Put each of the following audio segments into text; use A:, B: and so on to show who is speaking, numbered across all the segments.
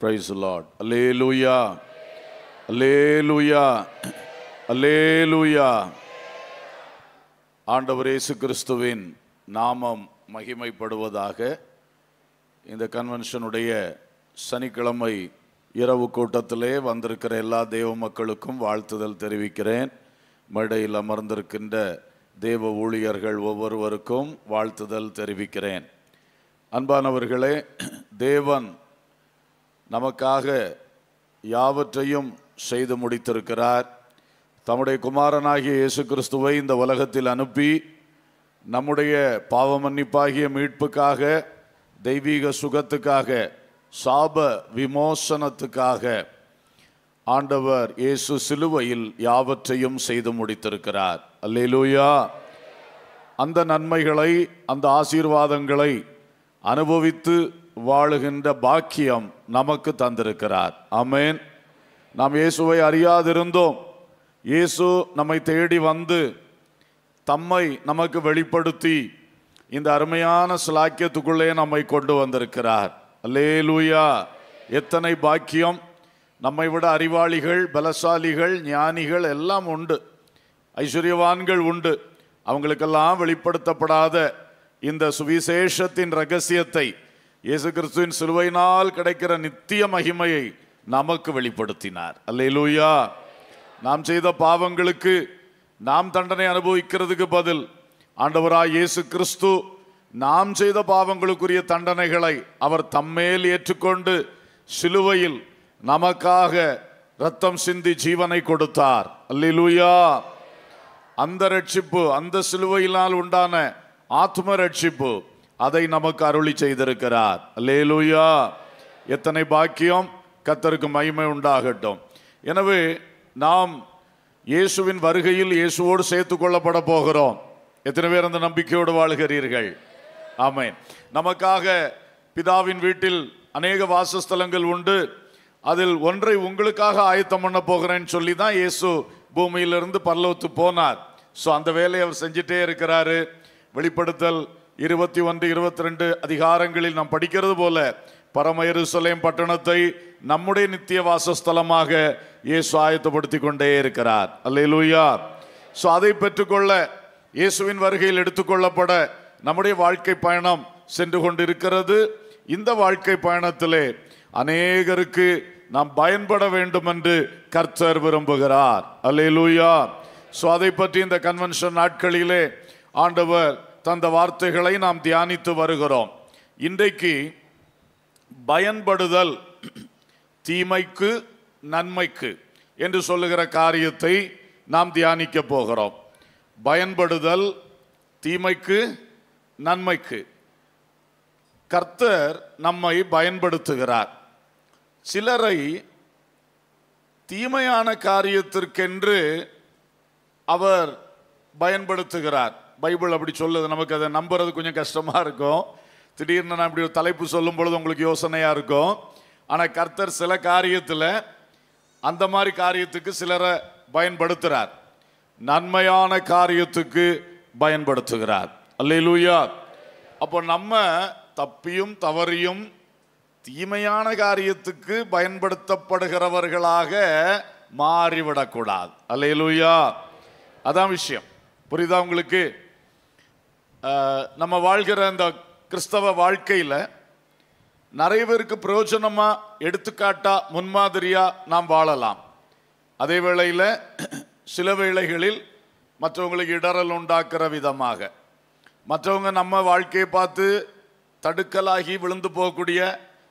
A: Praise lord hallelujah hallelujah hallelujah ஆண்டவர் இயேசு கிறிஸ்துவின் நாமம் மகிமைப்படுவதாக இந்த கன்வென்ஷனுடைய சனிக்கிழமை இரவு கூட்டத்திலே வந்திருக்கிற எல்லா தெய்வ மக்களுக்கும் வாழ்த்துதல் தெரிவிக்கிறேன். மேடையில் அமர்ந்திருக்கின்ற தேவ ஊழியர்கள் ஒவ்வொருவருக்கும் வாழ்த்துதல் தெரிவிக்கிறேன். அன்பானவர்களே தேவன் நமக்காக யாவற்றையும் செய்து முடித்திருக்கிறார். தம்முடைய குமாரனாகிய இயேசு கிறிஸ்துவை இந்த உலகத்தில் அனுப்பி நம்முடைய பாவ மன்னிப்பாகிய மீட்புக்காக தெய்வீக சுகத்துக்காக சாப விமோசனத்துக்காக ஆண்டவர் இயேசு சிலுவையில் யாவற்றையும் செய்து முடித்திருக்கிறார். அல்லேலூயா. அந்த நன்மைகளை அந்த ஆசீர்வாதங்களை அனுபவித்து வாழுகின்ற பாக்கியம் நமக்கு தந்திருக்கிறார். அமேன் நாம் இயேசுவை அறியாதிருந்தோம். இயேசு நம்மை தேடி வந்து தம்மை நமக்கு வெளிப்படுத்தி இந்த அருமையான சிலாக்கியத்துக்குள்ளே நம்மை கொண்டு வந்திருக்கிறார். அல்லேலூயா. எத்தனை பாக்கியம். நம்மை விட அறிவாளிகள் பலசாலிகள் ஞானிகள் எல்லாம் உண்டு. ஐஸ்வர்யவான்கள் உண்டு. அவங்களுக்கெல்லாம் வெளிப்படுத்தப்படாத இந்த சுவிசேஷத்தின் ரகசியத்தை இயேசு கிறிஸ்துவின் சிலுவையினால் கிடைக்கிற நித்திய மகிமையை நமக்கு வெளிப்படுத்தினார். அல்லேலூயா. நாம் செய்த பாவங்களுக்கு நாம் தண்டனை அனுபவிக்கிறதுக்கு பதில் ஆண்டவராய் இயேசு கிறிஸ்து நாம் செய்த பாவங்களுக்குரிய தண்டனைகளை அவர் தம்மேல் ஏற்றுக்கொண்டு சிலுவையில் நமக்காக ரத்தம் சிந்தி ஜீவனை கொடுத்தார். அல்லேலூயா. அந்த ரட்சிப்பு அந்த சிலுவையினால் உண்டான ஆத்ம ரட்சிப்பு அதை நமக்கு அருளி செய்திருக்கிறார். லேலூயா எத்தனை பாக்கியம் கத்தருக்கு மகிமை உண்டாகட்டும். எனவே நாம் இயேசுவின் வருகையில் இயேசுவோடு சேர்த்து கொள்ளப்பட போகிறோம். எத்தனை பேர் அந்த நம்பிக்கையோடு வாழ்கிறீர்கள்? ஆமென். நமக்காக பிதாவின் வீட்டில் அநேக வாசஸ்தலங்கள் உண்டு. அதில் ஒன்றை உங்களுக்காக ஆயத்தம் பண்ண போகிறேன்னு சொல்லி தான் இயேசு பூமியிலிருந்து பல்லவத்து போனார். ஸோ அந்த வேலையை அவர் செஞ்சிட்டே இருக்கிறாரு. வெளிப்படுத்தல் இருபத்தி ஒன்று இருபத்தி ரெண்டு அதிகாரங்களில் நாம் படிக்கிறது போல பரம எருசலேம் பட்டணத்தை நம்முடைய நித்திய வாசஸ்தலமாக இயேசு ஆயத்தப்படுத்தி கொண்டே இருக்கிறார். அல்லேலூயா. ஸோ அதை பெற்றுக்கொள்ள இயேசுவின் வருகையில் எடுத்துக்கொள்ளப்பட நம்முடைய வாழ்க்கை பயணம் சென்று கொண்டிருக்கிறது. இந்த வாழ்க்கை பயணத்திலே அநேகருக்கு நாம் பயன்பட வேண்டும் என்று கர்த்தர் விரும்புகிறார். அல்லேலூயா. ஸோ அதை பற்றி இந்த கன்வென்ஷன் நாட்களிலே ஆண்டவர் தந்த வார்த்தைகளை நாம் தியானித்து வருகிறோம். இன்றைக்கு பயன்படுதல் தீமைக்கு நன்மைக்கு என்று சொல்லுகிற காரியத்தை நாம் தியானிக்க போகிறோம். பயன்படுதல் தீமைக்கு நன்மைக்கு. கர்த்தர் நம்மை பயன்படுத்துகிறார். சிலரை தீமையான காரியத்திற்கென்று அவர் பயன்படுத்துகிறார். பைபிள் அப்படி சொல்லுது நமக்கு அதை நம்புறது கொஞ்சம் கஷ்டமாக இருக்கும். திடீர்னு நான் இப்படி ஒரு தலைப்பு சொல்லும் பொழுது உங்களுக்கு யோசனையாக இருக்கும். ஆனால் கர்த்தர் சில காரியத்தில் அந்த மாதிரி காரியத்துக்கு சிலரை பயன்படுத்துகிறார் நன்மையான காரியத்துக்கு பயன்படுத்துகிறார். அல்லேலூயா. அப்போ நம்ம தப்பியும் தவறியும் தீமையான காரியத்துக்கு பயன்படுத்தப்படுகிறவர்களாக மாறிவிடக்கூடாது. அல்லேலூயா. அதான் விஷயம். புரியுதா உங்களுக்கு? நம்ம வாழ்கிற இந்த கிறிஸ்தவ வாழ்க்கையில் நிறைய பேருக்கு பிரயோஜனமாக எடுத்துக்காட்டாக முன்மாதிரியாக நாம் வாழலாம். அதே வேளையில் சில வேளைகளில் மற்றவங்களுக்கு இடரல் உண்டாக்குற விதமாக. மற்றவங்க நம்ம வாழ்க்கையை பார்த்து தடுக்கலாகி விழுந்து போகக்கூடிய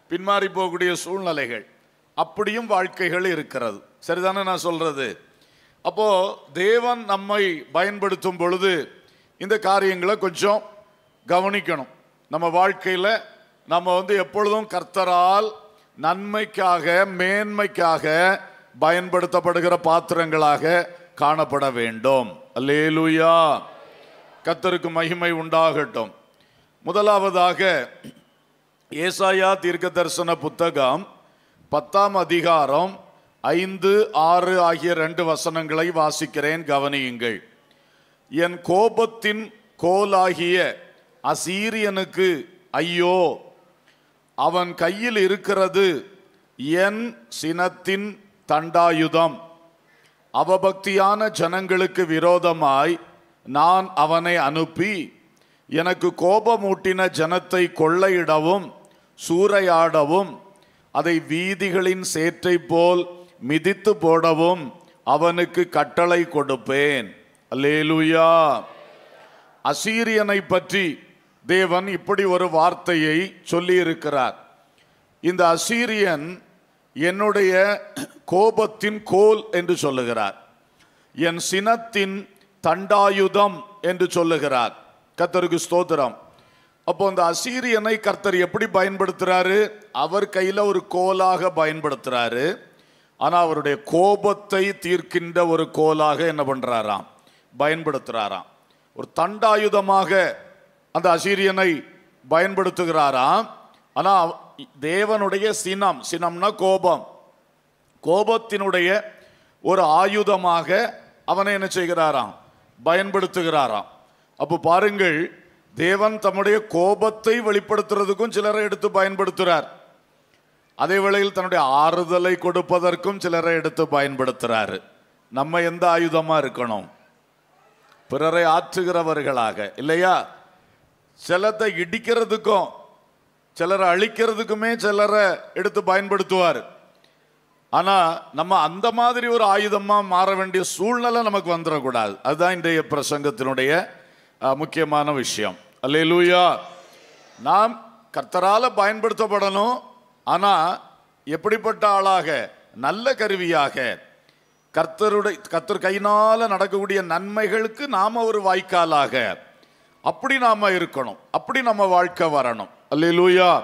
A: பின்மாறி போகக்கூடிய சூழ்நிலைகள். அப்படியும் வாழ்க்கைகள் இருக்கிறது. சரிதானே நான் சொல்கிறது அப்போது தேவன் நம்மை பயன்படுத்தும் பொழுது இந்த காரியங்களை கொஞ்சம் கவனிக்கணும். நம்ம வாழ்க்கையில் நம்ம வந்து எப்பொழுதும் கர்த்தரால் நன்மைக்காக மேன்மைக்காக பயன்படுத்தப்படுகிற பாத்திரங்களாக காணப்பட வேண்டும். அல்லேலூயா. கர்த்தருக்கு மகிமை உண்டாகட்டும். முதலாவதாக ஏசாயா தீர்க்க தரிசன புத்தகம் பத்தாம் அதிகாரம் ஐந்து ஆறு ஆகிய ரெண்டு வசனங்களை வாசிக்கிறேன். கவனியுங்கள். என் கோபத்தின் கோலாகிய அசீரியனுக்கு ஐயோ அவன் கையில் இருக்கிறது என் சினத்தின் தண்டாயுதம். அவபக்தியான ஜனங்களுக்கு விரோதமாய் நான் அவனை அனுப்பி எனக்கு கோபமூட்டின ஜனத்தை கொள்ளையிடவும் சூறையாடவும் அதை வீதிகளின் சேற்றை போல் மிதித்து போடவும் அவனுக்கு கட்டளை கொடுப்பேன். அல்லேலூயா. அசீரியனை பற்றி தேவன் இப்படி ஒரு வார்த்தையை சொல்லியிருக்கிறார். இந்த அசீரியன் என்னுடைய கோபத்தின் கோல் என்று சொல்லுகிறார். என் சினத்தின் தண்டாயுதம் என்று சொல்லுகிறார். கர்த்தருக்கு ஸ்தோத்திரம். அப்போ அந்த அசீரியனை கர்த்தர் எப்படி பயன்படுத்துகிறாரு அவர் கையில் ஒரு கோலாக பயன்படுத்துகிறாரு ஆனால் அவருடைய கோபத்தை தீர்க்கின்ற ஒரு கோலாக என்ன பண்ணுறாராம் பயன்படுத்துகிறாராம் ஒரு தண்டாயுதமாக அந்த அசீரியனை பயன்படுத்துகிறாராம். ஆனால் தேவனுடைய சினம் சினம்னா கோபம். கோபத்தினுடைய ஒரு ஆயுதமாக அவனை என்ன செய்கிறாராம்? பயன்படுத்துகிறாராம். அப்போ பாருங்கள் தேவன் தம்முடைய கோபத்தை வெளிப்படுத்துறதுக்கும் சிலரை எடுத்து பயன்படுத்துகிறார் அதே வேளையில் தன்னுடைய ஆறுதலை கொடுப்பதற்கும் சிலரை எடுத்து பயன்படுத்துகிறாரு நம்ம எந்த ஆயுதமாக இருக்கணும்? பிறரை ஆற்றுகிறவர்களாக இல்லையா? சிலத்தை இடிக்கிறதுக்கும் சிலரை அழிக்கிறதுக்குமே சிலரை எடுத்து பயன்படுத்துவார். ஆனால் நம்ம அந்த மாதிரி ஒரு ஆயுதமாக மாற வேண்டிய சூழ்நிலை நமக்கு வந்துடக்கூடாது. அதுதான் இன்றைய பிரசங்கத்தினுடைய முக்கியமான விஷயம். அல்லேலூயா! நாம் கர்த்தரால் பயன்படுத்தப்படணும். ஆனால் எப்படிப்பட்ட ஆளாக? நல்ல கருவியாக கர்த்தருடைய கர்த்தர் கையினால் நடக்கக்கூடிய நன்மைகளுக்கு நாம் ஒரு வாய்க்காலாக. அப்படி நாம் இருக்கணும். அப்படி நம்ம வாழ்க்கை வரணும். அல்லேலூயா.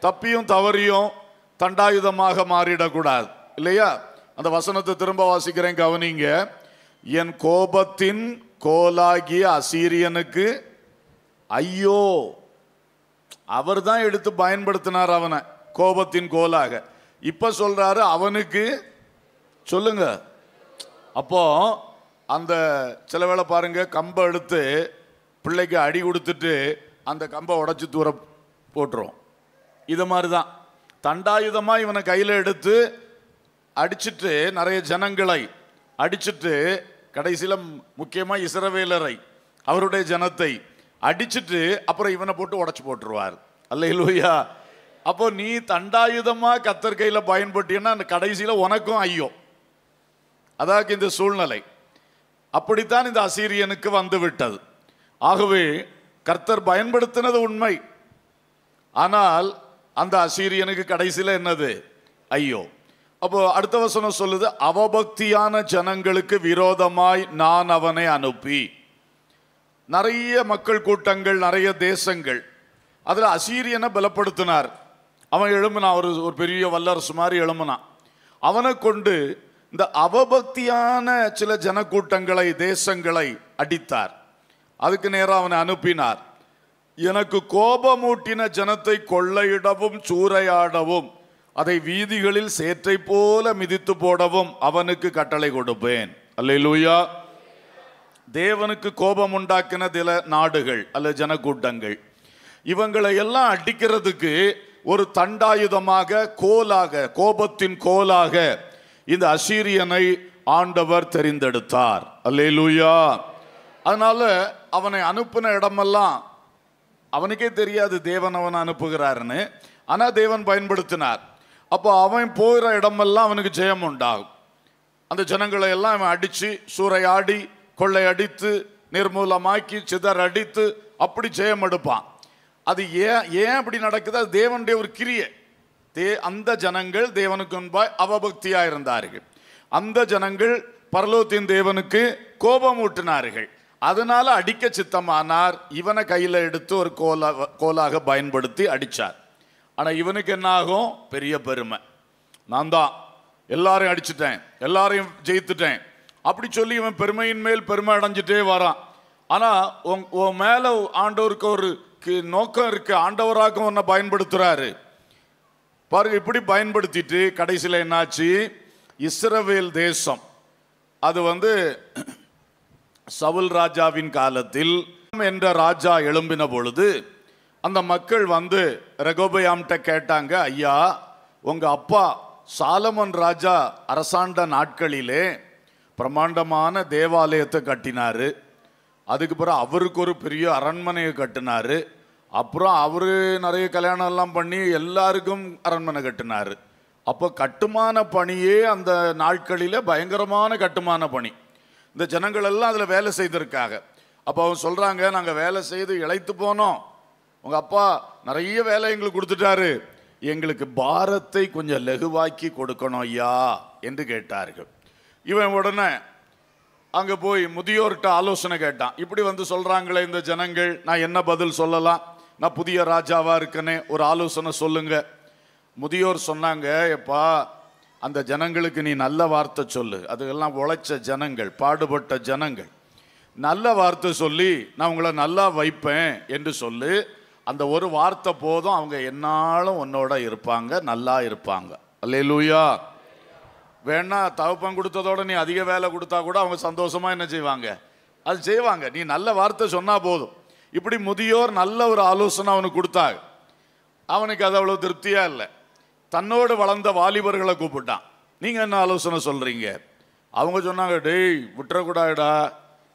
A: தப்பியும் தவறியும் தண்டாயுதமாக மாறிடக்கூடாது. இல்லையா? அந்த வசனத்தை திரும்ப வாசிக்கிறேன் கவனிங்க. என் கோபத்தின் கோலாகிய அசீரியனுக்கு ஐயோ! அவர் தான் எடுத்து பயன்படுத்தினார் அவனை கோபத்தின் கோலாக. இப்போ சொல்கிறாரு அவனுக்கு சொல்லுங்கள் அப்போ அந்த சில வேளை பாருங்க கம்பை எடுத்து பிள்ளைக்கு அடி கொடுத்துட்டு அந்த கம்பை உடச்சி தூர போட்டுரும். இது மாதிரி தான் தண்டாயுதமாக இவனை கையில் எடுத்து அடிச்சிட்டு நிறைய ஜனங்களை அடிச்சிட்டு கடைசியில் முக்கியமாக இஸ்ரவேலரை அவருடைய ஜனத்தை அடிச்சிட்டு அப்புறம் இவனை போட்டு உடச்சி போட்டுருவார். அல்ல அப்போ நீ தண்டாயுதமாக கத்தர் கையில் பயன்பட்டீன்னா அந்த கடைசியில் உனக்கும் ஐயோ. அதாவது இந்த சூழ்நிலை. அப்படித்தான் இந்த அசீரியனுக்கு வந்துவிட்டது. ஆகவே கர்த்தர் பயன்படுத்தினது உண்மை. ஆனால் அந்த அசீரியனுக்கு கடைசியில் என்னது? ஐயோ. அப்போ அடுத்த வசனம் சொல்லுது அவபக்தியான ஜனங்களுக்கு விரோதமாய் நான் அவனை அனுப்பி. நிறைய மக்கள் கூட்டங்கள் நிறைய தேசங்கள். அதில் அசீரியனை பலப்படுத்தினார். அவன் எழும்பினான் ஒரு ஒரு பெரிய வல்லரசு மாதிரி எழும்பினான். அவனை கொண்டு இந்த அவபக்தியான சில ஜனக்கூட்டங்களை தேசங்களை அடித்தார். அதுக்கு நேரம் அவனை அனுப்பினார். எனக்கு கோபமூட்டின ஜனத்தை கொள்ளையிடவும் சூறையாடவும் அதை வீதிகளில் சேற்றை போல மிதித்து போடவும் அவனுக்கு கட்டளை கொடுப்பேன். அல்லேலூயா. தேவனுக்கு கோபம் உண்டாக்கின சில நாடுகள் அல்ல ஜனக்கூட்டங்கள். இவங்களை எல்லாம் அடிக்கிறதுக்கு ஒரு தண்டாயுதமாக கோலாக கோபத்தின் கோலாக இந்த அசீரியனை ஆண்டவர் தெரிந்தெடுத்தார். அல்லேலூயா. அதனால அவனை அனுப்பின இடமெல்லாம் அவனுக்கே தெரியாது தேவன் அவனை அனுப்புகிறாருன்னு. ஆனால் தேவன் பயன்படுத்தினார். அப்போ அவன் போகிற இடமெல்லாம் அவனுக்கு ஜெயம் உண்டாகும். அந்த ஜனங்களை எல்லாம் அவன் அடித்து சூறையாடி கொள்ளையடித்து நிர்மூலமாக்கி சிதற அடித்து அப்படி ஜெயம் எடுப்பான். அது ஏன் ஏன் அப்படி நடக்குது? அது தேவனுடைய ஒரு கிரியை. தே அந்த ஜனங்கள் தேவனுக்கு முன்பாய் அவபக்தியாக இருந்தார்கள் அந்த ஜனங்கள் பரலோத்தின் தேவனுக்கு கோபம் ஊட்டினார்கள் அதனால அடிக்க சித்தமானார். இவனை கையில் எடுத்து ஒரு கோலா கோலாக பயன்படுத்தி அடித்தார் ஆனால் இவனுக்கு என்ன ஆகும் பெரிய பெருமை. நான் தான். எல்லாரையும் அடிச்சிட்டேன். எல்லாரையும் ஜெயித்துட்டேன். அப்படி சொல்லி இவன் பெருமையின் மேல் பெருமை அடைஞ்சிட்டே வரான். ஆனால் உன் உன் மேலே ஆண்டவருக்கு ஒரு நோக்கம் இருக்கு. ஆண்டவராக உன்னை பயன்படுத்துகிறாரு பாருங்க இப்படி பயன்படுத்திட்டு கடைசியில் என்னாச்சு? இஸ்ரவேல் தேசம். அது வந்து சவுல் ராஜாவின் காலத்தில் என்ற ராஜா எழும்பின பொழுது அந்த மக்கள் வந்து ரெகோபயாம்கிட்ட கேட்டாங்க ஐயா உங்கள் அப்பா சாலமன் ராஜா அரசாண்ட நாட்களிலே பிரமாண்டமான தேவாலயத்தை கட்டினாரு. அதுக்கு பிறகு அவருக்கு ஒரு பெரிய அரண்மனையை கட்டினாரு. அப்புறம் அவரு நிறைய கல்யாணம் எல்லாம் பண்ணி எல்லாருக்கும் அரண்மனை கட்டினார். அப்போ கட்டுமான பணியே அந்த நாட்களில் பயங்கரமான கட்டுமான பணி. இந்த ஜனங்கள் எல்லாம் அதில் வேலை செய்திருக்காங்க. அப்போ அவங்க சொல்கிறாங்க நாங்கள் வேலை செய்து இழைத்து போனோம். உங்கள் அப்பா நிறைய வேலை எங்களுக்கு கொடுத்துட்டாரு. எங்களுக்கு பாரத்தை கொஞ்சம் லெகுவாக்கி கொடுக்கணும் ஐயா என்று கேட்டார்கள். இவன் உடனே அங்கே போய் முதியோர்கிட்ட ஆலோசனை கேட்டான். இப்படி வந்து சொல்கிறாங்களே இந்த ஜனங்கள் நான் என்ன பதில் சொல்லலாம்? நான் புதிய ராஜாவாக இருக்கேனே ஒரு ஆலோசனை சொல்லுங்க. முதியோர் சொன்னாங்க எப்பா அந்த ஜனங்களுக்கு நீ நல்ல வார்த்தை சொல்லு. அதுக்கெல்லாம் உழைச்ச ஜனங்கள் பாடுபட்ட ஜனங்கள். நல்ல வார்த்தை சொல்லி நான் உங்களை நல்லா வைப்பேன் என்று சொல்லு. அந்த ஒரு வார்த்தை போதும் அவங்க என்னாலும் உன்னோட இருப்பாங்க நல்லா இருப்பாங்க. அல்லேலூயா. வேணா தவப்பம் கொடுத்ததோட நீ அதிக வேலை கொடுத்தா கூட அவங்க சந்தோஷமா என்ன செய்வாங்க? அது செய்வாங்க. நீ நல்ல வார்த்தை சொன்னா போதும். இப்படி முதியோர் நல்ல ஒரு ஆலோசனை அவனுக்கு கொடுத்தாங்க. அவனுக்கு அது அவ்வளோ திருப்தியாக இல்லை. தன்னோடு வளர்ந்த வாலிபர்களை கூப்பிட்டான். நீங்கள் என்ன ஆலோசனை சொல்கிறீங்க அவங்க சொன்னாங்க டேய் விட்டுறக்கூடாதுடா.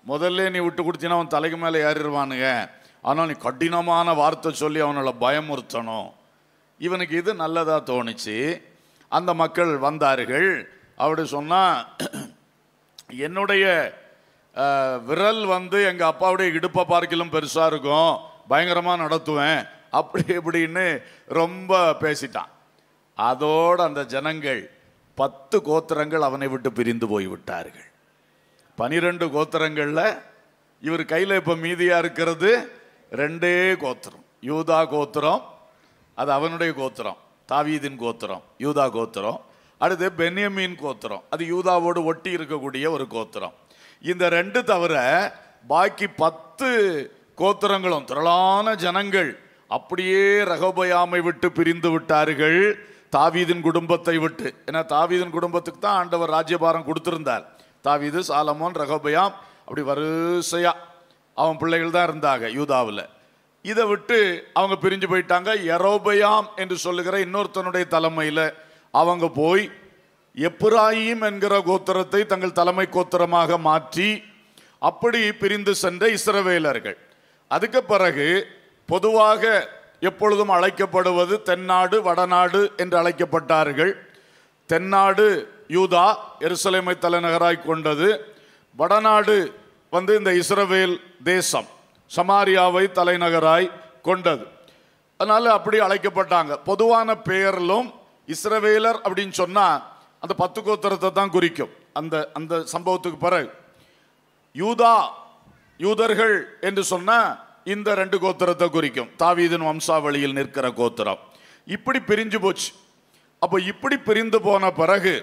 A: முதல்ல நீ விட்டு கொடுத்தீங்கன்னா அவன் தலைக்கு மேலே ஏறிடுவானுங்க. ஆனால் நீ கடினமான வார்த்தை சொல்லி அவனை பயமுறுத்தணும். இவனுக்கு இது நல்லதாக தோணுச்சு. அந்த மக்கள் வந்தார்கள். அப்படி சொன்னால் என்னுடைய விரல் வந்து எங்கள் அப்பாவுடைய இடுப்பை பார்க்கிலும் பெருசாக இருக்கும். பயங்கரமாக நடத்துவேன். அப்படி இப்படின்னு ரொம்ப பேசிட்டான். அதோட அந்த ஜனங்கள் பத்து கோத்திரங்கள் அவனை விட்டு பிரிந்து போய் விட்டார்கள் பனிரெண்டு கோத்திரங்களில் இவர் கையில் இப்போ மீதியாக இருக்கிறது ரெண்டே கோத்திரம். யூதா கோத்திரம் அது அவனுடைய கோத்திரம். தாவீதின் கோத்திரம் யூதா கோத்திரம். அடுத்து பென்யமீன் கோத்திரம் அது யூதாவோடு ஒட்டி இருக்கக்கூடிய ஒரு கோத்திரம். இந்த ரெண்டு தவிர பாக்கி பத்து கோத்திரங்களும் திரளான ஜனங்கள் அப்படியே ரகோபயாமை விட்டு பிரிந்து விட்டார்கள். தாவீதின் குடும்பத்தை விட்டு. ஏன்னா தாவீதின் குடும்பத்துக்கு தான் ஆண்டவர் ராஜ்யபாரம் கொடுத்திருந்தார். தாவீது சாலமோன் ரகோபயாம் அப்படி வரிசையா அவன் பிள்ளைகள் தான் இருந்தாங்க யூதாவில். இதை விட்டு அவங்க பிரிஞ்சு போயிட்டாங்க. எரோபயாம் என்று சொல்லுகிற இன்னொருத்தனுடைய தலைமையில் அவங்க போய் எப்ராயிம் என்கிற கோத்திரத்தை தங்கள் தலைமை கோத்திரமாக மாற்றி அப்படி பிரிந்து சென்ற இஸ்ரவேலர்கள். அதுக்கு பிறகு பொதுவாக எப்பொழுதும் அழைக்கப்படுவது தென்னாடு வடநாடு என்று அழைக்கப்பட்டார்கள். தென்னாடு யூதா எருசலேமை தலைநகராய் கொண்டது. வடநாடு வந்து இந்த இஸ்ரவேல் தேசம் சமாரியாவை தலைநகராய் கொண்டது. அதனால் அப்படி அழைக்கப்பட்டாங்க. பொதுவான பெயரிலும் இஸ்ரவேலர் அப்படின்னு சொன்னால் அந்த பத்து கோத்திரத்தை தான் குறிக்கும். அந்த அந்த சம்பவத்துக்கு பிறகு. யூதா யூதர்கள் என்று சொன்ன இந்த ரெண்டு கோத்திரத்தை குறிக்கும். தாவீதின் வம்சாவளியில் நிற்கிற கோத்திரம். இப்படி பிரிஞ்சு போச்சு. அப்போ இப்படி பிரிந்து போன பிறகு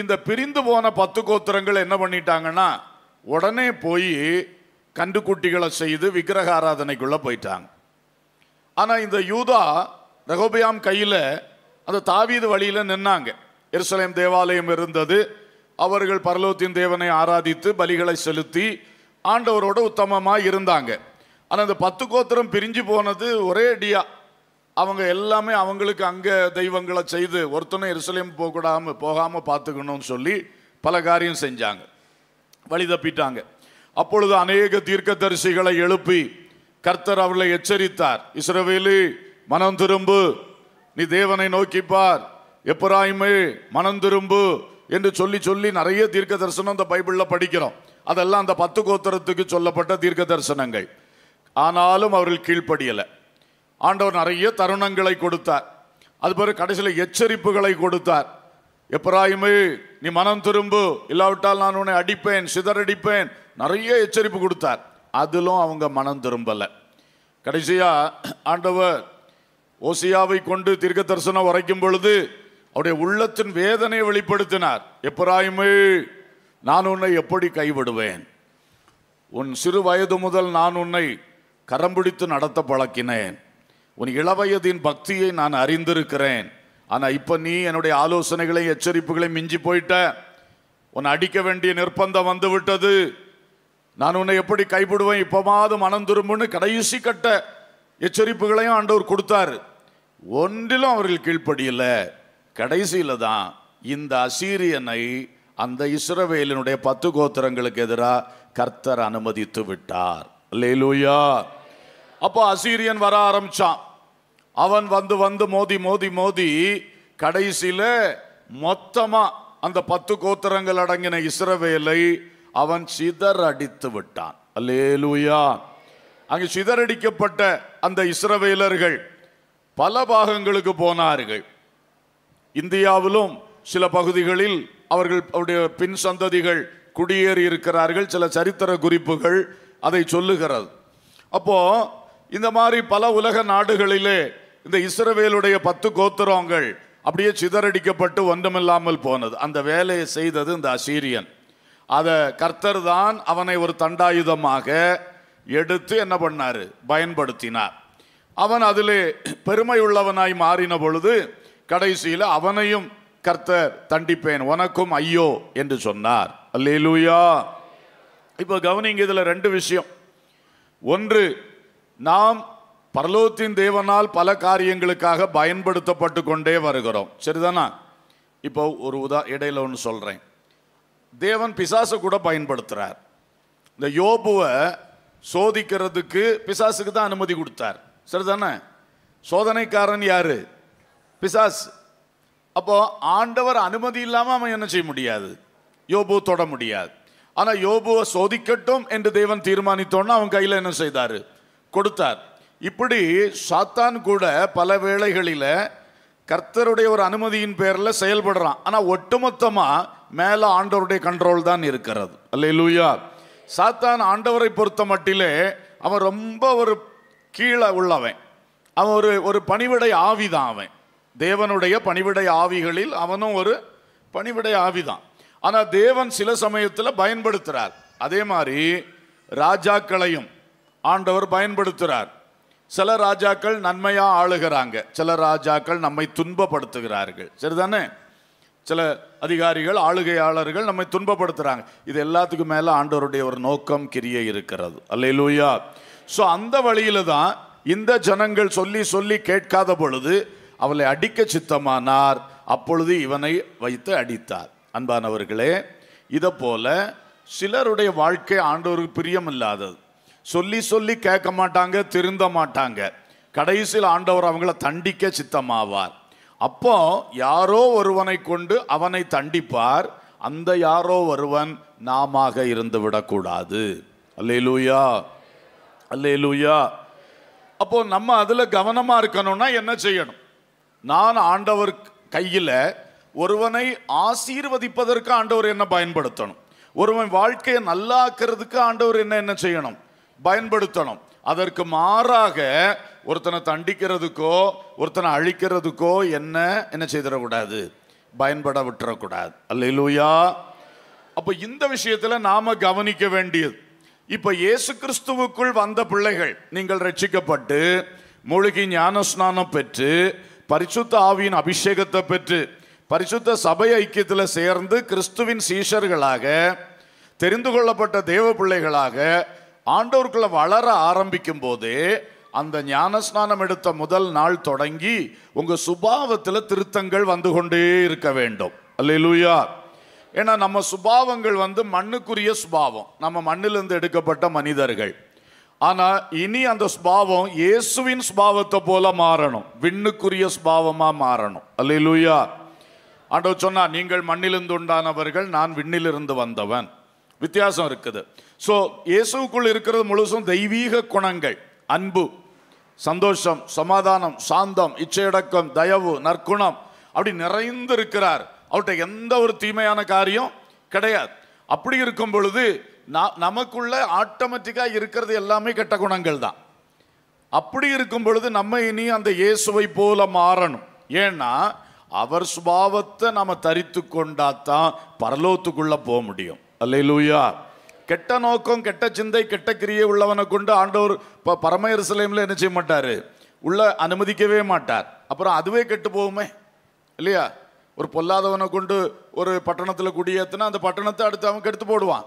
A: இந்த பிரிந்து போன பத்து கோத்திரங்கள் என்ன பண்ணிட்டாங்கன்னா உடனே போய் கண்டுக்குட்டிகளை செய்து விக்கிரக ஆராதனைக்குள்ள போயிட்டாங்க. ஆனால் இந்த யூதா ரகோபியாம் கையில் அந்த தாவீது வழியில் நின்னாங்க. எருசலேம் தேவாலயம் இருந்தது. அவர்கள் பரலோகத்தின் தேவனை ஆராதித்து பலிகளை செலுத்தி ஆண்டவரோட உத்தமமாக இருந்தாங்க. ஆனால் அந்த பத்து கோத்திரம் பிரிஞ்சு போனது ஒரே அடியா. அவங்க எல்லாமே அவங்களுக்கு அங்கே தெய்வங்களை செய்து ஒருத்தனும் எருசலேம் போகக்கூடாமல் போகாமல் பார்த்துக்கணும்னு சொல்லி பல காரியம் செஞ்சாங்க. வழி தப்பிட்டாங்க. அப்பொழுது அநேக தீர்க்கதரிசிகளை எழுப்பி கர்த்தர் அவர்களை எச்சரித்தார். இஸ்ரவேலு மனம் திரும்பு. நீ தேவனை நோக்கி எப்பராய்மை மனம் திரும்பு என்று சொல்லி சொல்லி நிறைய தீர்க்க தரிசனம் அந்த பைபிளில் படிக்கிறோம். அதெல்லாம் அந்த பத்து கோத்திரத்துக்கு சொல்லப்பட்ட தீர்க்க தரிசனங்கள் ஆனாலும் அவர்கள் கீழ்ப்படியலை. ஆண்டவர் நிறைய தருணங்களை கொடுத்தார். அது பிறகு கடைசியில் எச்சரிப்புகளை கொடுத்தார். எப்ராயிமே நீ மனம் திரும்பு இல்லாவிட்டால் நான் உன்னை அடிப்பேன் சிதறடிப்பேன் நிறைய எச்சரிப்பு கொடுத்தார். அதிலும் அவங்க மனம் திரும்பலை. கடைசியாக ஆண்டவர் ஓசியாவை கொண்டு தீர்க்க தரிசனம் உரைக்கும் பொழுது அவருடைய உள்ளத்தின் வேதனையை வெளிப்படுத்தினார். எப்ராயிமே நான் உன்னை எப்படி கைவிடுவேன்? உன் சிறு வயது முதல் நான் உன்னை கரம் பிடித்து நடத்த பழக்கினேன். உன் இளவயதின் பக்தியை நான் அறிந்திருக்கிறேன். ஆனால் இப்போ நீ என்னுடைய ஆலோசனைகளை எச்சரிப்புகளை மிஞ்சி போயிட்ட. உன்னை அடிக்க வேண்டிய நிர்பந்தம் வந்துவிட்டது. நான் உன்னை எப்படி கைவிடுவேன்? இப்போமாவது மனம் திரும்புன்னு கடைசி கட்ட எச்சரிப்புகளையும் ஆண்டவர் கொடுத்தாரு. ஒன்றிலும் அவர்கள் கீழ்ப்படியில்லை கடைசியில் தான் இந்த அசீரியனை அந்த இஸ்ரவேலினுடைய பத்து கோத்திரங்களுக்கு எதிராக கர்த்தர் அனுமதித்து விட்டார். லேலூயா அப்போ அசீரியன் வர ஆரம்பிச்சான். அவன் வந்து வந்து மோதி மோதி மோதி கடைசியில் மொத்தமாக அந்த பத்து கோத்திரங்கள் அடங்கின இஸ்ரவேலை அவன் சிதறடித்து விட்டான். அல்லேலூயா. அங்கு சிதறடிக்கப்பட்ட அந்த இஸ்ரவேலர்கள் பல பாகங்களுக்கு போனார்கள். இந்தியாவிலும் சில பகுதிகளில் அவர்கள் அவருடைய பின் சந்ததிகள் குடியேறி இருக்கிறார்கள் சில சரித்திர குறிப்புகள் அதை சொல்லுகிறது. அப்போ இந்த மாதிரி பல உலக நாடுகளிலே இந்த இஸ்ரவேலுடைய பத்து கோத்திரங்கள் அப்படியே சிதறடிக்கப்பட்டு ஒன்றுமில்லாமல் போனது. அந்த வேலையை செய்தது இந்த அசீரியன். அதை கர்த்தர் தான் அவனை ஒரு தண்டாயுதமாக எடுத்து என்ன பண்ணார்? பயன்படுத்தினார். அவன் அதிலே பெருமை உள்ளவனாய் மாறின பொழுது கடைசியில் அவனையும் கர்த்தர் தண்டிப்பேன் உனக்கும் ஐயோ என்று சொன்னார். அல்லேலூயா. இப்போ கவனிங்க இதில் ரெண்டு விஷயம். ஒன்று நாம் பரலோகத்தின் தேவனால் பல காரியங்களுக்காக பயன்படுத்தப்பட்டு கொண்டே வருகிறோம். சரிதானா? இப்போ ஒரு உதா இடையில ஒன்று சொல்கிறேன் தேவன் பிசாசை கூட பயன்படுத்துகிறார் இந்த யோபுவை சோதிக்கிறதுக்கு பிசாசுக்கு தான் அனுமதி கொடுத்தார். சரிதானே? சோதனைக்காரன் யாரு? பிசாஸ். அப்போ ஆண்டவர் அனுமதி இல்லாமல் அவன் என்ன செய்ய முடியாது? யோபு தொட முடியாது. ஆனால் யோபுவை சோதிக்கட்டும் என்று தேவன் தீர்மானித்தோன்னு அவன் கையில் என்ன செய்தார்? கொடுத்தார். இப்படி சாத்தான் கூட பல வேளைகளில் கர்த்தருடைய ஒரு அனுமதியின் பேரில் செயல்படுறான். ஆனால் ஒட்டுமொத்தமாக மேலே ஆண்டவருடைய கண்ட்ரோல் தான் இருக்கிறது. அல்லேலூயா. சாத்தான் ஆண்டவரை பொறுத்த மட்டிலே அவன் ரொம்ப ஒரு கீழே உள்ளவன். அவன் ஒரு ஒரு பணிவிடை ஆவிதான் அவன். தேவனுடைய பணிவிடை ஆவிகளில் அவனும் ஒரு பணிவிடை ஆவிதான். ஆனால் தேவன் சில சமயத்தில் பயன்படுத்துகிறார் அதே மாதிரி ராஜாக்களையும் ஆண்டவர் பயன்படுத்துகிறார் சில ராஜாக்கள் நன்மையாக ஆளுகிறாங்க. சில ராஜாக்கள் நம்மை துன்பப்படுத்துகிறார்கள். சரிதானே? சில அதிகாரிகள் ஆளுகையாளர்கள் நம்மை துன்பப்படுத்துகிறாங்க இது எல்லாத்துக்கும் மேலே ஆண்டவருடைய ஒரு நோக்கம் கிரிய இருக்கிறது. அல்லையிலூயா ஸோ அந்த வழியில் தான் இந்த ஜனங்கள் சொல்லி சொல்லி கேட்காத பொழுது அவளை அடிக்க சித்தமானார். அப்பொழுது இவனை வைத்து அடித்தார். அன்பானவர்களே இதை போல சிலருடைய வாழ்க்கை ஆண்டவருக்கு பிரியமில்லாதது. சொல்லி சொல்லி கேட்க மாட்டாங்க திருந்த மாட்டாங்க. கடைசியில் ஆண்டவர் அவங்கள தண்டிக்க சித்தமாவார். அப்போ யாரோ ஒருவனை கொண்டு அவனை தண்டிப்பார். அந்த யாரோ ஒருவன் நாமாக இருந்து விடக்கூடாது. அல்லே லூயா அல்லே லூயா அப்போ நம்ம அதில் கவனமாக இருக்கணும்னா என்ன செய்யணும்? நான் ஆண்டவர் கையில் ஒருவனை ஆசீர்வதிப்பதற்கு ஆண்டவர் என்ன பயன்படுத்தணும். ஒருவன் வாழ்க்கையை நல்லாக்குறதுக்கு ஆண்டவர் என்ன என்ன செய்யணும்? பயன்படுத்தணும். அதற்கு மாறாக ஒருத்தனை தண்டிக்கிறதுக்கோ ஒருத்தனை அழிக்கிறதுக்கோ என்ன என்ன செய்திடக்கூடாது? பயன்பட விட்டுறக்கூடாது அல்லையிலூயா அப்போ இந்த விஷயத்தில் நாம் கவனிக்க வேண்டியது இப்போ இயேசு கிறிஸ்துவுக்குள் வந்த பிள்ளைகள் நீங்கள் ரட்சிக்கப்பட்டு மூழ்கி ஞானஸ்நானம் பெற்று பரிசுத்த ஆவியின் அபிஷேகத்தை பெற்று பரிசுத்த சபை ஐக்கியத்தில் சேர்ந்து கிறிஸ்துவின் சீஷர்களாக தெரிந்து கொள்ளப்பட்ட தேவ பிள்ளைகளாக ஆண்டவருக்குள்ள வளர ஆரம்பிக்கும் போதே அந்த ஞானஸ்நானம் எடுத்த முதல் நாள் தொடங்கி உங்கள் சுபாவத்தில் திருத்தங்கள் வந்து கொண்டே இருக்க வேண்டும். அல்லேலூயா. ஏன்னா நம்ம சுபாவங்கள் வந்து மண்ணுக்குரிய சுபாவம். நம்ம மண்ணிலிருந்து எடுக்கப்பட்ட மனிதர்கள். ஆனால் இனி அந்த ஸ்பாவம் இயேசுவின் ஸ்பாவத்தை போல மாறணும். விண்ணுக்குரிய ஸ்பாவமாக மாறணும். அல்லேலூயா. ஆண்டவர் சொன்னா நீங்கள் மண்ணிலிருந்து உண்டானவர்கள் நான் விண்ணிலிருந்து வந்தவன். வித்தியாசம் இருக்குது. ஸோ இயேசுக்குள் இருக்கிறது முழுசும் தெய்வீக குணங்கள். அன்பு சந்தோஷம் சமாதானம் சாந்தம் இச்சையடக்கம் தயவு நற்குணம் அப்படி நிறைந்து இருக்கிறார் அவர்கிட்ட எந்த ஒரு தீமையான காரியம் கிடையாது. அப்படி இருக்கும் பொழுது நமக்குள்ள ஆட்டோமேட்டிக்காக இருக்கிறது எல்லாமே கெட்ட குணங்கள் தான். அப்படி இருக்கும் பொழுது நம்ம இனி அந்த இயேசுவை போல மாறணும். ஏன்னா அவர் சுபாவத்தை நம்ம தரித்து கொண்டாதான் பரலோகத்துக்குள்ள போக முடியும். அல்லேலூயா. கெட்ட நோக்கம் கெட்ட சிந்தை கெட்ட கிரியை உள்ளவனை கொண்டு ஆண்டவர் இப்போ பரம என்ன செய்ய மாட்டார்? உள்ள அனுமதிக்கவே மாட்டார். அப்புறம் அதுவே கெட்டு போகுமே. இல்லையா? ஒரு பொல்லாதவனை கொண்டு ஒரு பட்டணத்தில் குடியேற்றினா அந்த பட்டணத்தை அடுத்து அவன் கெடுத்து போடுவான்.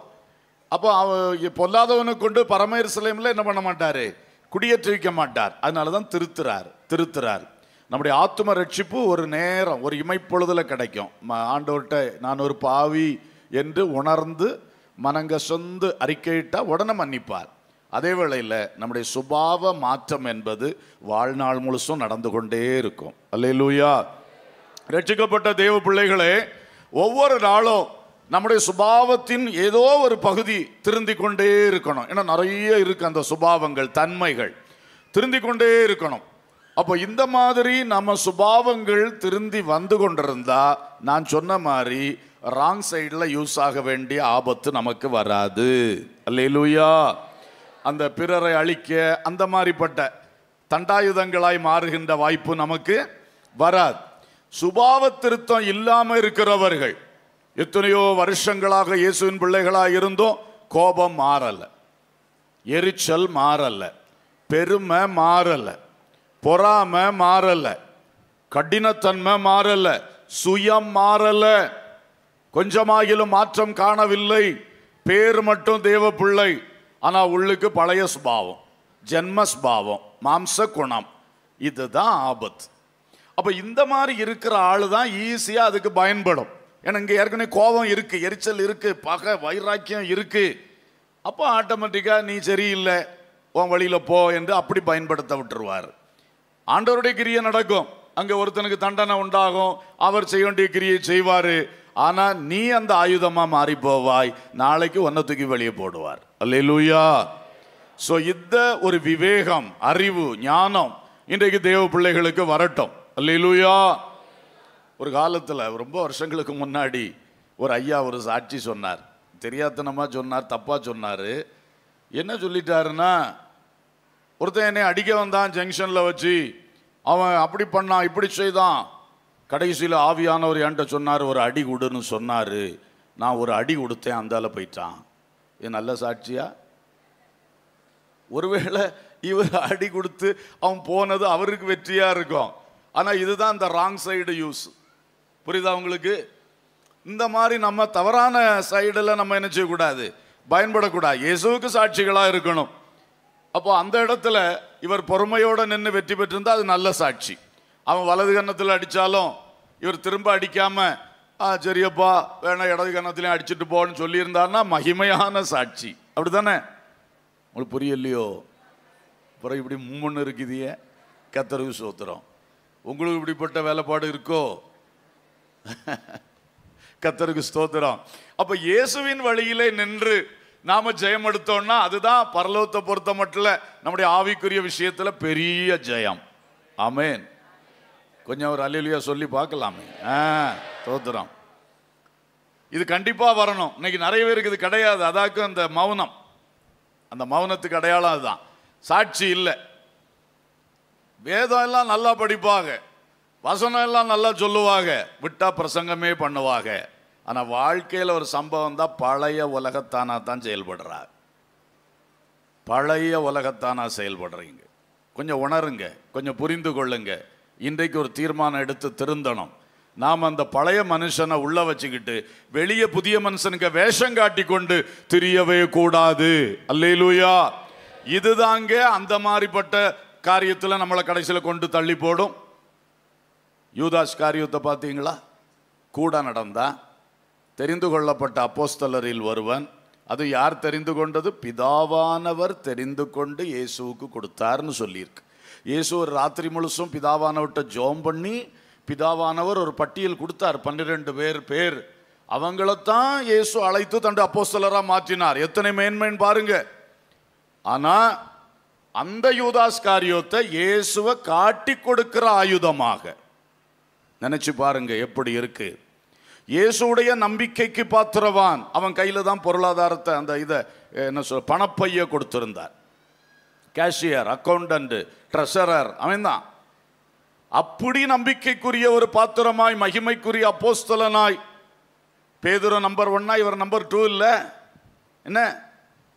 A: அப்போ அவ பொல்லாதவனை கொண்டு பரமேர் சிலைமில் என்ன பண்ண மாட்டார்? குடியேற்றி வைக்க மாட்டார். அதனால தான் திருத்துறார் திருத்துறார். நம்முடைய ஆத்தும ரட்சிப்பு ஒரு நேரம் ஒரு இமைப்பொழுதில் கிடைக்கும். ம- ஆண்டவர்கிட்ட நான் ஒரு பாவி என்று உணர்ந்து மனங்க சொந்து அறிக்கையிட்டால் உடனே மன்னிப்பார். அதே வேளையில் நம்முடைய சுபாவ மாற்றம் என்பது வாழ்நாள் முழுசும் நடந்து கொண்டே இருக்கும். அல்லேலூயா. ரட்சிக்கப்பட்ட தேவ பிள்ளைகளே ஒவ்வொரு நாளும் நம்முடைய சுபாவத்தின் ஏதோ ஒரு பகுதி திருந்தி கொண்டே இருக்கணும். ஏன்னா நிறைய இருக்கு அந்த சுபாவங்கள் தன்மைகள். திருந்தி கொண்டே இருக்கணும். அப்போ இந்த மாதிரி நம்ம சுபாவங்கள் திருந்தி வந்து கொண்டிருந்தா நான் சொன்ன மாதிரி ராங் சைடில் யூஸ் ஆக வேண்டிய ஆபத்து நமக்கு வராது. அல்லேலூயா. அந்த பிறரை அழிக்க அந்த மாதிரிப்பட்ட தண்டாயுதங்களாய் மாறுகின்ற வாய்ப்பு நமக்கு வராது. சுபாவ திருத்தம் இல்லாமல் இருக்கிறவர்கள் எத்தனையோ வருஷங்களாக இயேசுவின் பிள்ளைகளாக இருந்தோம். கோபம் மாறல. எரிச்சல் மாறல. பெருமை மாறல. பொறாமை மாறல. கடினத்தன்மை மாறல. சுயம் மாறல. கொஞ்சமாகிலும் மாற்றம் காணவில்லை. பேர் மட்டும் தேவ பிள்ளை ஆனா உள்ளுக்கு பழைய சுபாவம். ஜென்ம சுபாவம். மாம்ச குணம். இதுதான் ஆபத்து. அப்ப இந்த மாதிரி இருக்கிற ஆளு தான் ஈஸியா அதுக்கு பயன்படும். ஏன்னா இங்கே ஏற்கனவே கோபம் இருக்குது எரிச்சல் இருக்குது பகை வைராக்கியம் இருக்குது அப்போ ஆட்டோமேட்டிக்காக நீ சரியில்லை உன் வழியில் போ என்று அப்படி பயன்படுத்த விட்டுருவார். ஆண்டவருடைய கிரியை நடக்கும். அங்கே ஒருத்தனுக்கு தண்டனை உண்டாகும் அவர் செய்ய வேண்டிய கிரியை செய்வார். ஆனால் நீ அந்த ஆயுதமாக மாறி போவாய் நாளைக்கு ஒன்றை தூக்கி வெளியே போடுவார். அல்லேலூயா. ஸோ இந்த ஒரு விவேகம் அறிவு ஞானம் இன்றைக்கு தேவ பிள்ளைகளுக்கு வரட்டும். அல்லேலூயா. ஒரு காலத்தில் ரொம்ப வருஷங்களுக்கு முன்னாடி ஒரு ஐயா ஒரு சாட்சி சொன்னார். தெரியாதனமாக சொன்னார் தப்பாக சொன்னார். என்ன சொல்லிட்டாருன்னா ஒருத்தன் என்னை அடிக்க வந்தான் ஜங்ஷனில் வச்சு அவன் அப்படி பண்ணான் இப்படி செய்தான். கடைசியில் ஆவியானவர் என்கிட்ட சொன்னார் ஒரு அடி கொடுன்னு சொன்னார். நான் ஒரு அடி கொடுத்தேன் அந்தால போயிட்டான். இது நல்ல சாட்சியா? ஒருவேளை இவர் அடி கொடுத்து அவன் போனது அவருக்கு வெற்றியாக இருக்கும். ஆனால் இதுதான் இந்த ராங் சைடு யூஸ் புரியுதா உங்களுக்கு? இந்த மாதிரி நம்ம தவறான சைடில் நம்ம என்ன செய்யக்கூடாது? பயன்படக்கூடாது. இயேசுவுக்கு சாட்சிகளாக இருக்கணும். அப்போ அந்த இடத்துல இவர் பொறுமையோடு நின்று வெற்றி பெற்றிருந்தா அது நல்ல சாட்சி. அவன் வலது கன்னத்தில் அடித்தாலும் இவர் திரும்ப அடிக்காமல் ஆ சரியப்பா வேணா இடது கன்னத்திலையும் அடிச்சிட்டு போன்னு சொல்லியிருந்தாருன்னா மகிமையான சாட்சி. அப்படி தானே உங்களுக்கு புரியலையோ? அப்புறம் இப்படி மும்முன்னு இருக்குதியே கத்தருக்கு சோத்திரம் உங்களுக்கு இப்படிப்பட்ட வேலைப்பாடு இருக்கோ? கத்தருக்கு ஸ்தோத்திரம். அப்ப இயேசுவின் வழியிலே நின்று நாம ஜெயம் எடுத்தோம்னா அதுதான் பரலோகத்தை பொறுத்த மட்டும் நம்முடைய ஆவிக்குரிய விஷயத்துல பெரிய ஜெயம். ஆமென். கொஞ்சம் ஒரு அலிலியா சொல்லி பார்க்கலாமே. ஆ ஸ்தோத்திரம். இது கண்டிப்பா வரணும். இன்னைக்கு நிறைய பேருக்கு இது கிடையாது. அதாக்கும் அந்த மௌனம். அந்த மௌனத்துக்கு அடையாளம் அதுதான். சாட்சி இல்லை. வேதம் எல்லாம் நல்லா படிப்பாங்க. வசனம் எல்லாம் நல்லா சொல்லுவாங்க. விட்டா பிரசங்கமே பண்ணுவாங்க. ஆனால் வாழ்க்கையில் ஒரு சம்பவம் தான் பழைய உலகத்தானா தான் செயல்படுறா. பழைய உலகத்தானா செயல்படுறீங்க. கொஞ்சம் உணருங்க. கொஞ்சம் புரிந்து கொள்ளுங்க. இன்றைக்கு ஒரு தீர்மானம் எடுத்து திருந்தணும். நாம் அந்த பழைய மனுஷனை உள்ள வச்சுக்கிட்டு வெளியே புதிய மனுஷனுக்கு வேஷம் காட்டி கொண்டு திரியவே கூடாது. அல்லையிலூயா இதுதாங்க அந்த மாதிரிப்பட்ட காரியத்தில் நம்மளை கடைசியில் கொண்டு தள்ளி போடும். யூதாஸ் காரியத்தை பார்த்தீங்களா? கூட நடந்தான் தெரிந்து கொள்ளப்பட்ட அப்போஸ்தலரில் ஒருவன் அது யார் தெரிந்து கொண்டது? பிதாவானவர் தெரிந்து கொண்டு இயேசுவுக்கு கொடுத்தார்னு சொல்லியிருக்கு. இயேசு ஒரு ராத்திரி முழுசும் பிதாவானவர்கிட்ட ஜோம் பண்ணி பிதாவானவர் ஒரு பட்டியல் கொடுத்தார் பன்னிரெண்டு பேர் பேர். அவங்களைத்தான் இயேசு அழைத்து தண்டு அப்போஸ்தலராக மாற்றினார். எத்தனை மேன்மைன்னு பாருங்க. ஆனால் அந்த யூதாஸ் காரியத்தை இயேசுவை காட்டி கொடுக்கிற ஆயுதமாக. நினச்சி பாருங்க எப்படி இருக்கு. இயேசுடைய நம்பிக்கைக்கு பாத்திரவான். அவன் கையில் தான் பொருளாதாரத்தை அந்த இதை என்ன சொல் பணப்பைய கொடுத்துருந்தார். கேஷியர் அக்கௌண்டன்ட்டு ட்ரெஷரர் அவன் தான் அப்படி நம்பிக்கைக்குரிய ஒரு பாத்திரமாய் மகிமைக்குரிய அப்போஸ்தலனாய் பேதுரு நம்பர் ஒன்னா இவர் நம்பர் டூ இல்லை. என்ன?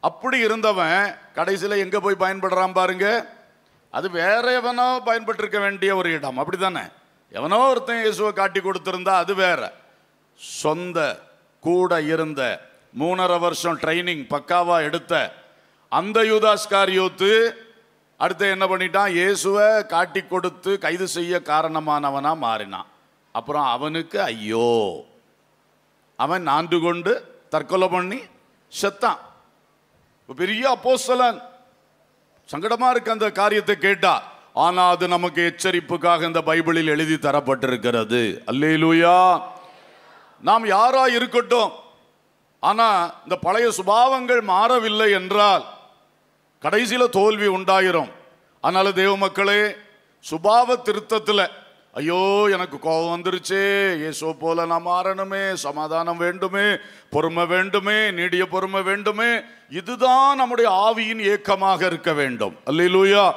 A: அப்படி இருந்தவன் கடைசியில் எங்கே போய் பயன்படுறான் பாருங்க. அது வேற எவனோ பயன்பட்டிருக்க வேண்டிய ஒரு இடம். அப்படி தானே எவனோ ஒருத்தன் இயேசுவை காட்டி கொடுத்துருந்தா அது வேற. சொந்த கூட இருந்த மூணரை வருஷம் ட்ரைனிங் பக்காவாக எடுத்த அந்த யூதாஸ் யூத்து அடுத்து என்ன பண்ணிட்டான்? இயேசுவை காட்டி கொடுத்து கைது செய்ய காரணமானவனாக மாறினான். அப்புறம் அவனுக்கு ஐயோ. அவன் நான்கு கொண்டு தற்கொலை பண்ணி செத்தான். பெரிய அப்போஸ்தலன். சங்கடமாக இருக்கு அந்த காரியத்தை கேட்டா. ஆனால் அது நமக்கு எச்சரிப்புக்காக இந்த பைபிளில் எழுதி தரப்பட்டிருக்கிறது. அல்லேலூயா. நாம் யாரா இருக்கட்டும். ஆனால் இந்த பழைய சுபாவங்கள் மாறவில்லை என்றால் கடைசியில் தோல்வி உண்டாயிரும். அதனால தேவ மக்களே சுபாவ திருத்தத்தில் ஐயோ எனக்கு கோபம் வந்துருச்சே. ஏசோ போல நான் மாறணுமே சமாதானம் வேண்டுமே பொறுமை வேண்டுமே நீடிய பொறுமை வேண்டுமே. இதுதான் நம்முடைய ஆவியின் ஏக்கமாக இருக்க வேண்டும். அல்லேலூயா.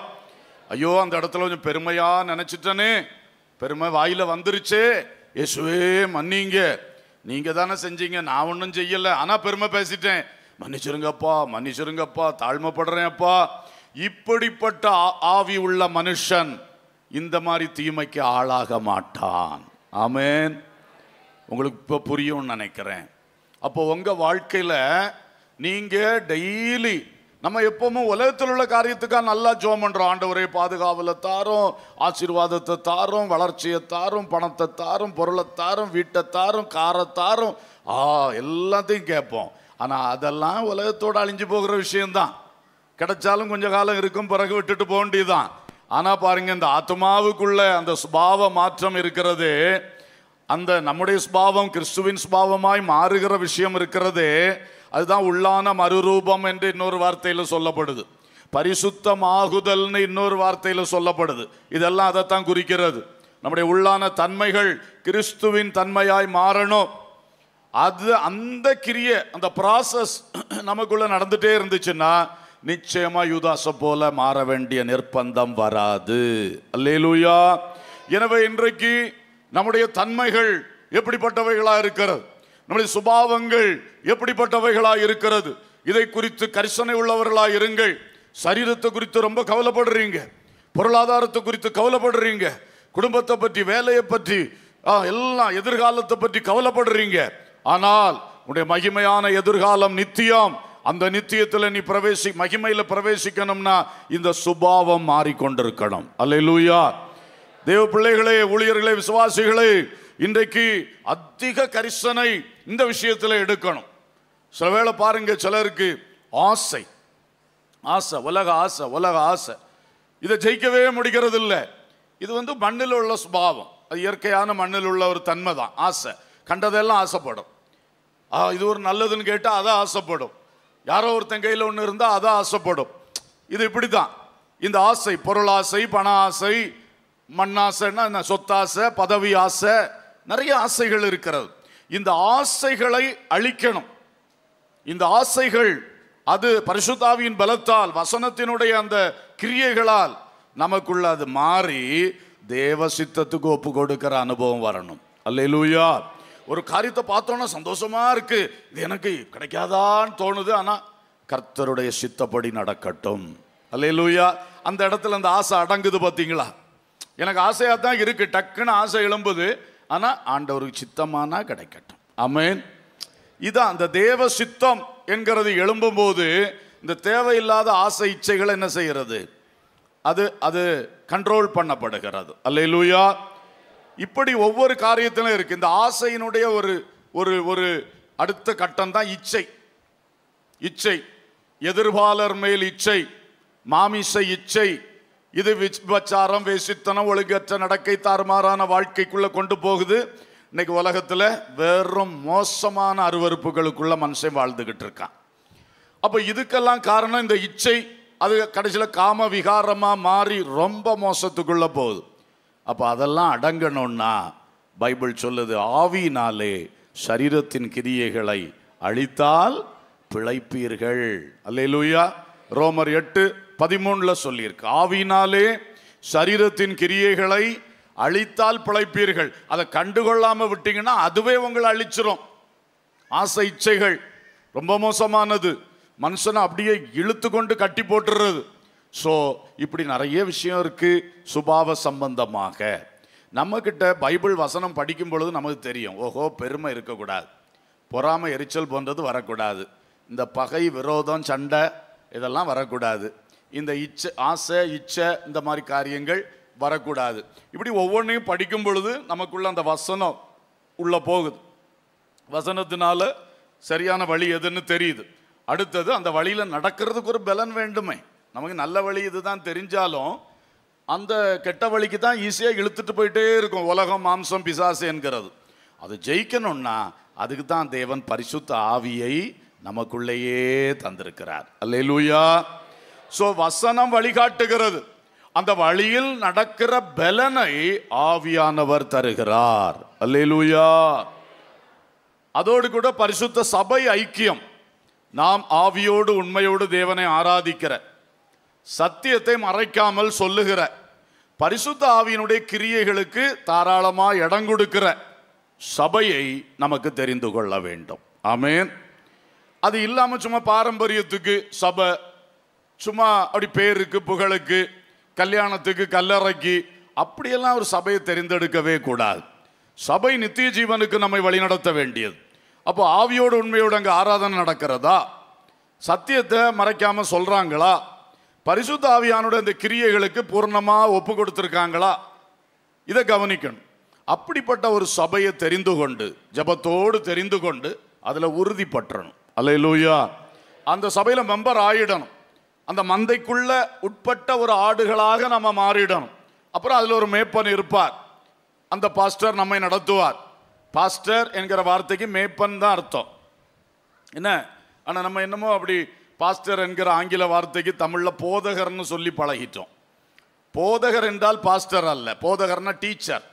A: ஐயோ அந்த இடத்துல கொஞ்சம் பெருமையா நினைச்சிட்டனே. பெருமை வாயில வந்துருச்சே. இயேசுவே மன்னிங்க. நீங்க தானே செஞ்சீங்க நான் ஒன்றும் செய்யல. ஆனா பெருமை பேசிட்டேன். மன்னிச்சிருங்கப்பா மன்னிச்சிருங்கப்பா தாழ்மைப்படுறேன்ப்பா இப்படிப்பட்ட ஆ- ஆவி உள்ள மனுஷன் இந்த மாதிரி தீமைக்கு ஆளாக மாட்டான். ஆமேன். உங்களுக்கு இப்போ புரியும்னு நினைக்கிறேன். அப்போ உங்கள் வாழ்க்கையில் நீங்கள் டெய்லி நம்ம எப்பவுமே உலகத்தில் உள்ள காரியத்துக்காக நல்லா ஜோம் பண்ணுறோம் ஆண்டவரே பாதுகாவலை தாரும் ஆசீர்வாதத்தை தாரும் வளர்ச்சியை தாரும் பணத்தை தாரும் பொருளை தாரும் வீட்டை தாரும் காரை தாரும். ஆ எல்லாத்தையும் கேட்போம். ஆனால் அதெல்லாம் உலகத்தோட அழிஞ்சு போகிற விஷயம்தான். கிடைச்சாலும் கொஞ்ச காலம் இருக்கும் பிறகு விட்டுட்டு போக வேண்டியதுதான். ஆனால் பாருங்க இந்த ஆத்மாவுக்குள்ள அந்த சுபாவ மாற்றம் இருக்கிறது. அந்த நம்முடைய சுபாவம் கிறிஸ்துவின் சுபாவமாய் மாறுகிற விஷயம் இருக்கிறது. அதுதான் உள்ளான மறுரூபம் என்று இன்னொரு வார்த்தையில் சொல்லப்படுது. பரிசுத்தமாகுதல்னு இன்னொரு வார்த்தையில் சொல்லப்படுது. இதெல்லாம் அதைத்தான் குறிக்கிறது. நம்முடைய உள்ளான தன்மைகள் கிறிஸ்துவின் தன்மையாய் மாறணும். அது அந்த கிரிய அந்த ப்ராசஸ் நமக்குள்ள நடந்துட்டே இருந்துச்சுன்னா நிச்சயமா யூதாச போல மாற வேண்டிய நிர்பந்தம் வராது. அல்லேலூயா. எனவே இன்றைக்கு நம்முடைய தன்மைகள் எப்படிப்பட்டவைகளாக இருக்கிறது? நம்முடைய சுபாவங்கள் எப்படிப்பட்டவைகளாக இருக்கிறது? இதை குறித்து கரிசனை உள்ளவர்களாக இருங்கள். சரீரத்தை குறித்து ரொம்ப கவலைப்படுறீங்க. பொருளாதாரத்தை குறித்து கவலைப்படுறீங்க. குடும்பத்தை பற்றி வேலையை பற்றி ஆ, எல்லாம் எதிர்காலத்தை பற்றி கவலைப்படுறீங்க. ஆனால் உன்னுடைய மகிமையான எதிர்காலம் நித்தியம். அந்த நித்தியத்தில் நீ பிரவேசி மகிமையில் பிரவேசிக்கணும்னா இந்த சுபாவம் மாறிக்கொண்டிருக்கணும். அல்ல லூயா தேவ பிள்ளைகளே ஊழியர்களே விசுவாசிகளே இன்றைக்கு அதிக கரிசனை இந்த விஷயத்தில் எடுக்கணும். சில வேளை பாருங்க சிலருக்கு ஆசை. ஆசை உலக ஆசை உலக ஆசை. இதை ஜெயிக்கவே முடிகிறது இல்லை இது வந்து மண்ணில் உள்ள சுபாவம். அது இயற்கையான மண்ணில் உள்ள ஒரு தன்மை தான் ஆசை. கண்டதெல்லாம் ஆசைப்படும். ஆ இது ஒரு நல்லதுன்னு கேட்டால் அதை ஆசைப்படும். யாரோ ஒருத்தன் கையில் ஒன்று இருந்தால் அதை ஆசைப்படும். இது இப்படி தான் இந்த ஆசை பொருளாசை பண ஆசை மண்ணாசைன்னா என்ன? சொத்தாசை பதவி ஆசை நிறைய ஆசைகள் இருக்கிறது. இந்த ஆசைகளை அழிக்கணும். இந்த ஆசைகள் அது பரிசுத்தாவியின் பலத்தால் வசனத்தினுடைய அந்த கிரியைகளால் நமக்குள்ள அது மாறி தேவ சித்தத்துக்கு ஒப்பு கொடுக்கிற அனுபவம் வரணும். அல்லேலூயா. ஒரு காரியத்தை பார்த்தோன்னா சந்தோஷமா இருக்கு. இது எனக்கு கிடைக்காதான்னு தோணுது. ஆனா கர்த்தருடைய சித்தப்படி நடக்கட்டும். அல்லேலூயா. அந்த இடத்துல அந்த ஆசை அடங்குது பார்த்தீங்களா எனக்கு ஆசையாக தான் இருக்கு. டக்குன்னு ஆசை எழும்புது. ஆனால் ஆண்டவருக்கு சித்தமானா கிடைக்கட்டும். அமேன் இதான் அந்த தேவ சித்தம் என்கிறது எழும்பும்போது இந்த தேவையில்லாத ஆசை இச்சைகள் என்ன செய்கிறது? அது அது கண்ட்ரோல் பண்ணப்படுகிறது. அல்ல லூயா இப்படி ஒவ்வொரு காரியத்திலும் இருக்கு. இந்த ஆசையினுடைய ஒரு ஒரு ஒரு அடுத்த கட்டம் தான் இச்சை. இச்சை. எதிர்பாலர் மேல் இச்சை. மாமிச இச்சை. இது விபச்சாரம் வேசித்தனம் ஒழுங்கற்ற நடக்கை தாறுமாறான வாழ்க்கைக்குள்ள கொண்டு போகுது. இன்னைக்கு உலகத்தில் வெறும் மோசமான அருவறுப்புகளுக்குள்ள மனுஷன் வாழ்ந்துகிட்டு இருக்கான். அப்போ இதுக்கெல்லாம் காரணம் இந்த இச்சை. அது கடைசியில் காம விகாரமாக மாறி ரொம்ப மோசத்துக்குள்ள போகுது. அப்போ அதெல்லாம் அடங்கணும்னா பைபிள் சொல்லுது ஆவினாலே சரீரத்தின் கிரியைகளை அழித்தால் பிழைப்பீர்கள். அல்லேலூயா. ரோமர் எட்டு பதிமூணுல சொல்லியிருக்கு. ஆவினாலே சரீரத்தின் கிரியைகளை அழித்தால் பிழைப்பீர்கள். அதை கண்டுகொள்ளாம விட்டீங்கன்னா அதுவே உங்களை அழிச்சிரும். ஆசை இச்சைகள் ரொம்ப மோசமானது. மனுஷனை அப்படியே இழுத்து கொண்டு கட்டி போட்டுறது. ஸோ இப்படி நிறைய விஷயம் இருக்கு சுபாவ சம்பந்தமாக. நம்மக்கிட்ட பைபிள் வசனம் படிக்கும் பொழுது நமக்கு தெரியும். ஓஹோ பெருமை இருக்கக்கூடாது. பொறாமை எரிச்சல் போன்றது வரக்கூடாது. இந்த பகை விரோதம் சண்டை இதெல்லாம் வரக்கூடாது. இந்த இச்சை ஆசை இச்சை இந்த மாதிரி காரியங்கள் வரக்கூடாது. இப்படி ஒவ்வொன்றையும் படிக்கும் பொழுது நமக்குள்ள அந்த வசனம் உள்ள போகுது. வசனத்தினால சரியான வழி எதுன்னு தெரியுது. அடுத்தது அந்த வழியில் நடக்கிறதுக்கு ஒரு பலன் வேண்டுமே. நமக்கு நல்ல வழி இதுதான் தெரிஞ்சாலும் அந்த கெட்ட வழிக்கு தான் ஈஸியாக இழுத்துட்டு போயிட்டே இருக்கும். உலகம் மாம்சம் பிசாசு என்கிறது. அது ஜெயிக்கணும்னா அதுக்கு தான் தேவன் பரிசுத்த ஆவியை நமக்குள்ளேயே தந்திருக்கிறார். அல்லேலூயா. ஸோ வசனம் வழிகாட்டுகிறது. அந்த வழியில் நடக்கிற பலனை ஆவியானவர் தருகிறார். அல்லேலூயா. அதோடு கூட பரிசுத்த சபை ஐக்கியம். நாம் ஆவியோடு உண்மையோடு தேவனை ஆராதிக்கிற சத்தியத்தை மறைக்காமல் சொல்லுகிற பரிசுத்த ஆவியினுடைய கிரியைகளுக்கு தாராளமாக இடம் கொடுக்கிற சபையை நமக்கு தெரிந்து கொள்ள வேண்டும். ஆமேன். அது இல்லாமல் சும்மா பாரம்பரியத்துக்கு சபை சும்மா அப்படி பேருக்கு புகழுக்கு கல்யாணத்துக்கு கல்லறைக்கு அப்படியெல்லாம் ஒரு சபையை தெரிந்தெடுக்கவே கூடாது. சபை நித்திய ஜீவனுக்கு நம்மை வழிநடத்த வேண்டியது. அப்போ ஆவியோடு உண்மையோடு அங்கே ஆராதனை நடக்கிறதா? சத்தியத்தை மறைக்காமல் சொல்கிறாங்களா பரிசுத்த ஆவியானோட இந்த கிரியைகளுக்கு பூர்ணமாக ஒப்பு கொடுத்துருக்காங்களா? இதை கவனிக்கணும். அப்படிப்பட்ட ஒரு சபையை தெரிந்து கொண்டு ஜபத்தோடு தெரிந்து கொண்டு அதில் உறுதிப்பற்றணும். அல்ல லூயா அந்த சபையில் மெம்பர் ஆயிடணும். அந்த மந்தைக்குள்ள உட்பட்ட ஒரு ஆடுகளாக நம்ம மாறிடணும். அப்புறம் அதில் ஒரு மேப்பன் இருப்பார். அந்த பாஸ்டர் நம்மை நடத்துவார். பாஸ்டர் என்கிற வார்த்தைக்கு மேப்பன் தான் அர்த்தம். என்ன? ஆனால் நம்ம என்னமோ அப்படி பாஸ்டர் என்கிற ஆங்கில வார்த்தைக்கு தமிழில் போதகர்னு சொல்லி பழகிட்டோம். போதகர் என்றால் பாஸ்டர் அல்ல. போதகர்னா டீச்சர்.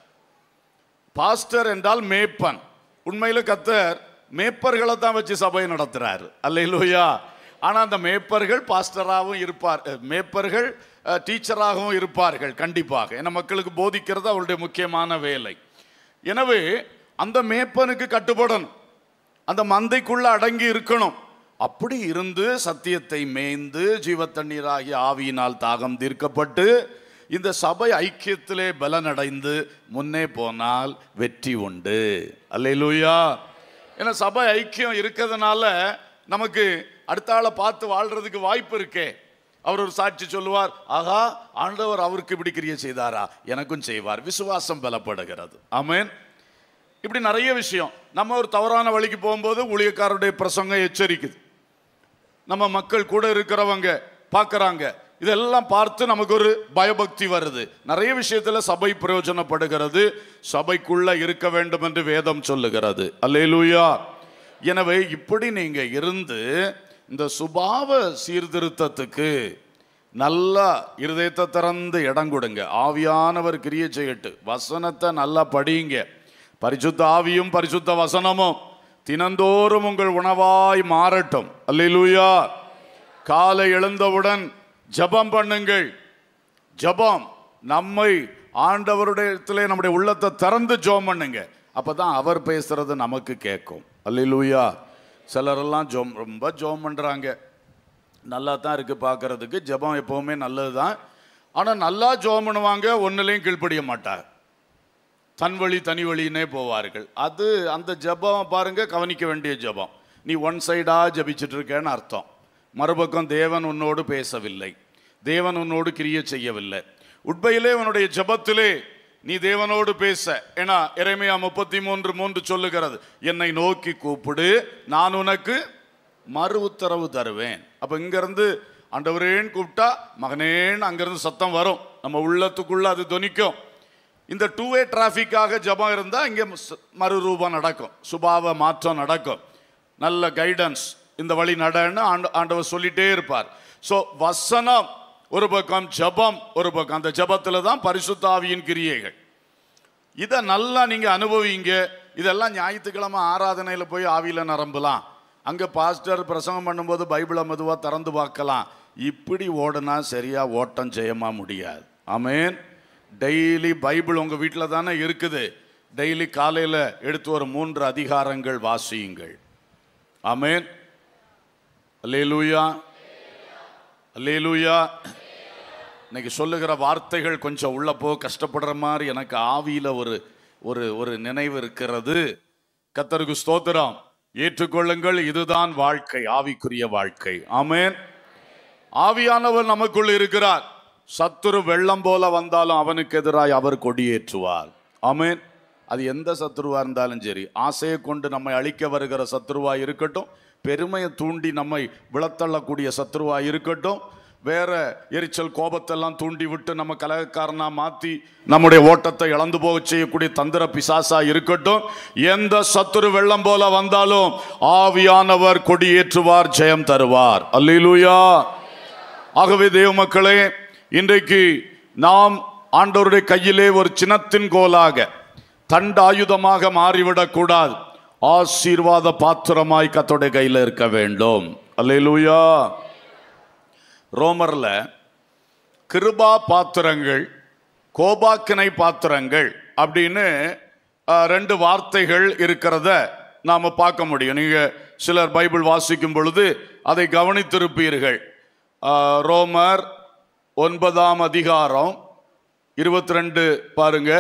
A: பாஸ்டர் என்றால் மேப்பன். உண்மையில் கத்தர் மேப்பர்களை தான் வச்சு சபையை நடத்துகிறாரு அல்ல இல்லையா ஆனால் அந்த மேப்பர்கள் பாஸ்டராகவும் இருப்பார் மேப்பர்கள் டீச்சராகவும் இருப்பார்கள் கண்டிப்பாக. ஏன்னா மக்களுக்கு போதிக்கிறது அவருடைய முக்கியமான வேலை. எனவே அந்த மேப்பனுக்கு கட்டுப்படணும். அந்த மந்தைக்குள்ளே அடங்கி இருக்கணும். அப்படி இருந்து சத்தியத்தை மேய்ந்து ஜீவத்தண்ணீராகிய ஆவியினால் தாகம் தீர்க்கப்பட்டு இந்த சபை ஐக்கியத்திலே பலனடைந்து முன்னே போனால் வெற்றி உண்டு. அல்லேலூயா! ஏன்னா சபை ஐக்கியம் இருக்கிறதுனால நமக்கு அடுத்த ஆளை பார்த்து வாழ்றதுக்கு வாய்ப்பு இருக்கே. அவர் ஒரு சாட்சி சொல்லுவார் ஆகா ஆண்டவர் அவருக்கு இப்படி கிரிய செய்தாரா? எனக்கும் செய்வார். விசுவாசம் பலப்படுகிறது. ஆமேன். இப்படி நிறைய விஷயம். நம்ம ஒரு தவறான வழிக்கு போகும்போது ஊழியக்காரருடைய பிரசங்கம் எச்சரிக்குது. நம்ம மக்கள் கூட இருக்கிறவங்க பார்க்குறாங்க. இதெல்லாம் பார்த்து நமக்கு ஒரு பயபக்தி வருது. நிறைய விஷயத்தில் சபை பிரயோஜனப்படுகிறது. சபைக்குள்ள இருக்க வேண்டும் என்று வேதம் சொல்லுகிறது. அல்லேலூயா. எனவே இப்படி நீங்கள் இருந்து இந்த சுபாவ சீர்திருத்தத்துக்கு நல்லா இருதயத்தை திறந்து இடம் கொடுங்க. ஆவியானவர் கிரிய செய்யட்டு. வசனத்தை நல்லா படியுங்க. பரிசுத்த ஆவியும் பரிசுத்த வசனமும் தினந்தோறும் உங்கள் உணவாய் மாறட்டும். அல்லேலூயா. காலை எழுந்தவுடன் ஜெபம் பண்ணுங்கள். ஜெபம் நம்மை ஆண்டவருடைய நம்முடைய உள்ளத்தை திறந்து ஜோம் பண்ணுங்க. அப்பதான் அவர் பேசுறது நமக்கு கேட்கும். அல்லேலூயா. சிலரெல்லாம் ஜோம் ரொம்ப ஜோம் பண்ணுறாங்க நல்லா தான் இருக்குது பார்க்கறதுக்கு ஜெபம் எப்போவுமே நல்லது தான் ஆனால் நல்லா ஜோம் பண்ணுவாங்க ஒன்றுலேயும் கீழ்ப்படிய மாட்டார் தன் வழி தனி வழின்னே போவார்கள். அது அந்த ஜெபம் பாருங்கள் கவனிக்க வேண்டிய ஜெபம். நீ ஒன் சைடாக ஜெபிச்சிட்டு இருக்கேன்னு அர்த்தம். மறுபக்கம் தேவன் உன்னோடு பேசவில்லை. தேவன் உன்னோடு கிரியை செய்யவில்லை. உண்மையிலே உன்னுடைய ஜபத்திலே நீ தேவனோடு பேச. ஏன்னா இறைமையா முப்பத்தி மூன்று மூன்று சொல்லுகிறது என்னை நோக்கி கூப்பிடு நான் உனக்கு மறு உத்தரவு தருவேன். அப்போ இங்கேருந்து ஆண்டவரேன்னு கூப்பிட்டா மகனேன்னு அங்கேருந்து சத்தம் வரும். நம்ம உள்ளத்துக்குள்ளே அது துணிக்கும். இந்த டூ வே டிராஃபிக்காக ஜபம் இருந்தால் இங்கே மறுரூபம் நடக்கும். சுபாவ மாற்றம் நடக்கும். நல்ல கைடன்ஸ் இந்த வழி நடன்னு ஆண்டு ஆண்டவர் சொல்லிட்டே இருப்பார். ஸோ வசனம் ஒரு பக்கம் ஜபம் ஒரு பக்கம் அந்த ஜபத்தில் தான் பரிசுத்தாவியின் கிரியைகள். இதை நல்லா நீங்கள் அனுபவிங்க. இதெல்லாம் ஞாயிற்றுக்கிழமை ஆராதனையில் போய் ஆவியில் நிரம்பலாம். அங்கே பாஸ்டர் பிரசங்கம் பண்ணும்போது பைபிளை மெதுவாக திறந்து பார்க்கலாம். இப்படி ஓடுனா சரியாக ஓட்டம் ஜெயமாக முடியாது. ஆமென். டெய்லி பைபிள் உங்கள் வீட்டில் தானே இருக்குது. டெய்லி காலையில் எடுத்து ஒரு மூன்று அதிகாரங்கள் வாசியுங்கள். ஆமென். அல்லேலூயா. அல்லேலூயா. இன்னைக்கு சொல்லுகிற வார்த்தைகள் கொஞ்சம் உள்ள போ கஷ்டப்படுற மாதிரி எனக்கு ஆவியில ஒரு ஒரு ஒரு நினைவு இருக்கிறது. கத்தருக்கு ஸ்தோத்திரம். ஏற்றுக்கொள்ளுங்கள் இதுதான் வாழ்க்கை ஆவிக்குரிய வாழ்க்கை. ஆமேன். ஆவியானவர் நமக்குள் இருக்கிறார். சத்துரு வெள்ளம் போல வந்தாலும் அவனுக்கு எதிராய் அவர் கொடியேற்றுவார். ஆமேன். அது எந்த சத்துருவா இருந்தாலும் சரி ஆசையை கொண்டு நம்மை அழிக்க வருகிற சத்துருவா இருக்கட்டும் பெருமையை தூண்டி நம்மை விளத்தள்ளக்கூடிய சத்துருவா இருக்கட்டும் வேற எரிச்சல் கோபத்தெல்லாம் தூண்டி விட்டு நம்ம கலகக்காரனா மாத்தி நம்முடைய ஓட்டத்தை இழந்து போக செய்யக்கூடிய தந்திர பிசாசா இருக்கட்டும். எந்த சத்துரு வெள்ளம் போல வந்தாலும் ஆவியானவர் கொடியேற்றுவார் ஜெயம் தருவார். அல்லூயா ஆகவே தேவ மக்களே இன்றைக்கு நாம் ஆண்டவருடைய கையிலே ஒரு சின்னத்தின் கோலாக தண்டாயுதமாக ஆயுதமாக மாறிவிடக்கூடாது ஆசீர்வாத பாத்திரமாய் கத்தோடைய கையில் இருக்க வேண்டும். அல்லூயா ரோமரில் கிருபா பாத்திரங்கள் கோபாக்கினை பாத்திரங்கள் அப்படின்னு ரெண்டு வார்த்தைகள் இருக்கிறத நாம் பார்க்க முடியும். நீங்கள் சிலர் பைபிள் வாசிக்கும் பொழுது அதை கவனித்திருப்பீர்கள். ரோமர் ஒன்பதாம் அதிகாரம் இருபத்தி ரெண்டு பாருங்க.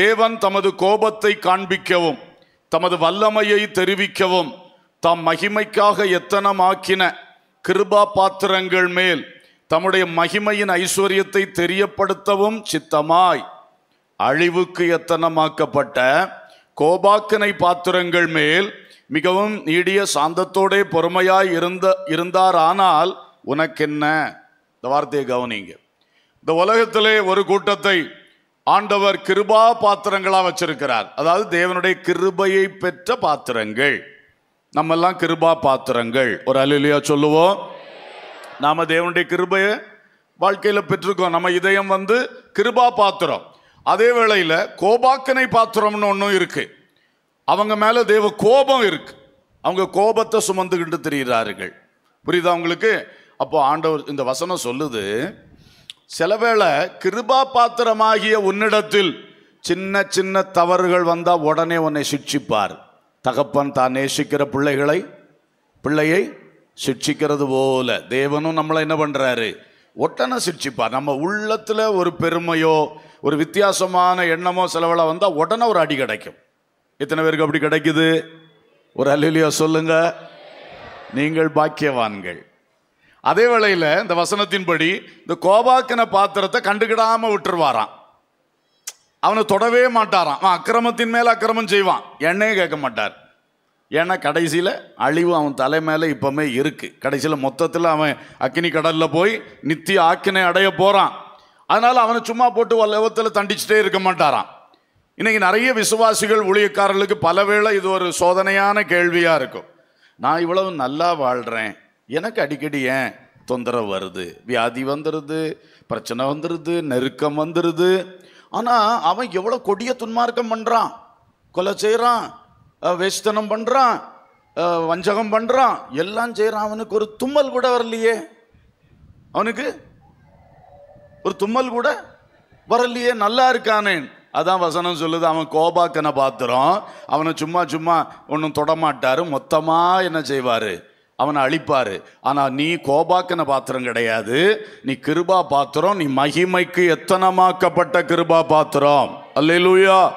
A: தேவன் தமது கோபத்தை காண்பிக்கவும் தமது வல்லமையை தெரிவிக்கவும் தாம் மகிமைக்காக எத்தனமாக்கின கிருபா பாத்திரங்கள் மேல் தம்முடைய மகிமையின் ஐஸ்வர்யத்தை தெரியப்படுத்தவும் சித்தமாய். அழிவுக்கு எத்தனமாக்கப்பட்ட கோபாக்கனை பாத்திரங்கள் மேல் மிகவும் நீடிய சாந்தத்தோடே பொறுமையாய் இருந்த இருந்தாரானால் உனக்கென்ன? இந்த வார்த்தையை கவனிங்க. இந்த உலகத்திலே ஒரு கூட்டத்தை ஆண்டவர் கிருபா பாத்திரங்களாக வச்சிருக்கிறார். அதாவது தேவனுடைய கிருபையை பெற்ற பாத்திரங்கள். நம்மெல்லாம் கிருபா பாத்திரங்கள். ஒரு அலுலியா சொல்லுவோம். நாம தேவனுடைய கிருபையை வாழ்க்கையில பெற்றிருக்கோம் நம்ம இதயம் வந்து கிருபா பாத்திரம். அதே வேளையில் கோபாக்கனை பாத்திரம்னு ஒன்றும் இருக்கு. அவங்க மேல தேவ கோபம் இருக்கு. அவங்க கோபத்தை சுமந்துக்கிட்டு தெரிகிறார்கள். புரியுதா உங்களுக்கு? அப்போ ஆண்டவர் இந்த வசனம் சொல்லுது சில வேளை கிருபா பாத்திரமாகிய உன்னிடத்தில் சின்ன சின்ன தவறுகள் வந்தால் உடனே உன்னை சிட்சிப்பார். தகப்பன் தான் நேசிக்கிற பிள்ளைகளை பிள்ளையை சிட்சிக்கிறது போல. தேவனும் நம்மளை என்ன பண்ணுறாரு ஒட்டனை சிட்சிப்பார் நம்ம உள்ளத்தில் ஒரு பெருமையோ ஒரு வித்தியாசமான எண்ணமோ செலவில் வந்தால் உடனே ஒரு அடி கிடைக்கும். எத்தனை பேருக்கு அப்படி கிடைக்குது? ஒரு அல்லிலியா சொல்லுங்க. நீங்கள் பாக்கியவான்கள். அதே வேளையில் இந்த வசனத்தின்படி இந்த கோபாக்கின பாத்திரத்தை கண்டுக்கிடாமல் விட்டுருவாராம். அவனை தொடவே மாட்டாராம். அவன் அக்கிரமத்தின் மேலே அக்கிரமம் செய்வான். என்னையே கேட்க மாட்டார். ஏன்னா கடைசியில் அழிவு அவன் தலை மேலே இப்போமே இருக்குது கடைசியில் மொத்தத்தில் அவன் அக்கினி கடலில் போய் நித்திய ஆக்கினை அடைய போகிறான் அதனால் அவனை சும்மா போட்டு உலகத்தில் தண்டிச்சுட்டே இருக்க மாட்டாராம். இன்றைக்கி நிறைய விசுவாசிகள் ஊழியக்காரர்களுக்கு பலவேளை இது ஒரு சோதனையான கேள்வியாக இருக்கும். நான் இவ்வளவு நல்லா வாழ்கிறேன் எனக்கு அடிக்கடி ஏன் தொந்தரவு வருது? வியாதி வந்துடுது பிரச்சனை வந்துடுது நெருக்கம் வந்துடுது ஆனால் அவன் எவ்வளோ கொடிய துன்மார்க்கம் பண்ணுறான் கொலை செய்கிறான் வேஷ்டனம் பண்ணுறான் வஞ்சகம் பண்ணுறான் எல்லாம் செய்கிறான் அவனுக்கு ஒரு தும்மல் கூட வரலையே. அவனுக்கு ஒரு தும்மல் கூட வரலையே. நல்லா இருக்கானேன் அதான் வசனம் சொல்லுது. அவன் கோபாக்கனை பாத்திரம் அவனை சும்மா சும்மா ஒன்றும் தொடமாட்டார் மொத்தமாக என்ன செய்வார்? அவனை அழிப்பார். ஆனால் நீ கோபாக்கன பாத்திரம் கிடையாது. நீ கிருபா பாத்திரம் நீ மகிமைக்கு எத்தனமாக்கப்பட்ட கிருபா பாத்திரம். அல்லேலூயா.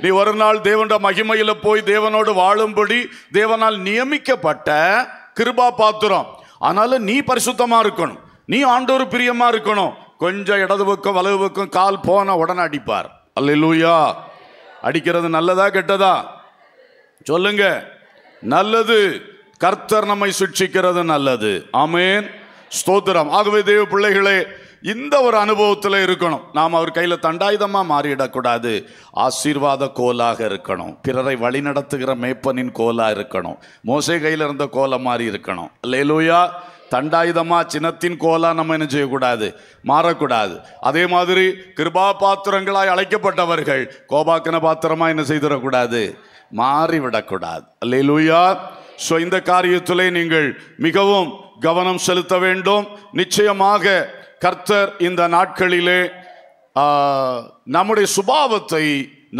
A: நீ ஒரு நாள் தேவனோட மகிமையில் போய் தேவனோடு வாழும்படி தேவனால் நியமிக்கப்பட்ட கிருபா பாத்திரம். ஆனாலும் நீ பரிசுத்தமாக இருக்கணும். நீ ஆண்டோர் பிரியமாக இருக்கணும். கொஞ்சம் இடது பக்கம் வலது பக்கம் கால் போன உடனே அடிப்பார். அல்லேலூயா. அடிக்கிறது நல்லதா கெட்டதா? சொல்லுங்க. நல்லது. கர்த்தர் நம்மை சிக்ஷிக்கிறது நல்லது. ஆமேன். ஸ்தோத்திரம். ஆகவே தேவ பிள்ளைகளே இந்த ஒரு அனுபவத்தில் இருக்கணும். நாம் அவர் கையில் தண்டாயுதமாக மாறிடக்கூடாது. ஆசீர்வாத கோலாக இருக்கணும். பிறரை வழிநடத்துகிற மேப்பனின் கோலாக இருக்கணும். மோசை கையில் இருந்த கோலை மாதிரி இருக்கணும். லேலூயா தண்டாயுதமா சின்னத்தின் கோலா நம்ம என்ன செய்யக்கூடாது? மாறக்கூடாது. அதே மாதிரி கிருபா பாத்திரங்களாய் அழைக்கப்பட்டவர்கள் கோபாக்கன பாத்திரமா என்ன செய்திடக்கூடாது? மாறிவிடக்கூடாது. அல்லேலூயா. ஸோ இந்த காரியத்திலே நீங்கள் மிகவும் கவனம் செலுத்த வேண்டும். நிச்சயமாக கர்த்தர் இந்த நாட்களிலே நம்முடைய சுபாவத்தை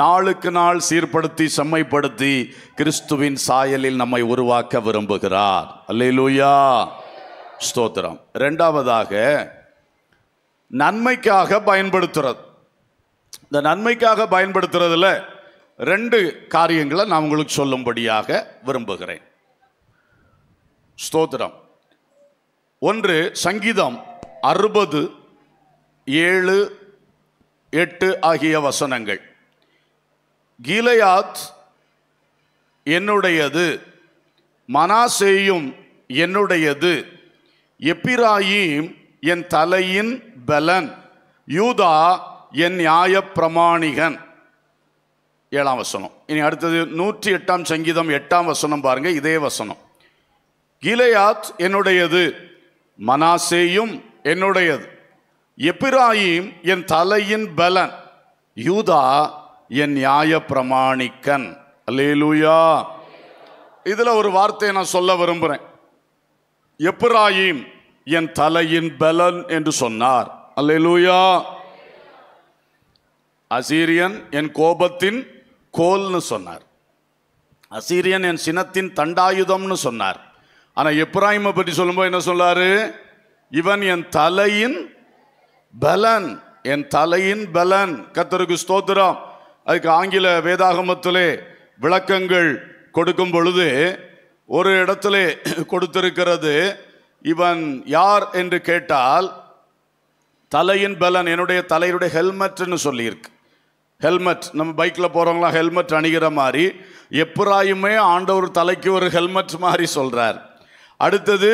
A: நாளுக்கு நாள் சீர்படுத்தி செம்மைப்படுத்தி கிறிஸ்துவின் சாயலில் நம்மை உருவாக்க விரும்புகிறார். அல்லேலூயா! ஸ்தோத்திரம். ரெண்டாவதாக நன்மைக்காக பயன்படுத்துறது. இந்த நன்மைக்காக பயன்படுத்துறதுல ரெண்டு காரியங்களை நான் உங்களுக்கு சொல்லும்படியாக விரும்புகிறேன். ஸ்தோத்திரம். ஒன்று சங்கீதம் அறுபது ஏழு எட்டு ஆகிய வசனங்கள். கீலையாத் என்னுடையது மனாசேயும் என்னுடையது எப்பிராயீம் என் தலையின் பலன் யூதா என் நியாய பிரமாணிகன் ஏழாம் வசனம். இனி அடுத்தது நூற்றி எட்டாம் சங்கீதம் எட்டாம் வசனம் பாருங்கள் இதே வசனம். கிலையாத் என்னுடையது மனாசேயும் என்னுடையது. எப்பிராயீம் என் தலையின் பலன் யூதா என் நியாய பிரமாணிக்கன். அலேலூயா இதில் ஒரு வார்த்தையை நான் சொல்ல விரும்புகிறேன் எப்பிராயீம் என் தலையின் பலன் என்று சொன்னார். அல்லேலூயா. அசீரியன் என் கோபத்தின் கோல்னு சொன்னார். அசீரியன் என் சினத்தின் தண்டாயுதம்னு சொன்னார். ஆனால் எப்ராஹிமை பற்றி சொல்லும்போது என்ன சொல்லாரு? இவன் என் தலையின் பலன் என் தலையின் பலன். கத்தருக்கு ஸ்தோத்திரம். அதுக்கு ஆங்கில வேதாகமத்திலே விளக்கங்கள் கொடுக்கும் பொழுது ஒரு இடத்துல கொடுத்திருக்கிறது இவன் யார் என்று கேட்டால் தலையின் பலன் என்னுடைய தலையுடைய ஹெல்மெட்னு சொல்லியிருக்கு. ஹெல்மெட் நம்ம பைக்கில் போகிறவங்களாம் ஹெல்மெட் அணிகிற மாதிரி எப்புறாயுமே ஆண்டவர் தலைக்கு ஒரு ஹெல்மெட் மாதிரி சொல்கிறார் அடுத்தது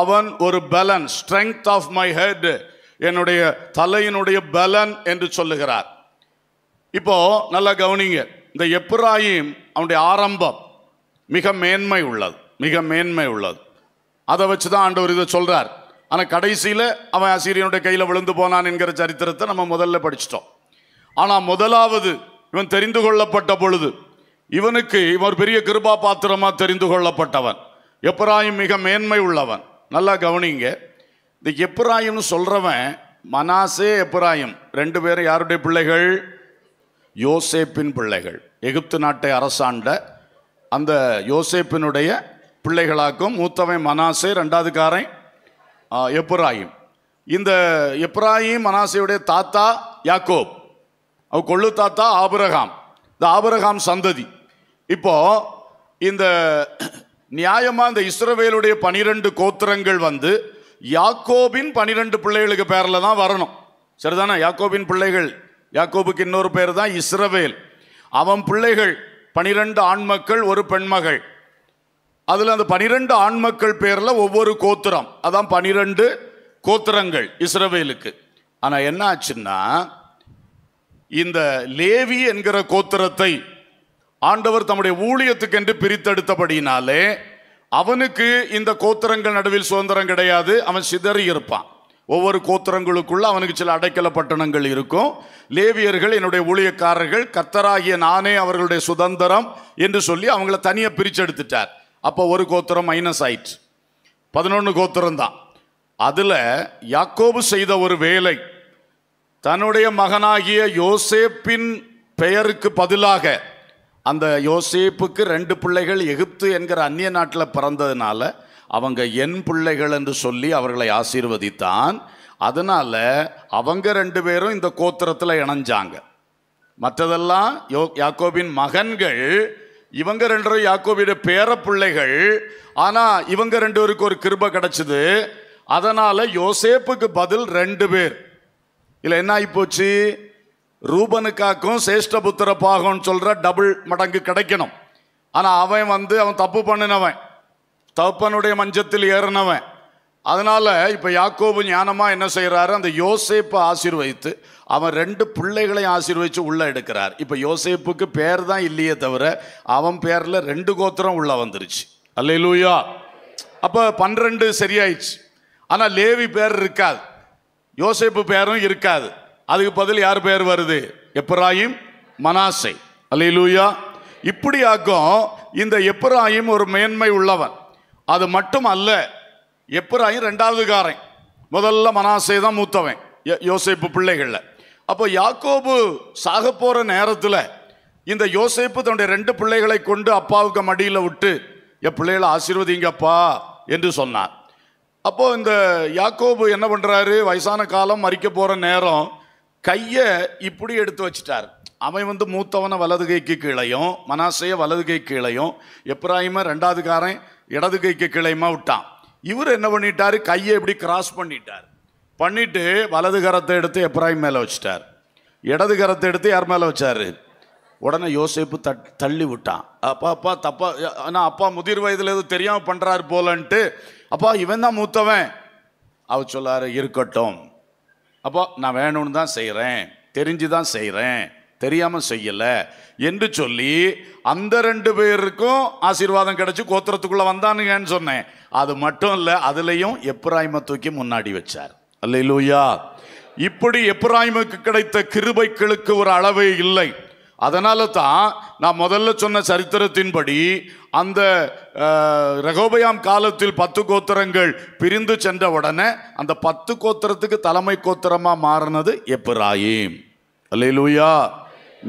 A: அவன் ஒரு பலன் ஸ்ட்ரெங்க் ஆஃப் மை ஹெட் என்னுடைய தலையினுடைய பலன் என்று சொல்லுகிறார். இப்போ நல்லா கவனிங்க இந்த எப்ராயும் அவனுடைய ஆரம்பம் மிக மேன்மை உள்ளது மிக மேன்மை உள்ளது. அதை வச்சு தான் ஆண்டவர் இதை சொல்கிறார் ஆனால் கடைசியில் அவன் அசீரியனுடைய கையில் விழுந்து போனான் என்கிற சரித்திரத்தை நம்ம முதல்ல படிச்சிட்டோம். ஆனால் முதலாவது இவன் தெரிந்து கொள்ளப்பட்ட பொழுது இவனுக்கு இவன் பெரிய கிருபா பாத்திரமாக தெரிந்து கொள்ளப்பட்டவன். எப்ராயும் மிக மேன்மை உள்ளவன். நல்லா கவனிங்க. இந்த எப்ராயிம்னு சொல்கிறவன் மனாசே எப்ராயிம் ரெண்டு பேரும் யாருடைய பிள்ளைகள்? யோசேப்பின் பிள்ளைகள். எகிப்து நாட்டை அரசாண்ட அந்த யோசேப்பினுடைய பிள்ளைகளாக்கும் மூத்தவன் மனாசே ரெண்டாவது காரன் எப்ராயிம் இந்த எப்ராயிம் மனாசையுடைய தாத்தா யாக்கோப். அவ கொள்ளு தாத்தா ஆபிரகாம். இந்த ஆபிரகாம் சந்ததி. இப்போ இந்த நியாயமா இந்த இஸ்ரவேலுடைய பனிரெண்டு கோத்திரங்கள் வந்து யாக்கோபின் பனிரெண்டு பிள்ளைகளுக்கு பேரில் தான் வரணும். சரிதானா? யாக்கோபின் பிள்ளைகள். யாக்கோபுக்கு இன்னொரு பேர் தான் இஸ்ரவேல். அவன் பிள்ளைகள் பனிரெண்டு ஆண்மக்கள் ஒரு பெண்மகள். அதில் அந்த பனிரெண்டு ஆண்மக்கள் பேரில் ஒவ்வொரு கோத்திரம். அதான் பனிரெண்டு கோத்திரங்கள் இஸ்ரவேலுக்கு. ஆனால் என்ன ஆச்சுன்னா இந்த லேவி என்கிற கோத்திரத்தை ஆண்டவர் தம்முடைய ஊழியத்துக்கென்று பிரித்தெடுத்தபடியினாலே அவனுக்கு இந்த கோத்திரங்கள் நடுவில் சுதந்திரம் கிடையாது. அவன் சிதறி இருப்பான். ஒவ்வொரு கோத்திரங்களுக்குள்ள அவனுக்கு சில அடைக்கல பட்டணங்கள் இருக்கும். லேவியர்கள் என்னுடைய ஊழியக்காரர்கள் கத்தராகிய நானே அவர்களுடைய சுதந்திரம் என்று சொல்லி அவங்கள தனியாக பிரிச்செடுத்துட்டார். அப்போ ஒரு கோத்திரம் மைனஸ் ஆயிடுச்சு பதினொன்று கோத்திரம் தான். அதில் யாக்கோபு செய்த ஒரு வேலை தன்னுடைய மகனாகிய யோசேப்பின் பெயருக்கு பதிலாக அந்த யோசேப்புக்கு ரெண்டு பிள்ளைகள் எகிப்து என்கிற அந்நிய நாட்டில் பிறந்ததுனால அவங்க என் பிள்ளைகள் என்று சொல்லி அவர்களை ஆசீர்வதித்தான். அதனால் அவங்க ரெண்டு பேரும் இந்த கோத்திரத்தில் இணைஞ்சாங்க. மற்றதெல்லாம் யோ யாக்கோபின் மகன்கள் இவங்க ரெண்டு பேரும் யாக்கோபியுடைய பேர பிள்ளைகள். ஆனால் இவங்க ரெண்டு பேருக்கு ஒரு கிருப கிடச்சிது. அதனால் யோசேப்புக்கு பதில் ரெண்டு பேர். இல்லை என்ன ஆகிப்போச்சு ரூபனுக்காக்கும் சேஷ்டபுத்திர பாகம்னு சொல்கிற டபுள் மடங்கு கிடைக்கணும். ஆனால் அவன் வந்து அவன் தப்பு பண்ணினவன். தப்பனுடைய மஞ்சத்தில் ஏறினவன். அதனால் இப்போ யாக்கோபு ஞானமாக என்ன செய்கிறாரு அந்த யோசேப்பை ஆசீர்வதித்து அவன் ரெண்டு பிள்ளைகளையும் ஆசீர்வதித்து உள்ளே எடுக்கிறார். இப்போ யோசேப்புக்கு பேர் தான் இல்லையே தவிர அவன் பேரில் ரெண்டு கோத்திரம் உள்ளே வந்துருச்சு. அல்லேலூயா. அப்போ பன்னிரெண்டு சரியாயிடுச்சு. ஆனால் லேவி பேர் இருக்காது. யோசேப்பு பேரும் இருக்காது. அதுக்கு பதில் யார் பேர் வருது? எப்ராயிம் மனாசை. அலையிலூயா இப்படியாக்கும் இந்த எப்ராயிம் ஒரு மேன்மை உள்ளவன். அது மட்டும் அல்ல எப்ராயிம் ரெண்டாவது காரன் முதல்ல மனாசை தான் மூத்தவன் யோ- யோசேப்பு அப்போ யாக்கோபு சாக போகிற நேரத்தில் இந்த யோசேப்பு தன்னுடைய ரெண்டு பிள்ளைகளை கொண்டு அப்பாவுக்கு மடியில் விட்டு என் பிள்ளைகளை ஆசீர்வதிங்கப்பா என்று சொன்னார். அப்போது இந்த யாக்கோபு என்ன பண்ணுறாரு வயசான காலம் மறிக்க போகிற நேரம் கையை இப்படி எடுத்து வச்சிட்டார். அவன் வந்து மூத்தவனை வலது கைக்கு கீழையும் மனாசைய வலது கை கீழையும் எப்ராயிம ரெண்டாவது காரன் இடது கைக்கு கீழையுமா விட்டான். இவர் என்ன பண்ணிட்டாரு? கையை இப்படி கிராஸ் பண்ணிட்டார். பண்ணிட்டு வலது கரத்தை எடுத்து எப்ராஹிம் மேலே வச்சிட்டார். இடது கரத்தை எடுத்து யார் மேலே வச்சாரு? உடனே யோசேப்பு தட் தள்ளி விட்டான். அப்பா அப்பா தப்பா ஆனால் அப்பா முதிர் வயதில் எதுவும் தெரியாமல் பண்ணுறாரு போலன்ட்டு. அப்பா இவன் தான் மூத்தவன். அவர் சொல்லாரு இருக்கட்டும். அப்போ நான் வேணும்னு தான் செய்கிறேன் தெரிஞ்சு தான் செய்கிறேன் தெரியாமல் செய்யலை என்று சொல்லி அந்த ரெண்டு பேருக்கும் ஆசீர்வாதம் கிடச்சி கோத்திரத்துக்குள்ளே வந்தானுங்கன்னு சொன்னேன். அது மட்டும் இல்லை அதுலேயும் எப்ராய்மை தூக்கி முன்னாடி வச்சார். அல்லையிலூயா இப்படி எப்ராய்முக்கு கிடைத்த கிருபைகளுக்கு ஒரு அளவே இல்லை. அதனால தான் நான் முதல்ல சொன்ன சரித்திரத்தின்படி அந்த ரகோபயாம் காலத்தில் பத்து கோத்திரங்கள் பிரிந்து சென்ற உடனே அந்த பத்து கோத்திரத்துக்கு தலைமை கோத்திரமாக மாறினது எப்ராயிம் அல்லேலூயா.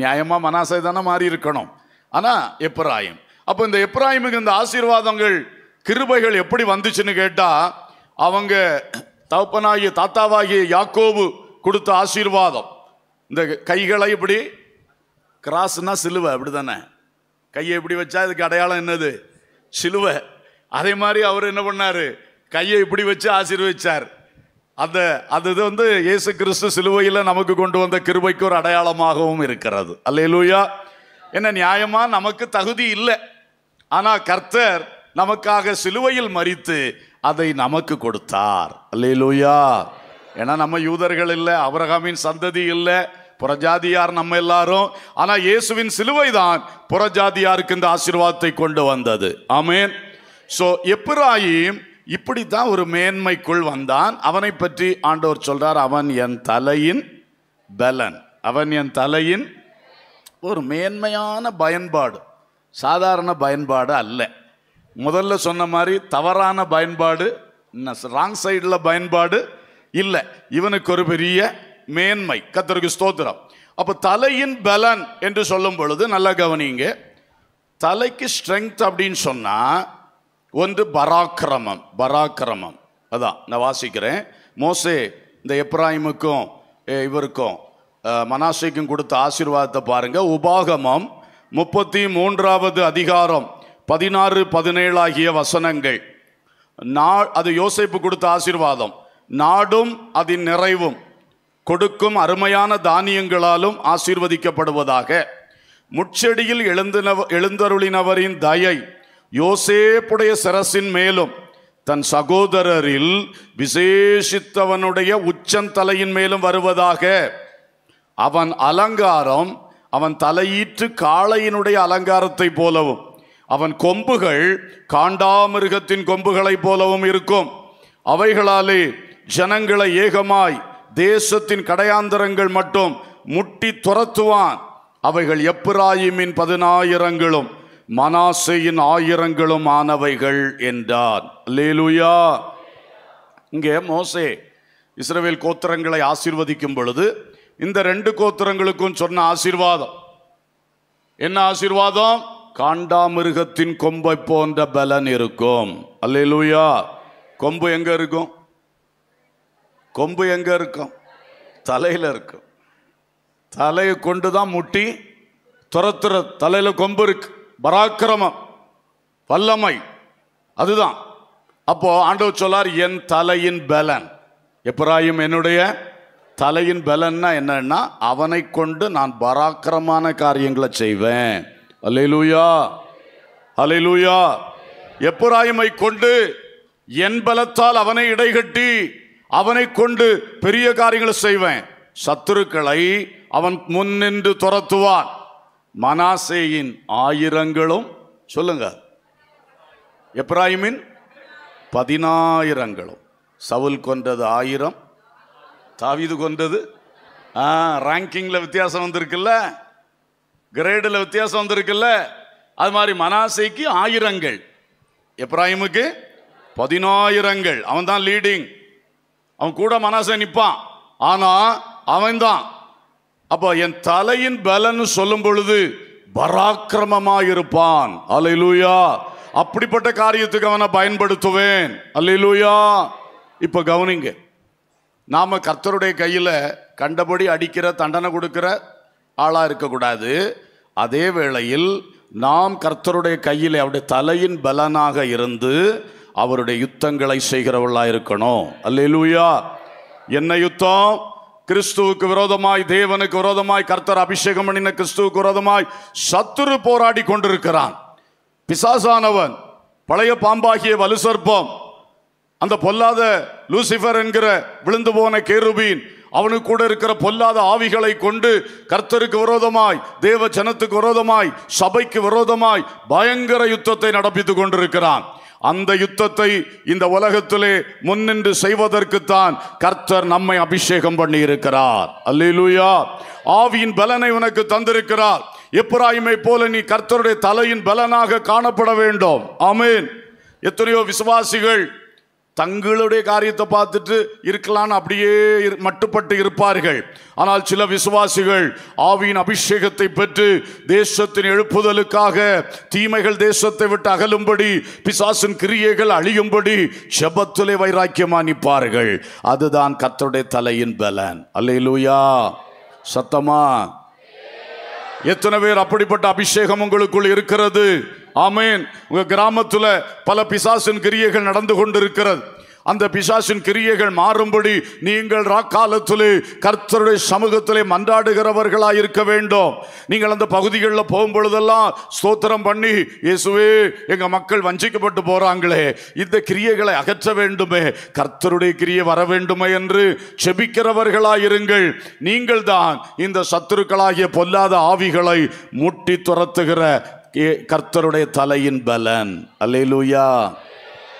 A: நியாயமாக மனாசை தானே மாறி இருக்கணும் ஆனால் எப்ராயிம் அப்போ இந்த எப்ராயிமுக்கு இந்த ஆசீர்வாதங்கள் கிருபைகள் எப்படி வந்துச்சுன்னு கேட்டால் அவங்க தகப்பனாகிய தாத்தாவாகிய யாக்கோபு கொடுத்த ஆசீர்வாதம். இந்த கைகளை இப்படி கிராஸ்னா சிலுவை அப்படிதானே? கையை இப்படி வச்சா இதுக்கு அடையாளம் என்னது? சிலுவை. அதே மாதிரி அவர் என்ன பண்ணாரு? கையை இப்படி வச்சு ஆசீர்வதிச்சார். அந்த அது இது வந்து இயேசு கிறிஸ்து சிலுவையில் நமக்கு கொண்டு வந்த கிருபைக்கு ஒரு அடையாளமாகவும் இருக்கிறது. அல்லையிலூயா என்ன நியாயமாக நமக்கு தகுதி இல்லை. ஆனால் கர்த்தர் நமக்காக சிலுவையில் மறித்து அதை நமக்கு கொடுத்தார். அல்லையிலூயா ஏன்னா நம்ம யூதர்கள் இல்லை அவரகாமின் சந்ததி இல்லை புறஜாதியார் நம்ம எல்லாரும். ஆனா இயேசுவின் சிலுவை தான் புறஜாதியாருக்கு இந்த ஆசீர்வாதத்தை கொண்டு வந்தது. ஆமேன். ஸோ எப்பராயும் இப்படித்தான் ஒரு மேன்மைக்குள் வந்தான். அவனை பற்றி ஆண்டவர் சொல்றார் அவன் என் தலையின் பலன். அவன் என் தலையின் ஒரு மேன்மையான பயன்பாடு. சாதாரண பயன்பாடு அல்ல. முதல்ல சொன்ன மாதிரி தவறான பயன்பாடு ராங் சைடில் பயன்பாடு இல்லை. இவனுக்கு ஒரு பெரிய மேன்மை. கத்தருக்கு ஸ்தோத்திரம். அப்போ தலையின் பலன் என்று சொல்லும் பொழுது நல்லா கவனிங்க. தலைக்கு ஸ்ட்ரெங்க் அப்படின்னு சொன்னால் ஒன்று பராக்கிரமம் பராக்கிரமம். அதான் நான் வாசிக்கிறேன். மோசே இந்த எப்ராஹிமுக்கும் இவருக்கும் மனாசைக்கும் கொடுத்த ஆசீர்வாதத்தை பாருங்கள் உபாகமம் முப்பத்தி மூன்றாவது அதிகாரம் பதினாறு பதினேழு ஆகிய வசனங்கள். நா அது யோசிப்பு கொடுத்த ஆசீர்வாதம். நாடும் அதன் நிறைவும். கொடுக்கும் அருமையான தானியங்களாலும் ஆசீர்வதிக்கப்படுவதாக. முட்செடியில் எழுந்தினவ எழுந்தருளினவரின் தயை யோசேப்புடைய சரசின் மேலும் தன் சகோதரரில் விசேஷித்தவனுடைய உச்சந்தலையின் மேலும் வருவதாக. அவன் அலங்காரம் அவன் தலையீற்று காளையினுடைய அலங்காரத்தை போலவும் அவன் கொம்புகள் காண்டாமிருகத்தின் கொம்புகளைப் போலவும் இருக்கும். அவைகளாலே ஜனங்களை ஏகமாய் தேசத்தின் கடையாந்தரங்கள் மட்டும் முட்டி துரத்துவான். அவைகள் எப்பிராயிமின் பதினாயிரங்களும் மனாசையின் ஆயிரங்களும் ஆனவைகள் என்றார் லேலுயா இங்கே மோசே இஸ்ரவேல் கோத்திரங்களை ஆசீர்வதிக்கும் பொழுது இந்த ரெண்டு கோத்திரங்களுக்கும் சொன்ன ஆசீர்வாதம். என்ன ஆசீர்வாதம்? காண்டாமிருகத்தின் கொம்பை போன்ற பலன் இருக்கும். அல்லேலூயா. கொம்பு எங்க இருக்கும்? கொம்பு எங்கே இருக்கும்? தலையில் இருக்கும் தலையை கொண்டு தான் முட்டி துரத்துற தலையில் கொம்பு இருக்கு. பராக்கிரமம் வல்லமை அதுதான். அப்போ ஆண்டவர் சொல்லார் என் தலையின் பலன். எப்பராயும் என்னுடைய தலையின் பலன்னா என்னன்னா அவனை கொண்டு நான் பராக்கிரமான காரியங்களை செய்வேன். அல்லேலூயா அல்லேலூயா. எப்பராயுமை கொண்டு என் பலத்தால் அவனை இடைகட்டி அவனை கொண்டு பெரிய காரியங்களை செய்வேன். சத்துருக்களை அவன் முன் நின்று துரத்துவான். மனாசேயின் ஆயிரங்களும் சொல்லுங்க. எப்ராஹிமின் பதினாயிரங்களும். சவுல் கொன்றது ஆயிரம். தாவிது கொன்றது ரேங்கிங்கில் வித்தியாசம் வந்திருக்குல்ல. கிரேடில் வித்தியாசம் வந்திருக்குல்ல. அது மாதிரி மனாசைக்கு ஆயிரங்கள். எப்ராஹிமுக்கு பதினாயிரங்கள். அவன் தான் லீடிங் அவன் கூட மனாசை நிற்பான் ஆனா அவன்தான். அப்போ என் தலையின் பலன்னு சொல்லும் பொழுது பராக்கிரமமாயிருப்பான் அலையிலூயா அப்படிப்பட்ட காரியத்துக்கு அவனை பயன்படுத்துவேன். அல்லையிலூயா இப்போ கவனிங்க. நாம் கர்த்தருடைய கையில் கண்டபடி அடிக்கிற தண்டனை கொடுக்கிற ஆளாக இருக்கக்கூடாது. அதே வேளையில் நாம் கர்த்தருடைய கையில் அவருடைய தலையின் பலனாக இருந்து அவருடைய யுத்தங்களை செய்கிறவர்களாக இருக்கணும். அல்லூயா என்ன யுத்தம்? கிறிஸ்துவுக்கு விரோதமாய் தேவனுக்கு விரோதமாய் கர்த்தர் அபிஷேகம் பண்ணின கிறிஸ்துவுக்கு விரோதமாய் சத்துரு போராடி கொண்டிருக்கிறான். பிசாசானவன் பழைய பாம்பாகிய வலுசர்ப்பம் அந்த பொல்லாத லூசிஃபர் என்கிற விழுந்து போன கேருபீன் அவனுக்கு கூட இருக்கிற பொல்லாத ஆவிகளை கொண்டு கர்த்தருக்கு விரோதமாய் தேவ ஜனத்துக்கு விரோதமாய் சபைக்கு விரோதமாய் பயங்கர யுத்தத்தை நடப்பித்துக் கொண்டிருக்கிறான். அந்த யுத்தத்தை இந்த உலகத்திலே முன்னின்று செய்வதற்குத்தான் கர்த்தர் நம்மை அபிஷேகம் பண்ணி இருக்கிறார் அல்லேலூயா. ஆவியின் பலனை உனக்கு தந்திருக்கிறார். எப்ராயிமை போல நீ கர்த்தருடைய தலையின் பலனாக காணப்பட வேண்டும். அமீன் எத்தனையோ விசுவாசிகள் தங்களுடைய காரியத்தை பார்த்துட்டு இருக்கலாம்னு அப்படியே இரு- மட்டுப்பட்டு இருப்பார்கள். ஆனால் சில விசுவாசிகள் ஆவியின் அபிஷேகத்தை பெற்று தேசத்தின் எழுப்புதலுக்காக தீமைகள் தேசத்தை விட்டு அகலும்படி பிசாசின் கிரியைகள் அழியும்படி செபத்திலே வைராக்கியமா நிற்பார்கள் அதுதான் கத்தருடைய தலையின் பலன். அல்லையிலூயா சத்தமா? எத்தனை பேர் அப்படிப்பட்ட அபிஷேகம் உங்களுக்குள் இருக்கிறது? ஆமேன். உங்க கிராமத்தில் பல பிசாசின் கிரியைகள் நடந்து கொண்டிருக்கிறது. அந்த பிசாசின் கிரியைகள் மாறும்படி நீங்கள் ராக்காலத்திலே கர்த்தருடைய சமூகத்திலே மன்றாடுகிறவர்களாக இருக்க வேண்டும். நீங்கள் அந்த பகுதிகளில் போகும் பொழுதெல்லாம் ஸ்தோத்திரம் பண்ணி இயேசுவே எங்கள் மக்கள் வஞ்சிக்கப்பட்டு போகிறாங்களே இந்த கிரியைகளை அகற்ற வேண்டுமே. கர்த்தருடைய கிரியை வர வேண்டுமே என்று செபிக்கிறவர்களாயிருங்கள் நீங்கள் தான் இந்த சத்துருக்களாகிய பொல்லாத ஆவிகளை முட்டி துரத்துகிற கர்த்தருடைய தலையின் பலன். அல்லேலூயா.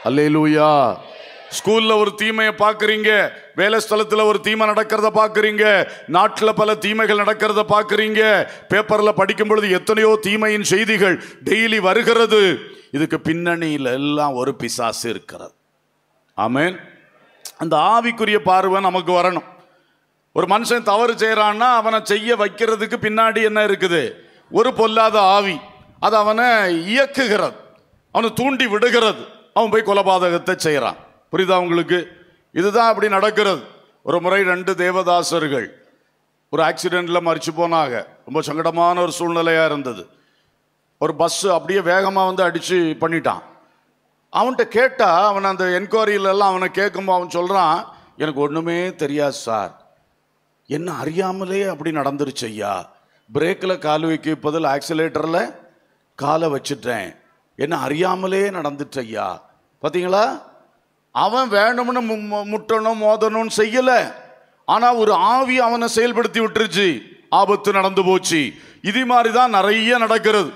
A: அல்லேலூயா. ஸ்கூல்ல ஒரு தீமையை பார்க்குறீங்க. வேலை ஸ்தலத்தில் ஒரு தீமை நடக்கிறத பார்க்குறீங்க. நாட்டில் பல தீமைகள் நடக்கிறத பார்க்குறீங்க. பேப்பரில் படிக்கும் பொழுது எத்தனையோ தீமையின் செய்திகள் டெய்லி வருகிறது. இதுக்கு பின்னணியில் எல்லாம் ஒரு பிசாசு இருக்கிறது ஆமேன். அந்த ஆவிக்குரிய பார்வை நமக்கு வரணும். ஒரு மனுஷன் தவறு செய்கிறான்னா அவனை செய்ய வைக்கிறதுக்கு பின்னாடி என்ன இருக்குது? ஒரு பொல்லாத ஆவி. அது அவனை இயக்குகிறது. அவனை தூண்டி விடுகிறது. அவன் போய் கொலபாதகத்தை செய்கிறான். புரியுதா உங்களுக்கு? இதுதான் அப்படி நடக்கிறது. ஒரு முறை ரெண்டு தேவதாசர்கள் ஒரு ஆக்சிடெண்ட்டில் மறிச்சு போனாங்க. ரொம்ப சங்கடமான ஒரு சூழ்நிலையாக இருந்தது. ஒரு பஸ்ஸு அப்படியே வேகமாக வந்து அடித்து பண்ணிட்டான். அவன்கிட்ட கேட்டால் அவன் அந்த என்கொயரியிலெல்லாம் அவனை கேட்கும்போது அவன் சொல்கிறான் எனக்கு ஒன்றுமே தெரியாது சார். என்ன அறியாமலே அப்படி நடந்துருச்சு ஐயா. பிரேக்கில் கால் வைக்க பதில் ஆக்சிலேட்டரில் காலை வச்சுட்டேன். என்ன அறியாமலே நடந்துச்சு ஐயா. பார்த்தீங்களா அவன் வேணும்னு மு- முட்டணும் மோதணும்னு செய்யல. ஆனால் ஒரு ஆவி அவனை செயல்படுத்தி விட்டுருச்சு. ஆபத்து நடந்து போச்சு. இது மாதிரி தான் நிறைய நடக்கிறது.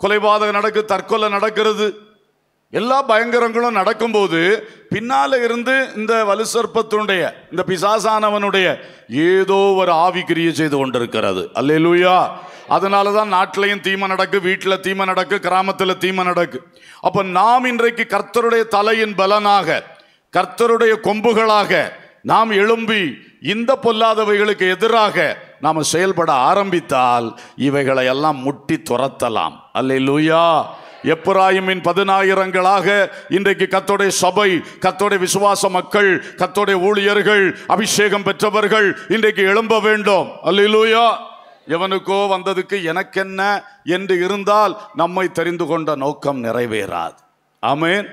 A: கொலைபாதகம் நடக்குது தற்கொலை நடக்கிறது. எல்லா பயங்கரங்களும் நடக்கும்போது பின்னால இருந்து இந்த வலுசற்பத்தினுடைய இந்த பிசாசானவனுடைய ஏதோ ஒரு ஆவி செய்து கொண்டிருக்கிறது. அல்லேலூயா. அதனால தான் நாட்டிலையும் தீமை நடக்கு வீட்டில் தீமை நடக்கு கிராமத்தில் தீமை நடக்கு. அப்போ நாம் இன்றைக்கு கர்த்தருடைய தலையின் பலனாக கர்த்தருடைய கொம்புகளாக நாம் எழும்பி இந்த பொல்லாதவைகளுக்கு எதிராக நாம் செயல்பட ஆரம்பித்தால் இவைகளை எல்லாம் முட்டி துரத்தலாம். அல்லேலூயா. எப்ராயிமின் பதினாயிரங்களாக இன்றைக்கு கத்தோடைய சபை கத்தோடைய விசுவாச மக்கள் கத்தோடைய ஊழியர்கள் அபிஷேகம் பெற்றவர்கள் இன்றைக்கு எழும்ப வேண்டும். அல்லூயா எவனுக்கோ வந்ததுக்கு எனக்கென்ன என்று இருந்தால் நம்மை தெரிந்து கொண்ட நோக்கம் நிறைவேறாது. ஆமேன்.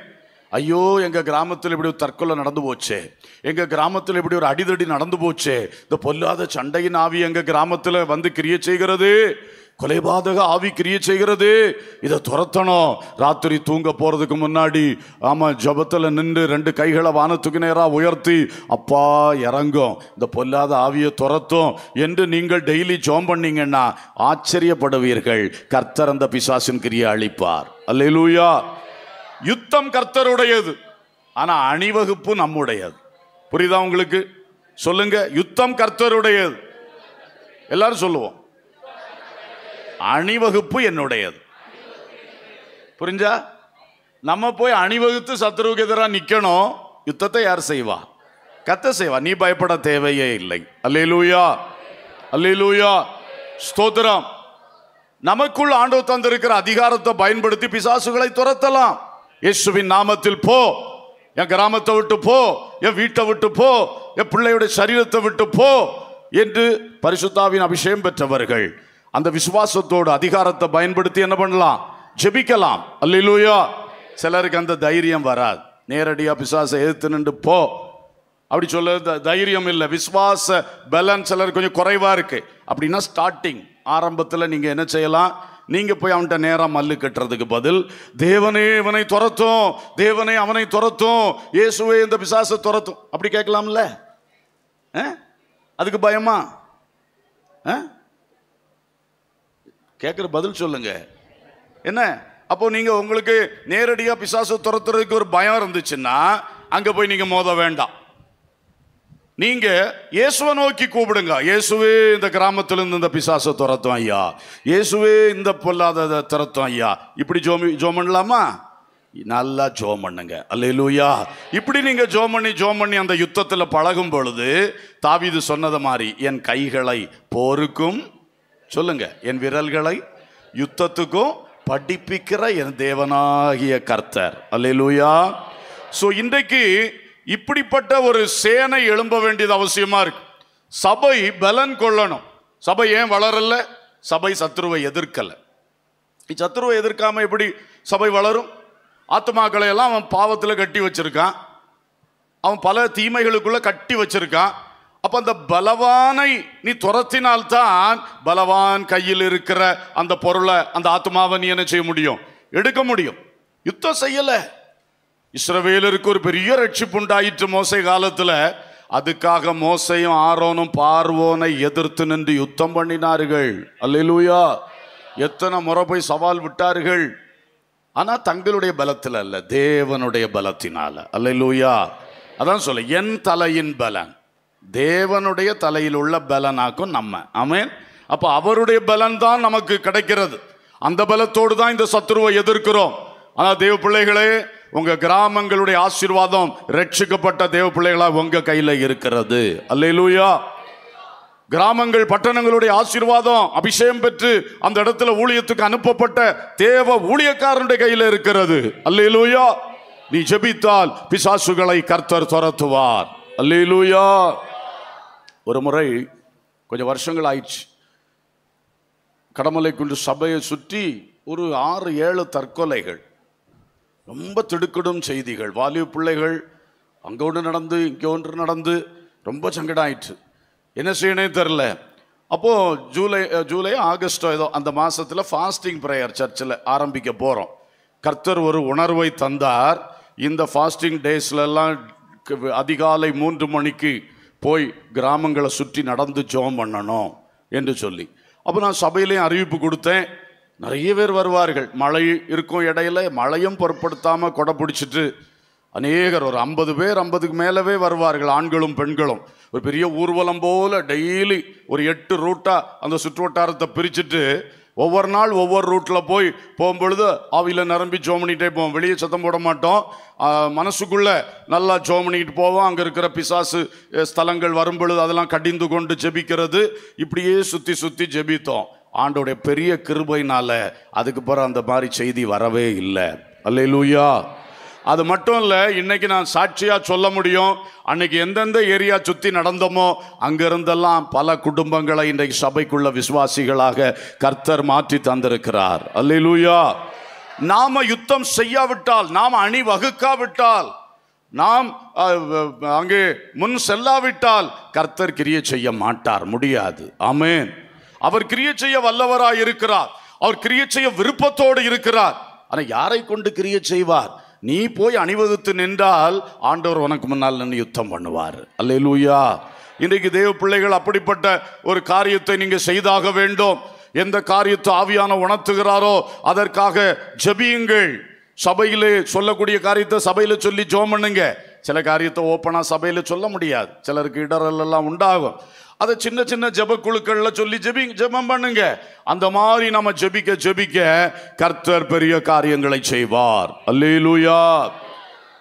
A: ஐயோ எங்கள் கிராமத்தில் இப்படி ஒரு தற்கொலை நடந்து போச்சே. எங்கள் கிராமத்தில் இப்படி ஒரு அடிதடி நடந்து போச்சே. இந்த பொல்லாத சண்டையின் ஆவி எங்கள் கிராமத்தில் வந்து கிரியை செய்கிறது? கொலைபாதக ஆவி கிரியை செய்கிறது. இதை துரத்தணும். ராத்திரி தூங்க போறதுக்கு முன்னாடி ஆமா ஜபத்தில் நின்று ரெண்டு கைகளை வானத்துக்கு நேராக உயர்த்தி அப்பா இறங்கும். இந்த பொல்லாத ஆவியை துரத்தும். என்று நீங்கள் டெய்லி ஜோம் பண்ணீங்கன்னா ஆச்சரியப்படுவீர்கள். கர்த்தர் அந்த பிசாசின் கிரியை அழிப்பார். அல்லூயா யுத்தம் கர்த்தருடையது. ஆனா அணிவகுப்பு நம்முடையது. புரியுதா உங்களுக்கு? சொல்லுங்க. யுத்தம் கர்த்தருடையது. எல்லாரும் சொல்லுவோம். அணிவகுப்பு என்னுடையது. புரிஞ்சா? நம்ம போய் அணிவகுத்து சத்ருவுக்கு எதிராக நிற்கணும் யுத்தத்தை யார் செய்வா? கத்த செய்வா. நீ பயப்பட தேவையே இல்லை. அல்லூயா அல்லூயா ஸ்தோத்திரம். நமக்குள் ஆண்டு தந்திருக்கிற அதிகாரத்தை பயன்படுத்தி பிசாசுகளை துரத்தலாம். இயேசுவின் நாமத்தில் போ. என் கிராமத்தை விட்டு போ. என் வீட்டை விட்டு போ. என் பிள்ளையுடைய சரீரத்தை விட்டு போ. என்று பரிசுத்தாவின் அபிஷேகம் பெற்றவர்கள். அந்த விசுவாசத்தோடு அதிகாரத்தை பயன்படுத்தி என்ன பண்ணலாம்? ஜெபிக்கலாம். அல்லூயா சிலருக்கு அந்த தைரியம் வராது. நேரடியா பிசாசை எதிர்த்து நின்று போ. அப்படி சொல்ல த- தைரியம் இல்லை. விசுவாச பலன் சிலர் கொஞ்சம் குறைவா இருக்கு. அப்படின்னா ஸ்டார்டிங் ஆரம்பத்தில் நீங்க என்ன செய்யலாம்? நீங்க போய் அவன்கிட்ட நேரம் மல்லு கட்டுறதுக்கு பதில் தேவனே இவனை துரத்தும். தேவனே அவனை துரத்தும். இயேசுவே இந்த பிசாசை துரத்தும். அப்படி கேட்கலாம்ல? ஆ? அதுக்கு பயமா? ஆ? கேட்குற பதில் சொல்லுங்க. என்ன? அப்போ நீங்கள் உங்களுக்கு நேரடியாக பிசாசு துரத்துறதுக்கு ஒரு பயம் இருந்துச்சுன்னா அங்கே போய் நீங்கள் மோத வேண்டாம். நீங்க இயேசுவை நோக்கி கூப்பிடுங்க. இயேசுவே இந்த கிராமத்திலிருந்து இந்த பிசாசை துரத்தும் ஐயா. இயேசுவே இந்த பொல்லாத துரத்தும் ஐயா. இப்படி ஜோமி ஜோம் பண்ணலாமா நல்லா ஜோம் பண்ணுங்க. அல்லையிலூயா இப்படி நீங்க ஜோம் பண்ணி ஜோம் பண்ணி அந்த யுத்தத்தில் பழகும் பொழுது தாவிது சொன்னது மாதிரி என் கைகளை போருக்கும் சொல்லுங்க என் விரல்களை யுத்தத்துக்கும் படிப்பிக்கிற என் தேவனாகிய கர்த்தர். அல்லேலூயா. ஸோ இன்றைக்கு இப்படிப்பட்ட ஒரு சேனை எழும்ப வேண்டியது அவசியமா இருக்கு. சபை பலன் கொள்ளணும். சபை ஏன் வளரல? சபை சத்ருவை எதிர்க்கலை. சத்ருவை எதிர்க்காம எப்படி சபை வளரும்? ஆத்மாக்களை எல்லாம் அவன் பாவத்தில் கட்டி வச்சிருக்கான். அவன் பல தீமைகளுக்குள்ள கட்டி வச்சிருக்கான். அப்ப அந்த பலவானை நீ துரத்தினால்தான் பலவான் கையில் இருக்கிற அந்த பொருளை அந்த ஆத்மாவை நீ என்ன செய்ய முடியும்? எடுக்க முடியும். யுத்தம் செய்யல. இஸ்ரவேலருக்கு ஒரு பெரிய ரட்சிப்பு உண்டாயிற்று மோசை காலத்துல. அதுக்காக மோசையும் ஆரோனும் பார்வோனை எதிர்த்து நின்று யுத்தம் பண்ணினார்கள். அல்லூயா எத்தனை முறை போய் சவால் விட்டார்கள். ஆனா தங்களுடைய பலத்தில் அல்ல தேவனுடைய பலத்தினால. அல்லூயா அதான் சொல்ல என் தலையின் பலன். தேவனுடைய தலையில் உள்ள பலனாக்கும் நம்ம. ஆமென். அப்போ அவருடைய பலன் தான் நமக்கு கிடைக்கிறது. அந்த பலத்தோடு தான் இந்த சத்துருவை எதிர்க்கிறோம். ஆனால் தேவ பிள்ளைகளே உங்கள் கிராமங்களுடைய ஆசீர்வாதம் ரட்சிக்கப்பட்ட தேவ பிள்ளைகளாக உங்கள் கையில் இருக்கிறது. அல்லையிலூயா கிராமங்கள் பட்டணங்களுடைய ஆசீர்வாதம் அபிஷேகம் பெற்று அந்த இடத்துல ஊழியத்துக்கு அனுப்பப்பட்ட தேவ ஊழியக்காரனுடைய கையில் இருக்கிறது. அல்லையிலூயா நீ ஜெபித்தால் பிசாசுகளை கர்த்தர் துரத்துவார். அல்லையிலூயா ஒரு முறை கொஞ்சம் வருஷங்கள் ஆயிடுச்சு கடமலை குண்டு சபையை சுற்றி ஒரு ஆறு ஏழு தற்கொலைகள். ரொம்ப திடுக்கிடும் செய்திகள். வாலிப பிள்ளைகள் அங்கே ஒன்று நடந்து இங்கே ஒன்று நடந்து ரொம்ப சங்கடம் ஆயிடுச்சு என்ன செய்யணே தெரில அப்போது ஜூலை ஜூலை ஆகஸ்டோ ஏதோ அந்த மாதத்தில் ஃபாஸ்டிங் ப்ரேயர் சர்ச்சில் ஆரம்பிக்க போகிறோம் கர்த்தர் ஒரு உணர்வை தந்தார். இந்த ஃபாஸ்டிங் டேஸ்லலாம் அதிகாலை மூன்று மணிக்கு போய் கிராமங்களை சுற்றி நடந்து ஜோம் பண்ணணும் என்று சொல்லி. அப்போ நான் சபையிலையும் அறிவிப்பு கொடுத்தேன். நிறைய பேர் வருவார்கள். மழை இருக்கும் இடையில மழையும் பொருட்படுத்தாமல் கொடை பிடிச்சிட்டு அநேகர் ஒரு ஐம்பது பேர் ஐம்பதுக்கு மேலவே வருவார்கள் ஆண்களும் பெண்களும். ஒரு பெரிய ஊர்வலம் போல் டெய்லி ஒரு எட்டு ரூட்டாக அந்த சுற்று வட்டாரத்தை பிரிச்சுட்டு ஒவ்வொரு நாள் ஒவ்வொரு ரூட்டில் போய் போகும்பொழுது ஆவியில் நிரம்பி ஜோம் பண்ணிகிட்டே போவோம். வெளியே சத்தம் போட மாட்டோம். மனசுக்குள்ளே நல்லா ஜோம் பண்ணிக்கிட்டு போவோம். அங்கே இருக்கிற பிசாசு ஸ்தலங்கள் வரும் பொழுது அதெல்லாம் கடிந்து கொண்டு ஜெபிக்கிறது. இப்படியே சுற்றி சுற்றி ஜெபித்தோம். ஆண்டோடைய பெரிய கிருபைனால அதுக்கு பிறகு அந்த மாதிரி செய்தி வரவே இல்லை. அல்லேலூயா. அது மட்டும் இல்லை இன்னைக்கு நான் சாட்சியாக சொல்ல முடியும். அன்னைக்கு எந்தெந்த ஏரியா சுற்றி நடந்தோமோ அங்கிருந்தெல்லாம் பல குடும்பங்களை இன்றைக்கு சபைக்குள்ள விசுவாசிகளாக கர்த்தர் மாற்றி தந்திருக்கிறார். அல்லூயா நாம யுத்தம் செய்யாவிட்டால் நாம் அணி வகுக்காவிட்டால் நாம் அங்கே முன் செல்லாவிட்டால் கர்த்தர் கிரியை செய்ய மாட்டார். முடியாது. ஆமேன். அவர் கிரியை செய்ய வல்லவராய் இருக்கிறார் அவர் கிரியை செய்ய விருப்பத்தோடு இருக்கிறார். ஆனால் யாரை கொண்டு கிரியை செய்வார்? நீ போய் அணிவகுத்து நின்றால் ஆண்டவர் உனக்கு முன்னால் நின்று யுத்தம் பண்ணுவார். அல்லேலூயா. இன்றைக்கு தேவ பிள்ளைகள் அப்படிப்பட்ட ஒரு காரியத்தை நீங்கள் செய்தாக வேண்டும். எந்த காரியத்தை ஆவியான உணர்த்துகிறாரோ அதற்காக ஜெபியுங்கள். சபையிலே சொல்லக்கூடிய காரியத்தை சபையில் சொல்லி ஜோம் பண்ணுங்க. சில காரியத்தை ஓப்பனாக சபையில் சொல்ல முடியாது. சிலருக்கு இடரல் எல்லாம் உண்டாகும். அதை சின்ன சின்ன ஜெப குழுக்கள்ல சொல்லி ஜெபி ஜெபம் பண்ணுங்க. அந்த மாதிரி நம்ம ஜெபிக்க ஜெபிக்க கர்த்தர் பெரிய காரியங்களை செய்வார். அல்லேலூயா.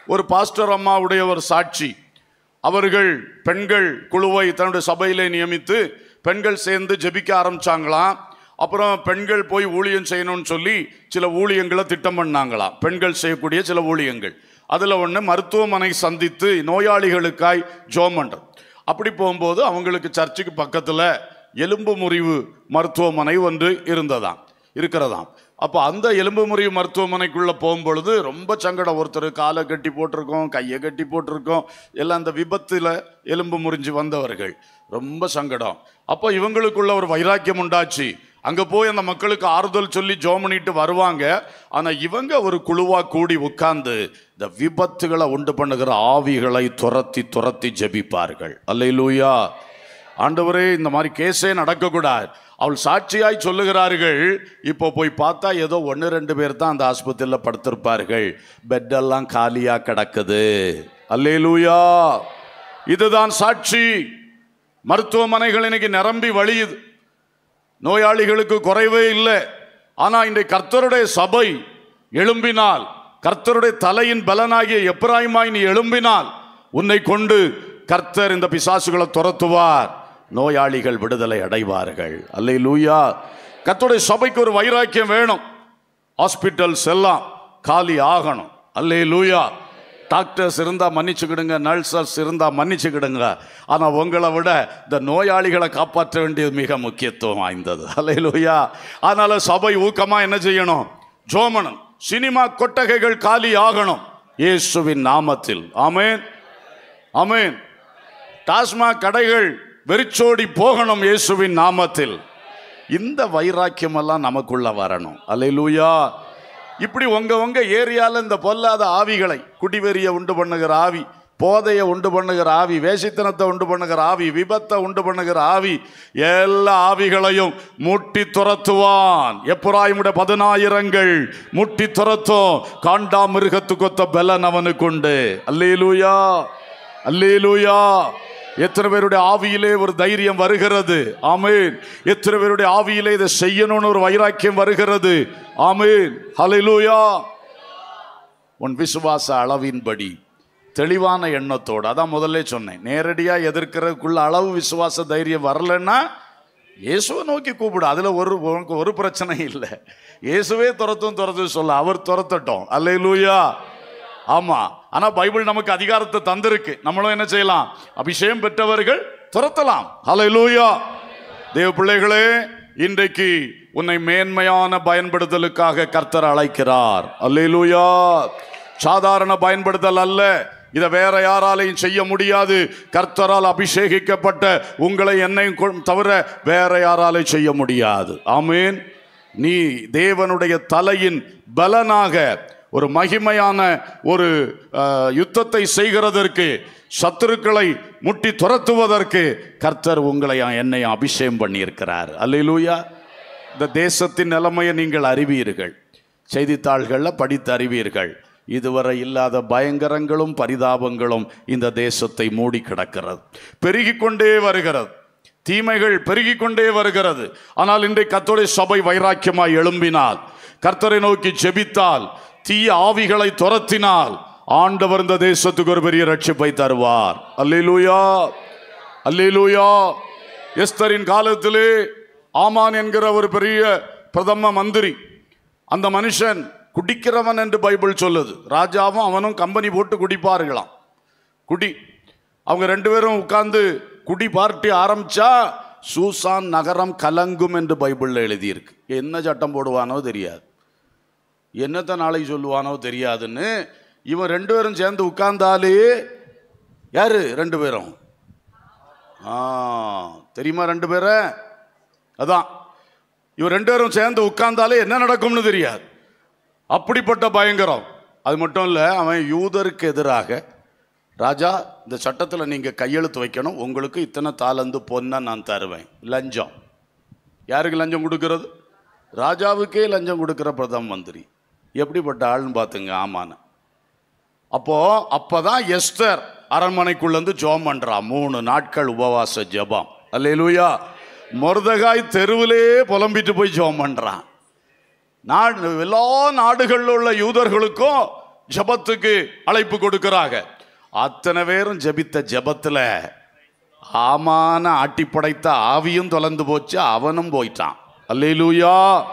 A: ஒரு பாஸ்டர் அம்மாவுடைய ஒரு சாட்சி. அவர்கள் பெண்கள் குழுவை தன்னுடைய சபையிலே நியமித்து பெண்கள் சேர்ந்து ஜெபிக்க ஆரம்பிச்சாங்களாம். அப்புறம் பெண்கள் போய் ஊழியம் செய்யணும்னு சொல்லி சில ஊழியங்களை திட்டம் பண்ணாங்களாம். பெண்கள் செய்யக்கூடிய சில ஊழியங்கள். அதில் ஒன்று மருத்துவமனை சந்தித்து நோயாளிகளுக்காய் ஜோம் பண்ணுறது அப்படி போகும்போது அவங்களுக்கு சர்ச்சுக்கு பக்கத்தில் எலும்பு முறிவு மருத்துவமனை ஒன்று இருந்ததாம் இருக்கிறதாம். அப்போ அந்த எலும்பு முறிவு மருத்துவமனைக்குள்ளே போகும்பொழுது ரொம்ப சங்கடம். ஒருத்தர் காலை கட்டி போட்டிருக்கோம் கையை கட்டி போட்டிருக்கோம் எல்லாம் அந்த விபத்தில் எலும்பு முறிஞ்சு வந்தவர்கள். ரொம்ப சங்கடம். அப்போ இவங்களுக்குள்ள ஒரு வைராக்கியம் உண்டாச்சு. அங்கே போய் அந்த மக்களுக்கு ஆறுதல் சொல்லி ஜோம் பண்ணிட்டு வருவாங்க. ஆனால் இவங்க ஒரு குழுவாக கூடி உட்கார்ந்து இந்த விபத்துகளை உண்டு பண்ணுகிற ஆவிகளை துரத்தி துரத்தி ஜெபிப்பார்கள். அல்லையிலூயா ஆண்டவரே இந்த மாதிரி கேஸே நடக்கக்கூடாது. அவள் சாட்சியாய் சொல்லுகிறார்கள். இப்போ போய் பார்த்தா ஏதோ ஒன்று ரெண்டு பேர் தான் அந்த ஆஸ்பத்திரியில் படுத்திருப்பார்கள். பெட்டெல்லாம் காலியாக கிடக்குது. அல்லேலூயா. இதுதான் சாட்சி. மருத்துவமனைகள் இன்னைக்கு நிரம்பி வழியுது. நோயாளிகளுக்கு குறைவே இல்லை. ஆனால் இன்றைக்கு கர்த்தருடைய சபை எழும்பினால் கர்த்தருடைய தலையின் பலனாகிய எப்ராயிமாய் நீ எழும்பினால் உன்னை கொண்டு கர்த்தர் இந்த பிசாசுகளை துரத்துவார். நோயாளிகள் விடுதலை அடைவார்கள். அல்லை லூயா கர்த்தருடைய சபைக்கு ஒரு வைராக்கியம் வேணும். ஹாஸ்பிட்டல்ஸ் எல்லாம் காலி ஆகணும். அல்லே லூயா டாக்டர்ஸ் இருந்தால் மன்னிச்சுக்கிடுங்க நர்சஸ் இருந்தால் மன்னிச்சுக்கிடுங்க. ஆனால் உங்களை விட இந்த நோயாளிகளை காப்பாற்ற வேண்டியது மிக முக்கியத்துவம் வாய்ந்தது. அலை லூயா அதனால் சபை ஊக்கமாக என்ன செய்யணும்? ஜோமனம் சினிமா கொட்டகைகள் காலி ஆகணும். இயேசுவின் நாமத்தில். ஆமேன். ஆமேன். டாஸ்மாக் கடைகள் வெறிச்சோடி போகணும் இயேசுவின் நாமத்தில். இந்த வைராக்கியமெல்லாம் நமக்குள்ள வரணும். லூயா இப்படி உங்க உங்க ஏரியால இந்த பொல்லாத ஆவிகளை குடிவெறியை உண்டு பண்ணுகிற ஆவி போதையை உண்டு பண்ணுகிற ஆவி வேசித்தனத்தை உண்டு பண்ணுகிற ஆவி விபத்தை உண்டு பண்ணுகிற ஆவி எல்லா ஆவிகளையும் முட்டி துரத்துவான். எப்புறாயுடைய பதினாயிரங்கள் முட்டி துரத்தும். காண்டா மிருகத்துக்கொத்த பலன் அவனுக்குண்டு அல்லேலூயா. அல்லேலூயா. எத்தனை பேருடைய ஆவியிலே ஒரு தைரியம் வருகிறது? ஆமேன். எத்தனை பேருடைய ஆவியிலே இதை செய்யணும்னு ஒரு வைராக்கியம் வருகிறது? ஆமேன். ஹலிலூயா உன் விசுவாச அளவின்படி தெளிவான எண்ணத்தோடு அதான் முதல்ல சொன்னேன் நேரடியாக எதிர்க்கிறதுக்குள்ள அளவு விசுவாச தைரியம் வரலன்னா இயேசுவை நோக்கி கூப்பிடு. அதில் ஒரு உனக்கு ஒரு பிரச்சனை இல்லை. இயேசுவே துரத்தும் துரத்து சொல்ல அவர் துரத்தட்டும். அல்லேலூயா ஆமாம் ஆனா பைபிள் நமக்கு அதிகாரத்தை தந்திருக்கு. நம்மளும் என்ன செய்யலாம்? அபிஷேகம் பெற்றவர்கள் துரத்தலாம். ஹalleluya தேவ பிள்ளைகளே இன்றைக்கு உன்னை மேன்மையான பயன்படுத்தலுக்காக கர்த்தர் அழைக்கிறார். அல்லூயா சாதாரண பயன்படுத்தல் அல்ல. இதை வேற யாராலையும் செய்ய முடியாது. கர்த்தரால் அபிஷேகிக்கப்பட்ட உங்களை என்னையும் கொ- தவிர வேற யாராலையும் செய்ய முடியாது. ஆமீன் நீ தேவனுடைய தலையின் பலனாக ஒரு மகிமையான ஒரு யுத்தத்தை செய்கிறதற்கு சத்துருக்களை முட்டி துரத்துவதற்கு கர்த்தர் உங்களை என்னை அபிஷேகம் பண்ணியிருக்கிறார். அல்லூயா இந்த தேசத்தின் நிலைமையை நீங்கள் அறிவீர்கள். செய்தித்தாள்களில் படித்து அறிவீர்கள். இதுவரை இல்லாத பயங்கரங்களும் பரிதாபங்களும் இந்த தேசத்தை மூடி கிடக்கிறது. பெருகி கொண்டே வருகிறது. தீமைகள் பெருகி கொண்டே வருகிறது. ஆனால் இன்றைக்கு கத்தோடைய சபை வைராக்கியமாய் எழும்பினால் கர்த்தரை நோக்கி ஜெபித்தால் தீய ஆவிகளை துரத்தினால் ஆண்டவர் இந்த தேசத்துக்கு ஒரு பெரிய ரட்சிப்பை தருவார். அல்லேலூயா. அல்லேலூயா. எஸ்தரின் காலத்திலே ஆமான் என்கிற ஒரு பெரிய பிரதம மந்திரி அந்த மனுஷன் குடிக்கிறவன் என்று பைபிள் சொல்லுது. ராஜாவும் அவனும் கம்பெனி போட்டு குடிப்பார்களாம். குடி. அவங்க ரெண்டு பேரும் உட்கார்ந்து குடி பார்ட்டி ஆரம்பிச்சா சூசான் நகரம் கலங்கும் என்று பைபிளில் எழுதியிருக்கு. என்ன சட்டம் போடுவானோ தெரியாது. என்னத்தை நாளைக்கு சொல்லுவானோ தெரியாதுன்னு இவன் ரெண்டு பேரும் சேர்ந்து உட்கார்ந்தாலே யாரு? ரெண்டு பேரும். ஆ தெரியுமா ரெண்டு பேரை? அதான். இவன் ரெண்டு பேரும் சேர்ந்து உட்கார்ந்தாலே என்ன நடக்கும்னு தெரியாது. அப்படிப்பட்ட பயங்கரம். அது மட்டும் இல்லை அவன் யூதருக்கு எதிராக ராஜா இந்த சட்டத்தில் நீங்கள் கையெழுத்து வைக்கணும். உங்களுக்கு இத்தனை தாளந்து பொண்ணை நான் தருவேன். லஞ்சம். யாருக்கு லஞ்சம் கொடுக்கறது? ராஜாவுக்கே லஞ்சம் கொடுக்குற பிரதம மந்திரி. எப்படிப்பட்ட ஆள்னு பார்த்துங்க ஆமான அப்போ தான் எஸ்தர் அரண்மனைக்குள்ளேருந்து ஜோம் பண்ணுறா மூணு நாட்கள் உபவாச ஜெபம். அல்லையிலூயா மொர்தகாய் தெருவிலே புலம்பிட்டு போய் ஜோம் பண்ணுறான் நாடு எல்லா நாடுகளில் உள்ள யூதர்களுக்கும் ஜெபத்துக்கு அழைப்பு கொடுக்குறாங்க அத்தனை பேரும் ஜெபித்த ஜபத்தில் ஆமான ஆட்டி படைத்த ஆவியும் தொலைந்து போச்சு அவனும் போயிட்டான். அல்லேலூயா.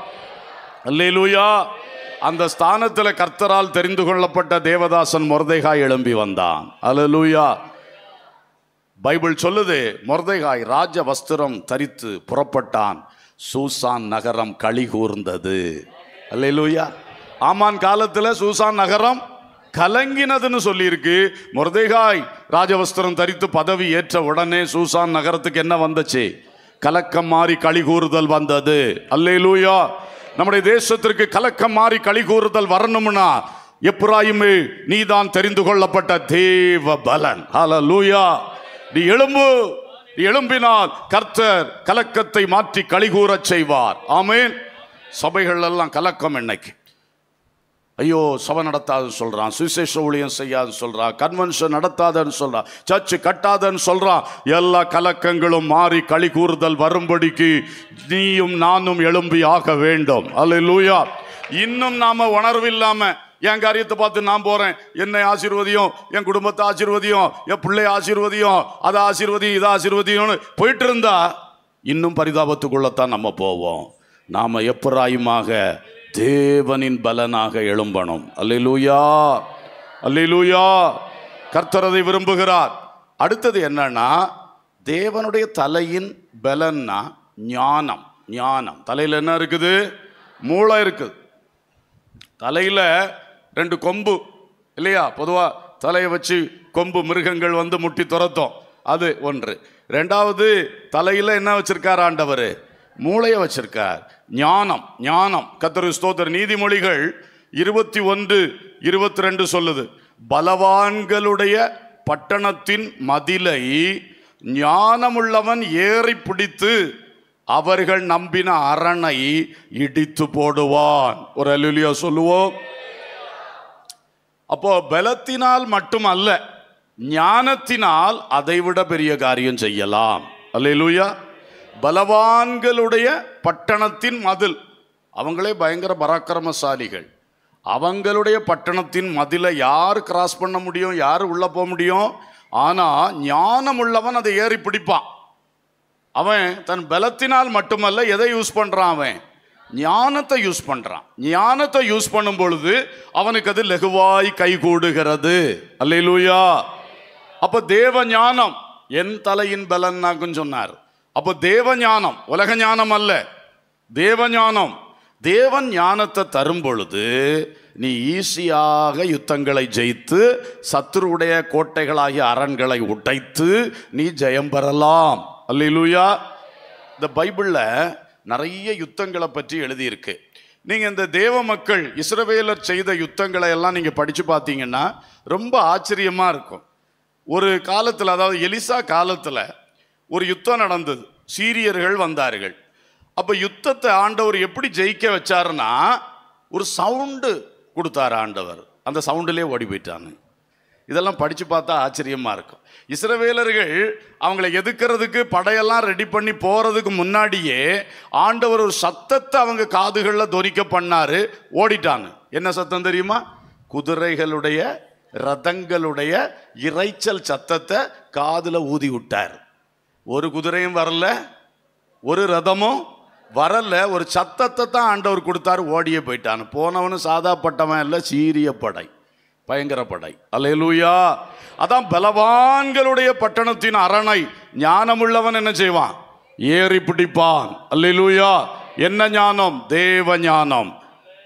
A: அல்லேலூயா. அந்த ஸ்தானத்தில் கர்த்தரால் தெரிந்து கொள்ளப்பட்ட தேவதாசன் மொர்தைகாய் எழும்பி வந்தான். அல்லேலூயா பைபிள் சொல்லுது மொர்தைகாய் ராஜ வஸ்திரம் தரித்து புறப்பட்டான். சூசான் நகரம் களி கூர்ந்தது. அல்லேலூயா ஆமான் காலத்தில் சூசான் நகரம் கலங்கினதுன்னு சொல்லியிருக்கு. முருதைகாய் ராஜவஸ்திரம் தரித்து பதவி ஏற்ற உடனே சூசான் நகரத்துக்கு என்ன வந்துச்சு? கலக்கம் மாறி களி கூறுதல் வந்தது. அல்லேலூயா நம்முடைய தேசத்திற்கு கலக்கம் மாறி களி கூறுதல் வரணும்னா எப்ராயிமே நீதான் தெரிந்து கொள்ளப்பட்ட தேவ பலன். லூயா நீ எழும்பு. நீ எழும்பினால் கர்த்தர் கலக்கத்தை மாற்றி களி கூறச் செய்வார். ஆமேன். சபைகள் எல்லாம் கலக்கம் என்னைக்கு ஐயோ சபை நடத்தாதுன்னு சொல்கிறான் சுவிசேஷ ஊழியம் செய்யாதுன்னு சொல்கிறான் கன்வென்ஷன் நடத்தாதன்னு சொல்கிறான் சர்ச்சு கட்டாதன்னு சொல்கிறான் எல்லா கலக்கங்களும் மாறி களி கூறுதல் வரும்படிக்கு நீயும் நானும் எழும்பி ஆக வேண்டும். அல்லேலூயா இன்னும் நாம் உணர்வு இல்லாமல் என் காரியத்தை பார்த்து நான் போகிறேன் என்னை ஆசீர்வதியும் என் குடும்பத்தை ஆசீர்வதியும் என் பிள்ளை ஆசீர்வதியும் அதை ஆசீர்வதியும் இதை ஆசீர்வதியும்னு போயிட்டு இருந்தா இன்னும் பரிதாபத்துக்குள்ளத்தான் நம்ம போவோம். நாம் எப்பராயுமாக தேவனின் பலனாக எழும்பணும். அல்லூயா அல்லூயா கர்த்தரதை விரும்புகிறார். அடுத்தது என்னன்னா தேவனுடைய தலையின் பலன்னா ஞானம். ஞானம். தலையில் என்ன இருக்குது? மூளை இருக்குது. தலையில் ரெண்டு கொம்பு இல்லையா? பொதுவாக தலையை வச்சு கொம்பு மிருகங்கள் வந்து முட்டி துரத்தும். அது ஒன்று. ரெண்டாவது தலையில் என்ன வச்சுருக்கார் ஆண்டவர்? மூளையை வச்சிருக்கார். ஞானம் ஞானம். கத்தரு ஸ்தோத்தர் நீதிமொழிகள் இருபத்தி ஒன்று இருபத்தி ரெண்டு சொல்லுது. பலவான்களுடைய பட்டணத்தின் மதிலை ஞானமுள்ளவன் ஏறி பிடித்து அவர்கள் நம்பின அரணை இடித்து போடுவான். ஒரு அலுலியா சொல்லுவோம். அப்போ பலத்தினால் மட்டுமல்ல ஞானத்தினால் அதைவிட பெரிய காரியம் செய்யலாம். அல்லேலூயா. பலவான்களுடைய பட்டணத்தின் மதில். அவங்களே பயங்கர பராக்கிரமசாலிகள். அவங்களுடைய பட்டணத்தின் மதிலை யார் கிராஸ் பண்ண முடியும் யார் உள்ள போக முடியும்? ஆனால் ஞானம் உள்ளவன் அதை ஏறி பிடிப்பான். அவன் தன் பலத்தினால் மட்டுமல்ல எதை யூஸ் பண்ணுறான் அவன்? ஞானத்தை யூஸ் பண்ணுறான் ஞானத்தை யூஸ் பண்ணும் பொழுது அவனுக்கு அது லெகுவாய் கைகூடுகிறது அல்லேலூயா. அப்போ தேவ ஞானம் என் தலையின் பலன்னாக்கும் சொன்னார். அப்போ தேவ ஞானம் உலக ஞானம் அல்ல. தேவ ஞானம் தேவன் ஞானத்தை தரும் பொழுது நீ ஈஸியாக யுத்தங்களை ஜெயித்து சத்துருடைய கோட்டைகளாகிய அரண்களை உடைத்து நீ ஜெயம் பெறலாம். அல்லேலூயா. இந்த பைபிளில் நிறைய யுத்தங்களை பற்றி எழுதியிருக்கு. நீங்கள் இந்த தேவ மக்கள் இஸ்ரவேலர் செய்த யுத்தங்களை எல்லாம் நீங்கள் படித்து பார்த்தீங்கன்னா ரொம்ப ஆச்சரியமாக இருக்கும். ஒரு காலத்தில் அதாவது எலிசா காலத்தில் ஒரு யுத்தம் நடந்தது. சீரியர்கள் வந்தார்கள். அப்போ யுத்தத்தை ஆண்டவர் எப்படி ஜெயிக்க வச்சாருன்னா ஒரு சவுண்டு கொடுத்தாரு ஆண்டவர். அந்த சவுண்டிலே ஓடி போயிட்டாங்க. இதெல்லாம் படித்து பார்த்தா ஆச்சரியமாக இருக்கும். இஸ்ரவேலர்கள் அவங்களை எதுக்கிறதுக்கு படையெல்லாம் ரெடி பண்ணி போகிறதுக்கு முன்னாடியே ஆண்டவர் ஒரு சத்தத்தை அவங்க காதுகளில் தொனிக்க பண்ணாரு ஓடிட்டாங்க. என்ன சத்தம் தெரியுமா? குதிரைகளுடைய ரதங்களுடைய இரைச்சல் சத்தத்தை காதில் ஊதி விட்டார். ஒரு குதிரையும் வரல ஒரு ரதமும் வரல ஒரு சத்தத்தை தான் ஆண்டவர் கொடுத்தாரு ஓடியே போயிட்டான். போனவனும் சாதாப்பட்டவன் இல்லை சீரிய படை பயங்கர படை. அலையலூயா அதான் பலவான்களுடைய பட்டணத்தின் அரணை ஞானமுள்ளவன் என்ன செய்வான்? ஏறி பிடிப்பான். அல்லேலூயா. என்ன ஞானம்? தேவ ஞானம்.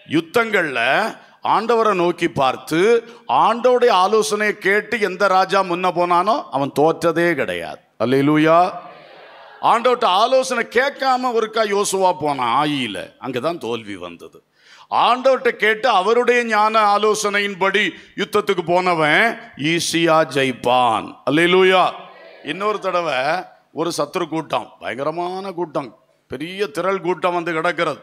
A: யுத்தங்களில் ஆண்டவரை நோக்கி பார்த்து ஆண்டவருடைய ஆலோசனையை கேட்டு எந்த ராஜா முன்ன போனானோ அவன் தோற்றதே கிடையாது. அல்லேலூயா. ஆண்டவர்கிட்ட ஆலோசனை கேட்காம ஒருக்கா யோசுவா போனான் ஆயில. அங்கதான் தோல்வி வந்தது. ஆண்டவர்கிட்ட கேட்டு அவருடைய ஞான ஆலோசனையின்படி யுத்தத்துக்கு போனவன் ஈஸியா ஜெயிப்பான் அல்லேலூயா. இன்னொரு தடவை ஒரு சத்துரு கூட்டம் பயங்கரமான கூட்டம் பெரிய திரள் கூட்டம் வந்து கிடக்கிறது.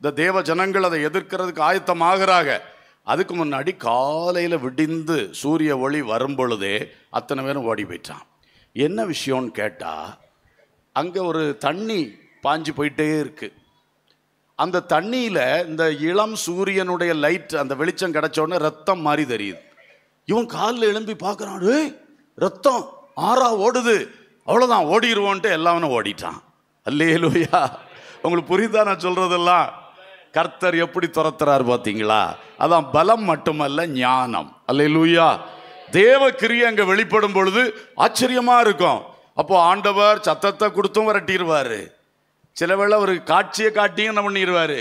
A: இந்த தேவ ஜனங்கள் அதை எதிர்க்கிறதுக்கு ஆயத்தமாகறாங்க. அதுக்கு முன்னாடி காலையில் விடிந்து சூரிய ஒளி வரும்பொழுதே அத்தனை பேரும் ஓடி போயிட்டான். என்ன விஷயம்னு கேட்டால் அங்கே ஒரு தண்ணி பாஞ்சு போயிட்டே இருக்குது அந்த தண்ணியில் இந்த இளம் சூரியனுடைய லைட் அந்த வெளிச்சம் கிடச்சோடனே ரத்தம் மாதிரி தெரியுது. இவன் காலில் எழும்பி பார்க்குறான் ஏய் ரத்தம் ஆறா ஓடுது. அவ்வளோதான் ஓடிடுவோன்ட்டு எல்லாவனும் ஓடிட்டான். அல்லேலூயா. உங்களுக்கு புரியுதா நான் சொல்கிறதெல்லாம் கர்த்தர் எப்படி துரத்துறாரு பார்த்தீங்களா அதான் பலம் மட்டுமல்ல ஞானம். அல்லேலூயா. தேவ கிரியை அங்கே வெளிப்படும் பொழுது ஆச்சரியமாக இருக்கும். அப்போ ஆண்டவர் சத்தத்தை கொடுத்தும் விரட்டிடுவார் சில வேளை ஒரு காட்சியை காட்டியும் என்ன பண்ணிடுவாரு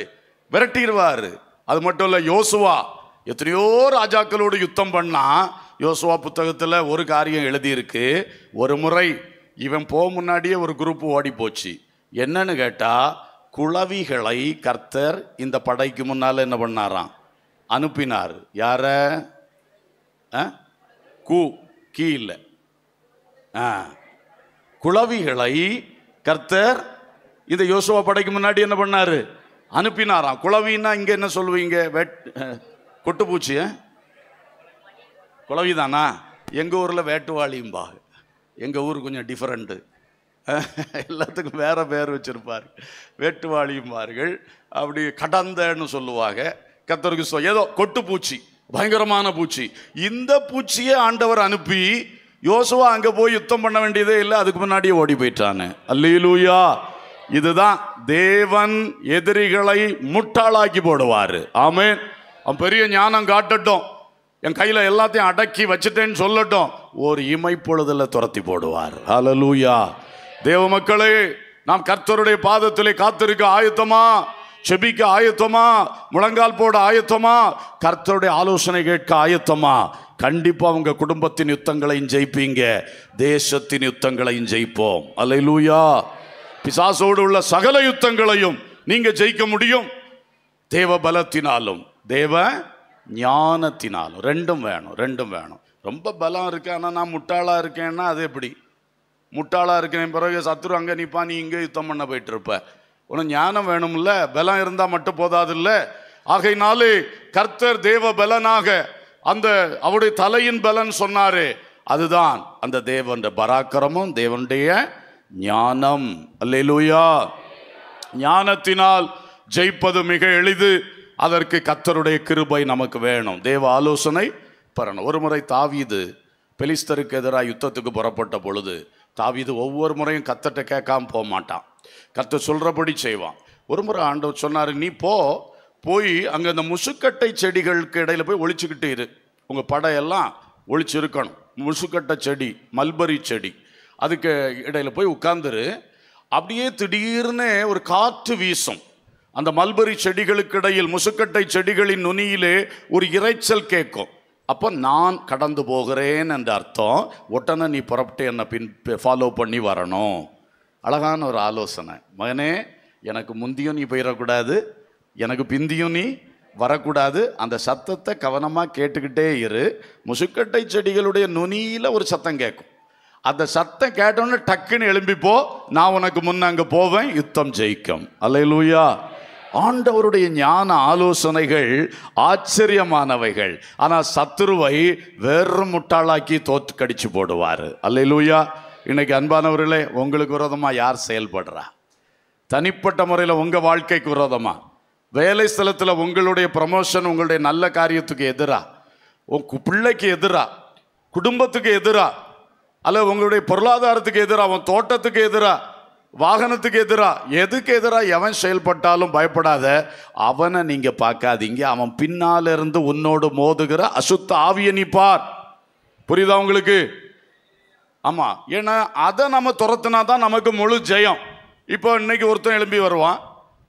A: விரட்டிடுவாரு அது மட்டும் இல்லை யோசுவா. எத்தனையோ ராஜாக்களோடு யுத்தம் பண்ணால் யோசுவா புத்தகத்தில் ஒரு காரியம் எழுதியிருக்கு. ஒரு முறை இவன் போக முன்னாடியே ஒரு குரூப் ஓடி போச்சு என்னன்னு கேட்டால் குளவிகளை கர்த்தர் இந்த படைக்கு முன்னால் என்ன பண்ணாராம்? அனுப்பினார். யார? கூ கீழே. ஆ. குளவிகளை கர்த்தர் இந்த யோசுவா படைக்கு முன்னாடி என்ன பண்ணார்? அனுப்பினாராம். குளவின்னா இங்கே என்ன சொல்லுவீங்க? வெட் கொட்டுப்பூச்சி ஆ? குளவிதானா எங்கள் ஊரில் வேட்டுவாளியும்பா எங்கள் ஊர் கொஞ்சம் டிஃப்ரெண்ட்டு எல்லாத்துக்கும் வேறு பேர் வச்சிருப்பார். வேட்டுவாளியும்பார்கள் அப்படி கடந்தன்னு சொல்லுவாங்க. கத்தருக்கு சொ ஏதோ கொட்டுப்பூச்சி பயங்கரமான பூச்சி. இந்த பூச்சியை ஆண்டவர் அனுப்பி யோசுவா அங்கே போய் யுத்தம் பண்ண வேண்டியதே இல்லை அதுக்கு முன்னாடியே ஓடி போயிட்டானு. அல்லூயா இதுதான் தேவன் எதிரிகளை முட்டாளாக்கி போடுவார். ஆமே அவன் பெரிய ஞானம் காட்டட்டும். என் கையில் எல்லாத்தையும் அடக்கி வச்சுட்டேன்னு சொல்லட்டும். ஒரு இமைப்பொழுதில் துரத்தி போடுவார். அலலூயா தேவ மக்களே நாம் கர்த்தருடைய பாதத்திலே காத்திருக்க ஆயத்தமா? செபிக்க ஆயத்தமா? முழங்கால் போட ஆயத்தமா? கர்த்தருடைய ஆலோசனை கேட்க ஆயத்தமா? கண்டிப்பா உங்க குடும்பத்தின் யுத்தங்களையும் ஜெயிப்பீங்க. தேசத்தின் யுத்தங்களையும் ஜெயிப்போம். அல்லேலூயா. பிசாசோடு உள்ள சகல யுத்தங்களையும் நீங்க ஜெயிக்க முடியும். தேவ பலத்தினாலும் தேவ ஞானத்தினாலும். ரெண்டும் வேணும் ரெண்டும் வேணும். ரொம்ப பலம் இருக்கு ஆனால் நான் முட்டாளா இருக்கேன்னா அது எப்படி? முட்டாளாக இருக்கேன் பிறகு சத்துரு அங்கே நிப்பா நீ இங்கே யுத்தம் பண்ண போயிட்டு இருப்ப உனக்கு ஞானம் வேணும்ல? பலம் இருந்தால் மட்டும் போதாதுல்ல? ஆகையினாலே கர்த்தர் தேவ பலனாக அந்த அவருடைய தலையின் பலன் சொன்னார் அதுதான் அந்த தேவனுடைய பராக்கிரமும் தேவனுடைய ஞானம். அல்லேலூயா. ஞானத்தினால் ஜெயிப்பது மிக எளிது. அதற்கு கத்தருடைய கிருபை நமக்கு வேணும். தேவ ஆலோசனை பெறணும் ஒரு முறை தாவியது பெலிஸ்தருக்கு எதிராக யுத்தத்துக்கு புறப்பட்ட பொழுது தாவிது ஒவ்வொரு முறையும் கத்தட்ட கேட்காம போக மாட்டான். கத்த சொல்கிறபடி செய்வான். ஒரு முறை ஆண்டவர் சொன்னார் நீ போ போய் அங்கே அந்த முசுக்கட்டை செடிகளுக்கு இடையில போய் ஒழிச்சுக்கிட்டு இரு. உங்கள் படையெல்லாம் ஒழிச்சிருக்கணும் முசுக்கட்டை செடி மல்பரி செடி அதுக்கு இடையில போய் உட்காந்துரு அப்படியே திடீர்னு ஒரு காற்று வீசும். அந்த மல்பரி செடிகளுக்கு இடையில் முசுக்கட்டை செடிகளின் நுனியிலே ஒரு இரைச்சல் கேட்கும். அப்போ நான் கடந்து போகிறேன் என்ற அர்த்தம். உடனே நீ புறப்பட்டு என்னை பின் ஃபாலோ பண்ணி வரணும். அழகான ஒரு ஆலோசனை. மகனே எனக்கு முந்தியும் நீ போயிடக்கூடாது. எனக்கு பிந்தியும் நீ வரக்கூடாது. அந்த சத்தத்தை கவனமாக கேட்டுக்கிட்டே இரு. முசுக்கட்டை செடிகளுடைய நுனியில் ஒரு சத்தம் கேட்கும் அந்த சத்தம் கேட்டோன்னே டக்குன்னு எழும்பிப்போ நான் உனக்கு முன்ன அங்கே போவேன். யுத்தம் ஜெயிக்கும். அல்லேலூயா ஆண்டவருடைய ஞான ஆலோசனைகள் ஆச்சரியமானவைகள். ஆனால் சத்துருவை வேறு முட்டாளாக்கி தோத்து கடிச்சு போடுவார். அல்லையிலூயா இன்னைக்கு அன்பானவர்களே உங்களுக்கு விரோதமாக யார் செயல்படுறா? தனிப்பட்ட முறையில் உங்கள் வாழ்க்கைக்கு விரோதமாக வேலை ஸ்தலத்தில் உங்களுடைய ப்ரமோஷன் உங்களுடைய நல்ல காரியத்துக்கு எதிராக உன் பிள்ளைக்கு எதிராக குடும்பத்துக்கு எதிராக அல்ல உங்களுடைய பொருளாதாரத்துக்கு எதிராக உன் தோட்டத்துக்கு எதிராக வாகனத்துக்கு எதிராக எதுக்கு எதிராக எவன் செயல்பட்டாலும் பயப்படாத. அவனை நீங்கள் பார்க்காதீங்க. அவன் பின்னால இருந்து உன்னோடு மோதுகிற அசுத்த ஆவியை நீ பார். புரியுதா உங்களுக்கு? ஆமாம் ஏன்னா அதை நம்ம துரத்துனா தான் நமக்கு முழு ஜெயம். இப்போ இன்னைக்கு ஒருத்தன் எழும்பி வருவான்.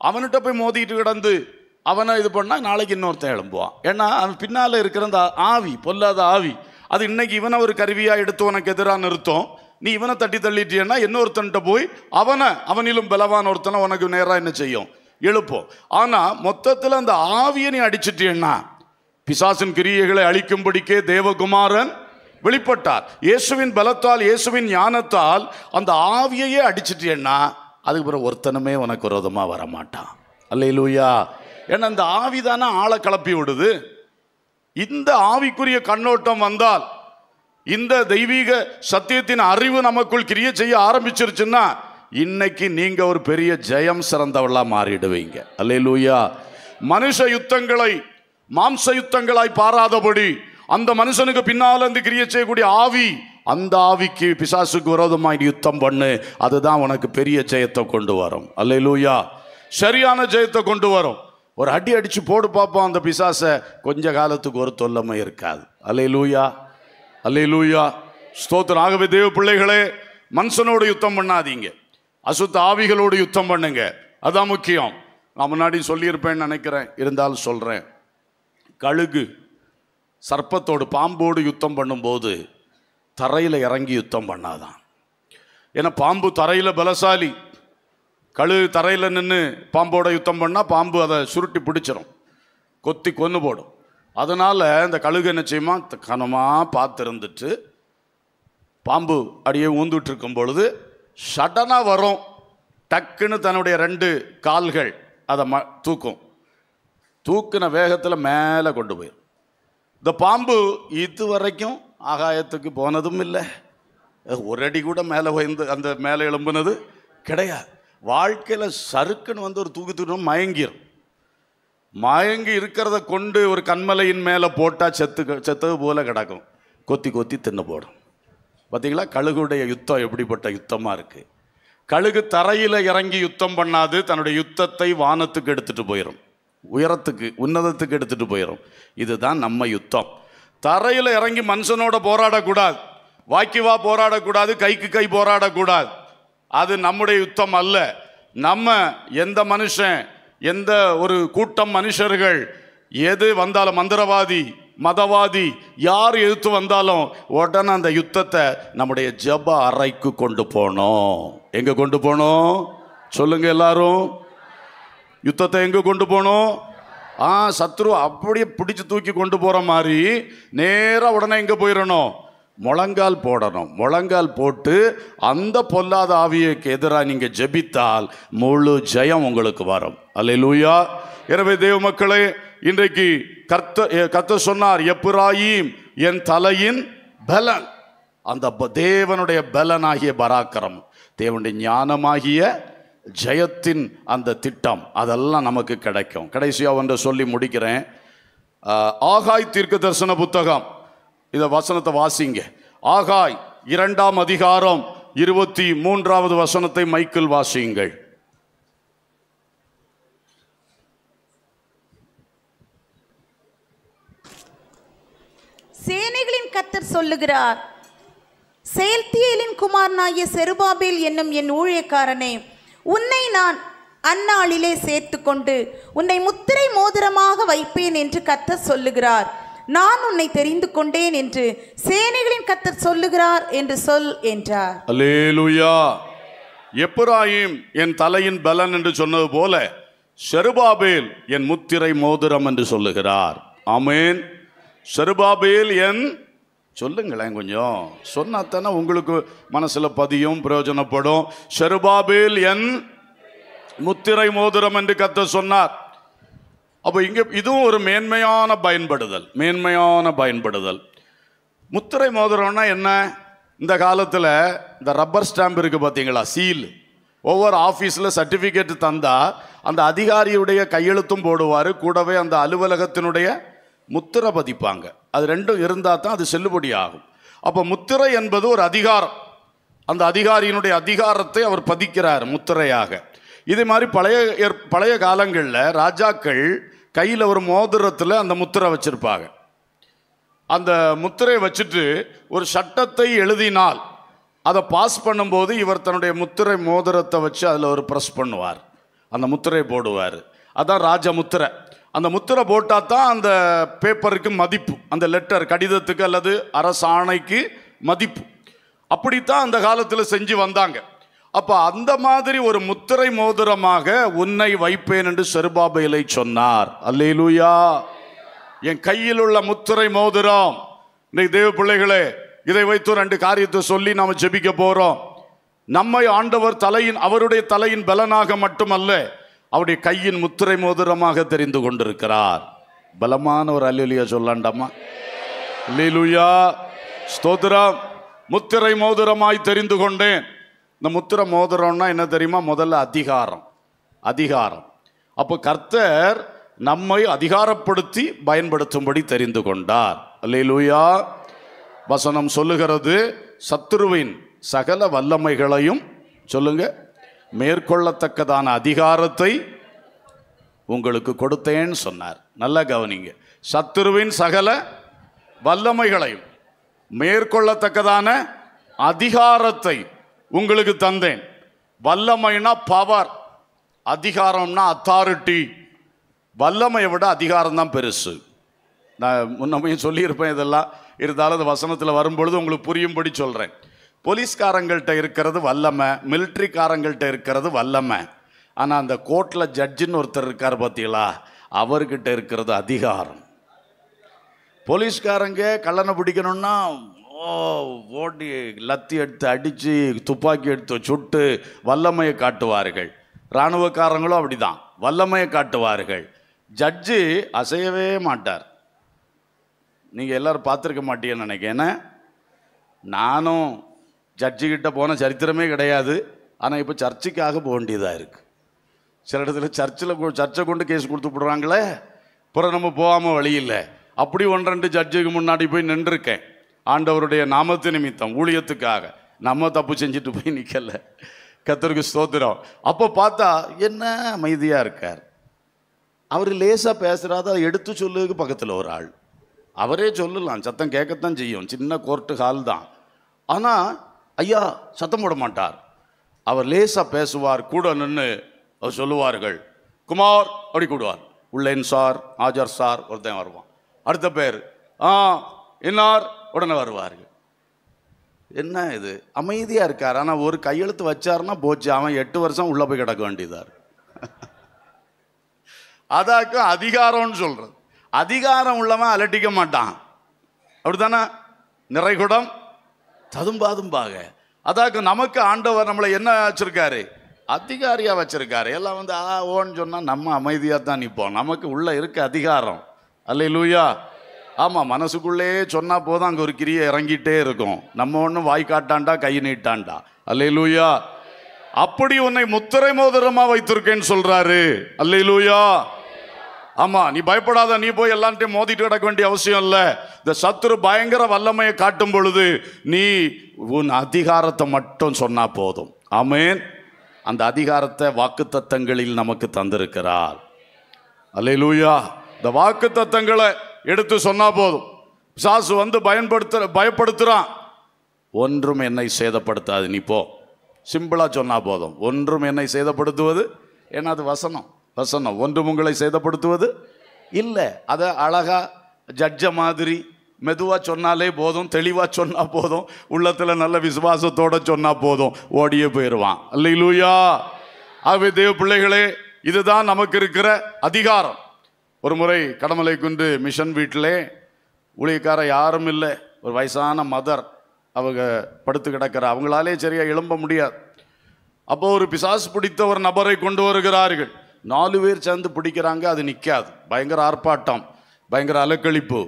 A: அவன்கிட்ட போய் மோதிக்கிட்டு கிடந்து அவனை இது பண்ணால் நாளைக்கு இன்னொருத்தன் எழும்புவான். ஏன்னா அவன் பின்னால் இருக்கிற அந்த ஆவி பொல்லாத ஆவி அது இன்னைக்கு இவனை ஒரு கருவியாக எடுத்து உனக்கு எதிராக நிறுத்தும். நீ இவனை தட்டி தள்ளிட்டியன்னா இன்னொருத்தன்ட்ட போய் அவனை அவனிலும் பலவான ஒருத்தனை உனக்கு நேராக என்ன செய்யும்? எழுப்போம் ஆனால் மொத்தத்தில் அந்த ஆவியை நீ அடிச்சிட்டியன்னா பிசாசின் கிரியைகளை அழிக்கும்படிக்கே தேவகுமாரன் வெளிப்பட்டார். இயேசுவின் பலத்தால் இயேசுவின் ஞானத்தால் அந்த ஆவியையே அடிச்சிட்டியன்னா அதுக்கு பிறகு ஒருத்தனுமே உனக்கு விரோதமாக வரமாட்டான். அல்லையிலூயா ஏன்னா இந்த ஆவி தானே ஆளை கிளப்பி விடுது. இந்த ஆவிக்குரிய கண்ணோட்டம் வந்தால் இந்த தெய்வீக சத்தியத்தின் அறிவு நமக்குள் கிரிய செய்ய ஆரம்பிச்சிருச்சுன்னா இன்னைக்கு நீங்க ஒரு பெரிய ஜெயம் சிறந்தவளா மாறிடுவீங்க. அல்லேலூயா. மனுஷ யுத்தங்களை மாம்ச யுத்தங்களாய் பாராதபடி அந்த மனுஷனுக்கு பின்னால் இருந்து கிரிய செய்யக்கூடிய ஆவி அந்த ஆவிக்கு பிசாசுக்கு விரோதமாக யுத்தம் பண்ணு. அதுதான் உனக்கு பெரிய ஜெயத்தை கொண்டு வரும். அல்லேலூயா. சரியான ஜெயத்தை கொண்டு வரும். ஒரு அடி அடிச்சு போடு பார்ப்போம் அந்த பிசாசை. கொஞ்ச காலத்துக்கு ஒரு தொல்லமை இருக்காது. அல்லே லூயா ஸ்தோத்திரம். ஆகவே தேவ பிள்ளைகளே மனுஷனோடு யுத்தம் பண்ணாதீங்க. அசுத்த ஆவிகளோடு யுத்தம் பண்ணுங்க. அதான் முக்கியம். நான் முன்னாடி சொல்லியிருப்பேன்னு நினைக்கிறேன். இருந்தாலும் சொல்கிறேன் கழுகு சர்ப்பத்தோடு பாம்போடு யுத்தம் பண்ணும்போது தரையில் இறங்கி யுத்தம் பண்ணாதான். ஏன்னா பாம்பு தரையில் பலசாலி. கழுகு தரையில் நின்று பாம்போட யுத்தம் பண்ணால் பாம்பு அதை சுருட்டி பிடிச்சிரும். கொத்தி கொன்று போடும். அதனால் இந்த கழுகு என்ன செய்யுமா? கனமாக பார்த்துருந்துட்டு பாம்பு அடியே ஊந்துட்டு பொழுது சடனாக வரும். டக்குன்னு தன்னுடைய ரெண்டு கால்கள் அதை ம தூக்கும். தூக்கின வேகத்தில் மேலே கொண்டு போயிடும் இந்த பாம்பு இது வரைக்கும் ஆகாயத்துக்கு போனதும் இல்லை. ஒரு அடி கூட மேலே உயர்ந்து அந்த மேலே எழும்புனது கிடையாது. வாழ்க்கையில் சறுக்குன்னு வந்து ஒரு தூக்கி தூக்கணும் மயங்கிடும் மயங்கி இருக்கிறத கொண்டு ஒரு கண்மலையின் மேலே போட்டால் செத்து செத்தது போல கிடக்கும். கொத்தி கொத்தி தின்னு போடும். பார்த்தீங்களா கழுகுடைய யுத்தம் எப்படிப்பட்ட யுத்தமாக இருக்குது கழுகு தரையில் இறங்கி யுத்தம் பண்ணாது தன்னுடைய யுத்தத்தை வானத்துக்கு எடுத்துகிட்டு போயிடும் உயரத்துக்கு உன்னதத்துக்கு எடுத்துகிட்டு போயிடும் இதுதான் நம்ம யுத்தம். தரையில் இறங்கி மனுஷனோட போராடக்கூடாது. வாக்கிவா போராடக்கூடாது கைக்கு கை போராடக்கூடாது. அது நம்முடைய யுத்தம் அல்ல. நம்ம எந்த மனுஷன் எந்த ஒரு கூட்டம் மனுஷர்கள் எது வந்தாலும் மந்திரவாதி மதவாதி யார் எதிர்த்து வந்தாலும் உடனே அந்த யுத்தத்தை நம்முடைய ஜப அறைக்கு கொண்டு போனோம். எங்க கொண்டு போனோம்? சொல்லுங்க எல்லாரும். யுத்தத்தை எங்க கொண்டு போனோம்? ஆ சத்ரு அப்படியே பிடிச்சு தூக்கி கொண்டு போற மாதிரி நேராக உடனே எங்க போயிடணும் முழங்கால் போடணும். முழங்கால் போட்டு அந்த பொல்லாத ஆவியக்கு எதிராக நீங்கள் ஜெபித்தால் முழு ஜெயம் உங்களுக்கு வரும். அல்ல லூயா எனவே தேவ மக்களே இன்றைக்கு கர்த்த கர்த்த சொன்னார் எப்புராயிம் என் தலையின் பலன். அந்த தேவனுடைய பலனாகிய பராக்கிரம் தேவனுடைய ஞானமாகிய ஜெயத்தின் அந்த திட்டம் அதெல்லாம் நமக்கு கிடைக்கும். கடைசியாக ஒன்று சொல்லி முடிக்கிறேன். ஆகாய் தீர்க்க தரிசன புத்தகம். இந்த வசனத்தை வாசிங்க. ஆகாய் இரண்டாம் அதிகாரம் இருபத்தி மூன்றாவது வசனத்தை மைக்கில் வாசியுங்கள்.
B: சேனைகளின் கத்தர் சொல்லுகிறார் செயல்தியலின் குமாரனாகிய செருபாபேல் என்னும் என் ஊழியக்காரனே உன்னை நான் அந்நாளிலே சேர்த்துக்கொண்டு உன்னை முத்திரை மோதிரமாக வைப்பேன் என்று கத்தர் சொல்லுகிறார். நான் உன்னை தெரிந்து கொண்டேன் என்று சேனைகளின் கத்தர் சொல்லுகிறார் என்று சொல் என்றார்.
A: அலேலுயா எப்புராயிம் என் தலையின் பலன் என்று சொன்னது போல செருபாபேல் என் முத்திரை மோதிரம் என்று சொல்லுகிறார். ஆமென். செருபாபேல் என் சொல்லுங்களேன் கொஞ்சம். சொன்னாத்தானே உங்களுக்கு மனசுல பதியும் பிரயோஜனப்படும். செருபாபேல் என் முத்திரை மோதிரம் என்று கத்த சொன்னார். அப்போ இங்கே இதுவும் ஒரு மேன்மையான பயன்படுதல் மேன்மையான பயன்படுதல். முத்திரை மோதிரம்னா என்ன? இந்த காலத்தில் இந்த ரப்பர் ஸ்டாம்ப் இருக்குது பார்த்தீங்களா சீல் ஒவ்வொரு ஆஃபீஸில் சர்டிஃபிகேட் தந்தால் அந்த அதிகாரியுடைய கையெழுத்தும் போடுவார். கூடவே அந்த அலுவலகத்தினுடைய முத்திரை பதிப்பாங்க. அது ரெண்டும் இருந்தால் தான் அது செல்லுபடி ஆகும். அப்போ முத்திரை என்பது ஒரு அதிகாரம். அந்த அதிகாரியினுடைய அதிகாரத்தை அவர் பதிக்கிறார் முத்திரையாக. இதே மாதிரி பழைய பழைய காலங்களில் ராஜாக்கள் கையில் ஒரு மோதிரத்தில் அந்த முத்திரை வச்சுருப்பாங்க. அந்த முத்திரையை வச்சுட்டு ஒரு சட்டத்தை எழுதினால் அதை பாஸ் பண்ணும்போது இவர் தன்னுடைய முத்திரை மோதிரத்தை வச்சு அதில் ஒரு ப்ரெஸ் பண்ணுவார். அந்த முத்திரையை போடுவார். அதான் ராஜ முத்திரை. அந்த முத்திரை போட்டால் தான் அந்த பேப்பருக்கு மதிப்பு அந்த லெட்டர் கடிதத்துக்கு அல்லது அரசாணைக்கு மதிப்பு. அப்படித்தான் அந்த காலத்தில் செஞ்சு வந்தாங்க. அப்போ அந்த மாதிரி ஒரு முத்திரை மோதிரமாக உன்னை வைப்பேன் என்று செருபாபையிலை சொன்னார். அல்லேலூயா. என் கையில் உள்ள முத்திரை மோதிரம். இன்னைக்கு தேவ பிள்ளைகளே இதை வைத்து ரெண்டு காரியத்தை சொல்லி நாம் ஜெபிக்க போகிறோம் நம்மை ஆண்டவர் தலையின் அவருடைய தலையின் பலனாக மட்டுமல்ல அவருடைய கையின் முத்திரை மோதிரமாக தெரிந்து கொண்டிருக்கிறார். பலமான ஒரு அல்லியா சொல்லாண்டாமா லீலுயா ஸ்தோத்திரம். முத்திரை மோதிரமாய் தெரிந்து கொண்டேன். இந்த முத்திர மோதிரம்னா என்ன தெரியுமா? முதல்ல அதிகாரம். அதிகாரம். அப்போ கர்த்தர் நம்மை அதிகாரப்படுத்தி பயன்படுத்தும்படி தெரிந்து கொண்டார். அல்லையிலூயா வசனம் சொல்லுகிறது சத்துருவின் சகல வல்லமைகளையும் சொல்லுங்க மேற்கொள்ளத்தக்கதான அதிகாரத்தை உங்களுக்கு கொடுத்தேன்னு சொன்னார். நல்லா கவனிங்க. சத்துருவின் சகல வல்லமைகளையும் மேற்கொள்ளத்தக்கதான அதிகாரத்தை உங்களுக்கு தந்தேன். வல்லமைனா பவர் அதிகாரம்னா அத்தாரிட்டி வல்லமையை விட அதிகாரம் தான் பெருசு. நான் முன்னமையும் சொல்லியிருப்பேன் இதெல்லாம். இருந்தாலும் அது வசனத்தில் வரும்பொழுது உங்களுக்கு புரியும்படி சொல்கிறேன் போலீஸ்காரங்கள்ட்ட இருக்கிறது வல்லமை மிலிட்ரிக்காரங்கள்ட்ட இருக்கிறது வல்லமை. ஆனால் அந்த கோர்ட்டில் ஜட்ஜின்னு ஒருத்தர் இருக்கார் பார்த்தீங்களா அவர்கிட்ட இருக்கிறது அதிகாரம். போலீஸ்காரங்க கல்லணை பிடிக்கணும்னா ஓடி லத்தி எடுத்து அடித்து துப்பாக்கி எடுத்து சுட்டு வல்லமையை காட்டுவார்கள். இராணுவக்காரங்களும் அப்படிதான். வல்லமையை காட்டுவார்கள். ஜட்ஜு அசையவே மாட்டார். நீங்கள் எல்லோரும் பார்த்துருக்க மாட்டீங்கன்னு நினைக்கிறேன். நானும் ஜட்ஜு கிட்ட போன சரித்திரமே கிடையாது. ஆனால் இப்போ சர்ச்சுக்காக போக வேண்டியதாக இருக்குது சில இடத்துல சர்ச்சில் சர்ச்சை கொண்டு கேஸ் கொடுத்து விடுறாங்களே. அப்புறம் நம்ம போகாமல் வழி இல்லை. அப்படி ஒன்று ரெண்டு ஜட்ஜுக்கு முன்னாடி போய் நின்றுருக்கேன். ஆண்டவருடைய நாமத்து நிமித்தம் ஊழியத்துக்காக. நம்ம தப்பு செஞ்சுட்டு போய் நிற்கல கத்தருக்கு ஸ்தோத்திரம். அப்போ பார்த்தா என்ன அமைதியாக இருக்கார். அவர் லேசாக பேசுகிறாத அதை எடுத்து சொல்லுக்கு பக்கத்தில் ஒரு ஆள். அவரே சொல்லலாம் சத்தம் கேட்கத்தான் செய்யும். சின்ன கோர்ட்டு ஹால் தான். ஆனால் ஐயா சத்தம் போட மாட்டார். அவர் லேசாக பேசுவார் கூட நின்று அவர் சொல்லுவார்கள். குமார் அப்படி கூடுவார். உள்ளேன் சார் ஆஜர் சார் ஒருத்தன் வருவான். அடுத்த பேர் ஆ என்னார்? உடனே வருவார்கள். என்ன இது? அமைதியாக இருக்கார். ஆனால் ஒரு கையெழுத்து வச்சாருன்னா போச்சு. அவன் எட்டு வருஷம் உள்ளே போய் கிடக்க வேண்டியதார். அதாக்கும் அதிகாரம்னு சொல்கிறது அதிகாரம் உள்ளவன் அலட்டிக்க மாட்டான். அப்படித்தானே? நிறைகுடம் ததும்பாதும்பாக. அதாக்கும் நமக்கு ஆண்டவர் நம்மளை என்ன வச்சுருக்காரு? அதிகாரியாக வச்சுருக்காரு. எல்லாம் வந்து ஆ ஓன்னு சொன்னால் நம்ம அமைதியாக தான் நிற்போம் நமக்கு உள்ளே இருக்க அதிகாரம். அல்ல லூயா ஆமாம் மனசுக்குள்ளே சொன்னால் போதும் அங்கே ஒரு கிரியை இறங்கிட்டே இருக்கும். நம்ம ஒன்றும் வாய் காட்டாண்டா கை நீட்டாண்டா? அல்லே லூயா அப்படி உன்னை முத்திரை மோதிரமாக வைத்திருக்கேன்னு சொல்கிறாரு அல்லே லூயா ஆமாம் நீ பயப்படாத நீ போய் எல்லார்ட்டையும் மோதிட்டு கிடக்க வேண்டிய அவசியம் இல்லை. இந்த சத்துரு பயங்கர வல்லமையை காட்டும் பொழுது நீ உன் அதிகாரத்தை மட்டும் சொன்னால் போதும். ஆமேன். அந்த அதிகாரத்தை வாக்குத்தத்தங்களில் நமக்கு தந்திருக்கிறார். அல்லேலூயா. இந்த வாக்கு தத்தங்களை எடுத்து சொன்னால் போதும். சாசு வந்து பயன்படுத்துகிற பயப்படுத்துகிறான் ஒன்றும் என்னை சேதப்படுத்தாது நீ போ. சிம்பிளாக சொன்னால் போதும். ஒன்றும் என்னை சேதப்படுத்துவது ஏன்னா அது வசனம்? வசனம். ஒன்றும் உங்களை சேதப்படுத்துவது இல்லை. அதை அழகாக ஜட்ஜ மாதிரி மெதுவாக சொன்னாலே போதும் தெளிவாக சொன்னால் போதும் உள்ளத்தில் நல்ல விசுவாசத்தோடு சொன்னால் போதும் ஓடியே போயிடுவான் இல்லை லூயா ஆகவே தேவ பிள்ளைகளே இதுதான் நமக்கு இருக்கிற அதிகாரம். ஒரு முறை கடமலை குன்று மிஷன் வீட்டிலே ஊழியக்கார யாரும் இல்லை. ஒரு வயசான மதர் அவங்க படுத்து கிடக்கிற. அவங்களாலே சரியாக எழும்ப முடியாது. அப்போ ஒரு பிசாசு பிடித்த ஒரு நபரை கொண்டு வருகிறார்கள். நாலு பேர் சேர்ந்து பிடிக்கிறாங்க அது நிற்காது பயங்கர ஆர்ப்பாட்டம் பயங்கர அலக்கழிப்பு.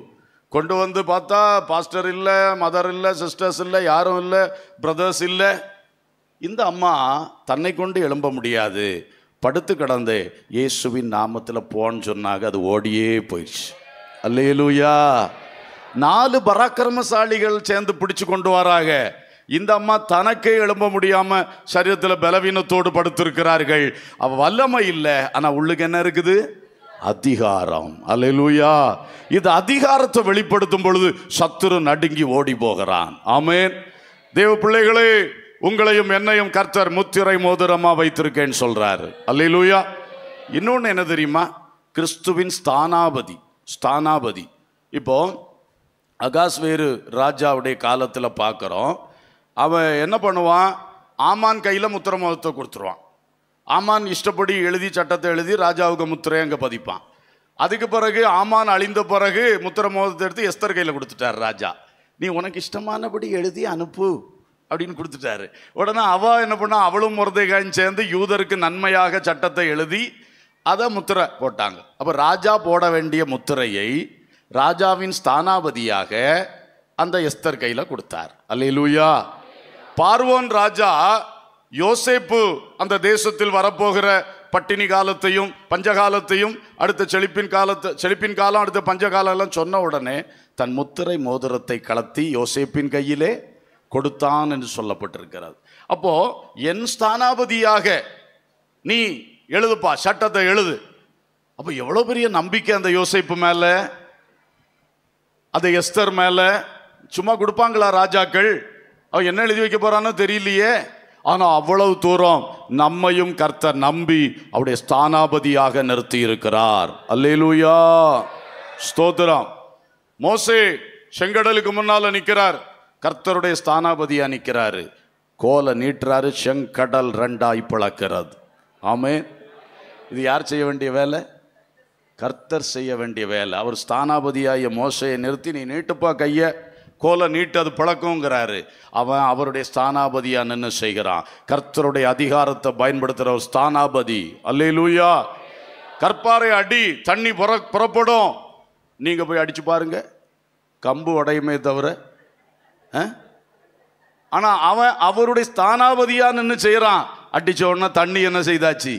A: கொண்டு வந்து பார்த்தா பாஸ்டர் இல்லை மதர் இல்லை சிஸ்டர்ஸ் இல்லை யாரும் இல்லை பிரதர்ஸ் இல்லை. இந்த அம்மா தன்னை கொண்டு எழும்ப முடியாது. படுத்து கிடந்து இயேசுவின் நாமத்தில் போன்னு சொன்னாங்க அது ஓடியே போயிடுச்சு. அல்லேலூயா. நாலு பராக்கிரமசாலிகள் சேர்ந்து பிடிச்சு கொண்டு வராங்க. இந்த அம்மா தனக்கே எழும்ப முடியாம சரீரத்தில் பலவீனத்தோடு படுத்திருக்கிறார்கள். அவ வல்லமை இல்லை ஆனா உள்ளுக்கு என்ன இருக்குது? அதிகாரம். அல்லேலூயா. இது அதிகாரத்தை வெளிப்படுத்தும் பொழுது சத்துரு நடுங்கி ஓடி போகிறான். ஆமேன். தேவ பிள்ளைகளே உங்களையும் என்னையும் கர்த்தர் முத்திரை மோதிரமா வைத்திருக்கேன்னு சொல்றாரு. அல்லையிலூயா இன்னொன்னு என்ன தெரியுமா? கிறிஸ்துவின் ஸ்தானாபதி ஸ்தானாபதி. இப்போ அகாஸ்வேரு ராஜாவுடைய காலத்தில் பார்க்குறோம் அவன் என்ன பண்ணுவான்? ஆமான் கையில் முத்திர மோதத்தை கொடுத்துருவான். ஆமான் இஷ்டப்படி எழுதி சட்டத்தை எழுதி ராஜாவுக்கு முத்திரை அங்கே பதிப்பான். அதுக்கு பிறகு ஆமான் அழிந்த பிறகு முத்திர மோதத்தை எடுத்து எஸ்தர் கையில் கொடுத்துட்டார் ராஜா. நீ உனக்கு இஷ்டமானபடி எழுதி அனுப்பு. அப்படின்னு கொடுத்துட்டாரு. உடனே அவ என்ன பண்ணா அவளும் முருதைகாயும் சேர்ந்து யூதருக்கு நன்மையாக சட்டத்தை எழுதி அதை முத்திரை போட்டாங்க. அப்போ ராஜா போட வேண்டிய முத்திரையை ராஜாவின் ஸ்தானாபதியாக அந்த எஸ்தர் கையில் கொடுத்தார். அல்லூயா பார்வோன் ராஜா யோசேப்பு அந்த தேசத்தில் வரப்போகிற பட்டினி காலத்தையும் பஞ்சகாலத்தையும் அடுத்த செழிப்பின் காலத்தை செழிப்பின் காலம் அடுத்த பஞ்சகாலம் எல்லாம் சொன்ன உடனே தன் முத்திரை மோதிரத்தை கலத்தி யோசேப்பின் கையிலே கொடுத்தான் என்று சொல்லப்பட்டிருக்கிறது. அப்போ என் ஸ்தானாபதியாக நீ எழுதுப்பா சட்டத்தை எழுது. அப்போ எவ்வளோ பெரிய நம்பிக்கை அந்த யோசிப்பு மேலே? அந்த எஸ்தர் மேலே? சும்மா கொடுப்பாங்களா ராஜாக்கள்? அவன் என்ன எழுதி வைக்க போறான்னு தெரியலையே. ஆனால் அவ்வளவு தூரம் நம்மையும் கர்த்தர் நம்பி அவருடைய ஸ்தானாபதியாக நிறுத்தி இருக்கிறார் அல்லேலூயா. ஸ்தோத்திரம். மோசே செங்கடலுக்கு முன்னால் நிற்கிறார் கர்த்தருடைய ஸ்தானாபதியாக நிற்கிறாரு கோலை நீட்டுறாரு செங்கடல் ரெண்டாய் பிளக்கிறது. ஆமே இது யார் செய்ய வேண்டிய வேலை? கர்த்தர் செய்ய வேண்டிய வேலை. அவர் ஸ்தானாபதியாகிய மோசையை நிறுத்தி நீ நீட்டுப்பா கையை. கோலை நீட்டு அது பழக்கங்கிறாரு அவன் அவருடைய ஸ்தானாபதியா நின்று செய்கிறான். கர்த்தருடைய அதிகாரத்தை பயன்படுத்துகிற ஒரு ஸ்தானாபதி. அல்லேலூயா. கற்பாறை அடி தண்ணி புற புறப்படும். நீங்கள் போய் அடித்து பாருங்க. கம்பு உடையுமே தவிர ஆ? அவன் அவருடைய ஸ்தானாபதியாக நின்று செய்கிறான் அடித்த உடனே தண்ணி என்ன செய்தாச்சு?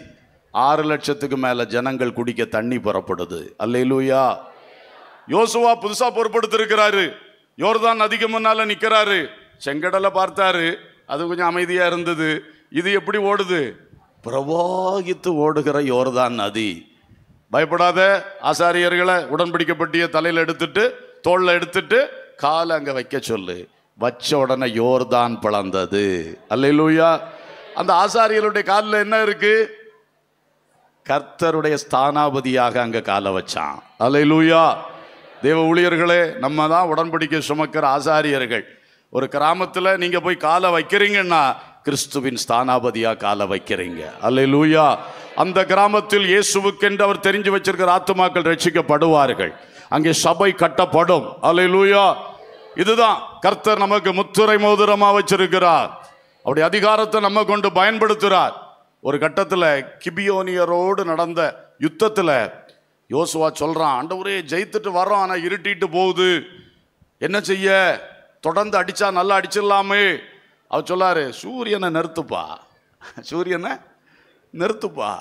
A: ஆறு லட்சத்துக்கு மேலே ஜனங்கள் குடிக்க தண்ணி புறப்படுது. அல்லையிலூயா யோசுவா புதுசாக பொறுப்படுத்திருக்கிறாரு யோர்தான் நதிக்கு முன்னால் நிற்கிறாரு செங்கடலை பார்த்தாரு. அது கொஞ்சம் அமைதியாக இருந்தது. இது எப்படி ஓடுது? பிரவாகித்து ஓடுகிற யோர்தான் நதி. பயப்படாத ஆசாரியர்களை உடன்படிக்கப்பட்டிய தலையில் எடுத்துட்டு தோளில் எடுத்துட்டு காலை அங்கே வைக்க சொல்லு. வச்ச உடனே யோர்தான் பிளந்தது. அல்லேலூயா. அந்த ஆசாரியருடைய காலில் என்ன இருக்கு? கர்த்தருடைய ஸ்தானாபதியாக அங்கே காலை வச்சான். அல்லேலூயா. தேவ ஊழியர்களே நம்ம தான் உடன்படிக்கை சுமக்கிற ஆசாரியர்கள். ஒரு கிராமத்தில் நீங்கள் போய் காலை வைக்கிறீங்கன்னா கிறிஸ்துவின் ஸ்தானாபதியாக காலை வைக்கிறீங்க. அல்லேலூயா. அந்த கிராமத்தில் இயேசுவுக்கென்று அவர் தெரிஞ்சு வச்சிருக்கிற ஆத்துமாக்கள் ரட்சிக்கப்படுவார்கள். அங்கே சபை கட்டப்படும். அல்லேலூயா. இதுதான் கர்த்தர் நமக்கு முத்துரை மோதிரமா வச்சிருக்கிறார். அவருடைய அதிகாரத்தை நம்ம கொண்டு பயன்படுத்துகிறார் ஒரு கட்டத்தில் கிபியோனியரோடு நடந்த யுத்தத்தில் யோசுவா சொல்கிறான் ஆண்டவரே ஜெயித்துட்டு வர்றோம் ஆனால் இருட்டிட்டு போகுது. என்ன செய்ய? தொடர்ந்து அடித்தா நல்லா அடிச்சிடலாமே. அவர் சொல்லாரு சூரியனை நிறுத்துப்பா. சூரியனை நிறுத்துப்பா.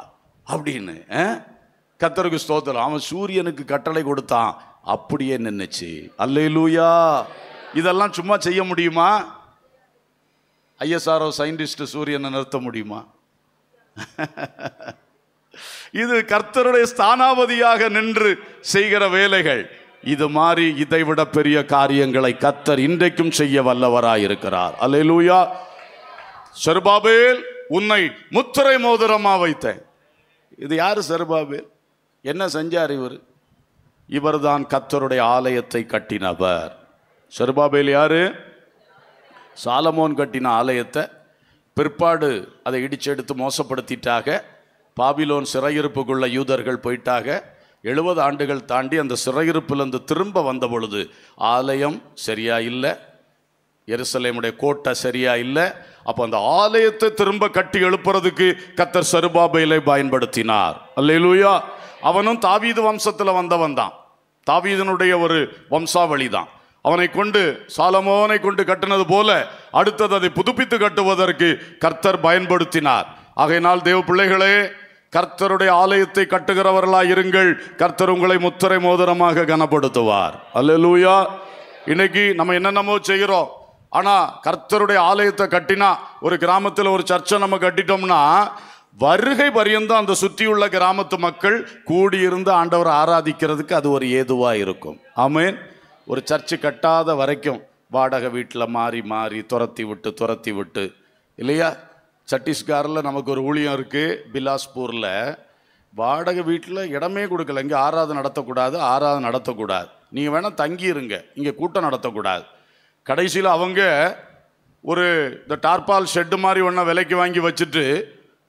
A: அப்படின்னு கத்தருக்கு கர்த்தருக்கு ஸ்தோத்திரம். அவன் சூரியனுக்கு கட்டளை கொடுத்தான். அப்படியே நின்றுச்சு அல்லையிலூயா இதெல்லாம் சும்மா செய்ய முடியுமா? ஐஎஸ்ஆர்ஓ சயின்டிஸ்ட் சூரியனை நிறுத்த முடியுமா? இது கர்த்தருடைய ஸ்தானாபதியாக நின்று செய்கிற வேலைகள். இது மாதிரி இதைவிட பெரிய காரியங்களை கர்த்தர் இன்றைக்கும் செய்ய வல்லவராய் இருக்கிறார். அல்லேலூயா. செருபாபேல் உன்னை முத்திரை மோதிரமா வைத்தேன். இது யாரு செருபாபேல்? என்ன செஞ்சார் இவர்? இவர்தான் கத்தருடைய ஆலயத்தை கட்டினவர். செருபாபேல் யாரு? சாலமோன் கட்டின ஆலயத்தை பிற்பாடு அதை இடிச்சு எடுத்து மோசப்படுத்திட்டாக பாபிலோன் சிறையிருப்புக்குள்ள யூதர்கள் போயிட்டாக எழுபது ஆண்டுகள் தாண்டி அந்த சிறையிருப்பிலிருந்து திரும்ப வந்த பொழுது ஆலயம் சரியா இல்லை எருசலேமுடைய கோட்டை சரியா இல்லை அப்போ அந்த ஆலயத்தை திரும்ப கட்டி எழுப்புறதுக்கு கத்தர் சருபாபையிலை பயன்படுத்தினார். அல்லையிலூயா அவனும் தாவீது வம்சத்தில் வந்தவன் தான். தாவீதனுடைய ஒரு வம்சாவளி தான். அவனை கொண்டு சாலமோனை கொண்டு கட்டினது போல அடுத்தது அதை புதுப்பித்து கட்டுவதற்கு கர்த்தர் பயன்படுத்தினார். ஆகையினால் தேவ பிள்ளைகளே கர்த்தருடைய ஆலயத்தை கட்டுகிறவர்களாக இருங்கள். கர்த்தர் உங்களை முத்திரை மோதிரமாக கனப்படுத்துவார். அல்லூயா இன்னைக்கு நம்ம என்னென்னமோ செய்கிறோம். ஆனால் கர்த்தருடைய ஆலயத்தை கட்டினா ஒரு கிராமத்தில் ஒரு சர்ச்சை நம்ம கட்டிட்டோம்னா வருகை பரியந்தம் அந்த சுற்றியுள்ள கிராமத்து மக்கள் கூடியிருந்து ஆண்டவரை ஆராதிக்கிறதுக்கு அது ஒரு ஏதுவாக இருக்கும். ஆமேன். ஒரு சர்ச்சு கட்டாத வரைக்கும் வாடகை வீட்டில் மாறி மாறி துரத்தி விட்டு துரத்தி விட்டு. இல்லையா? சத்தீஸ்கரில் நமக்கு ஒரு ஊழியம் இருக்குது பிலாஸ்பூரில். வாடகை வீட்டில் இடமே கொடுக்கல. இங்கே ஆராதனை நடத்தக்கூடாது ஆராதனை நடத்தக்கூடாது. நீங்கள் வேணால் தங்கியிருங்க. இங்கே கூட்டம் நடத்தக்கூடாது. கடைசியில் அவங்க ஒரு இந்த டார்பால் ஷெட்டு மாதிரி ஒன்றை விலைக்கு வாங்கி வச்சுட்டு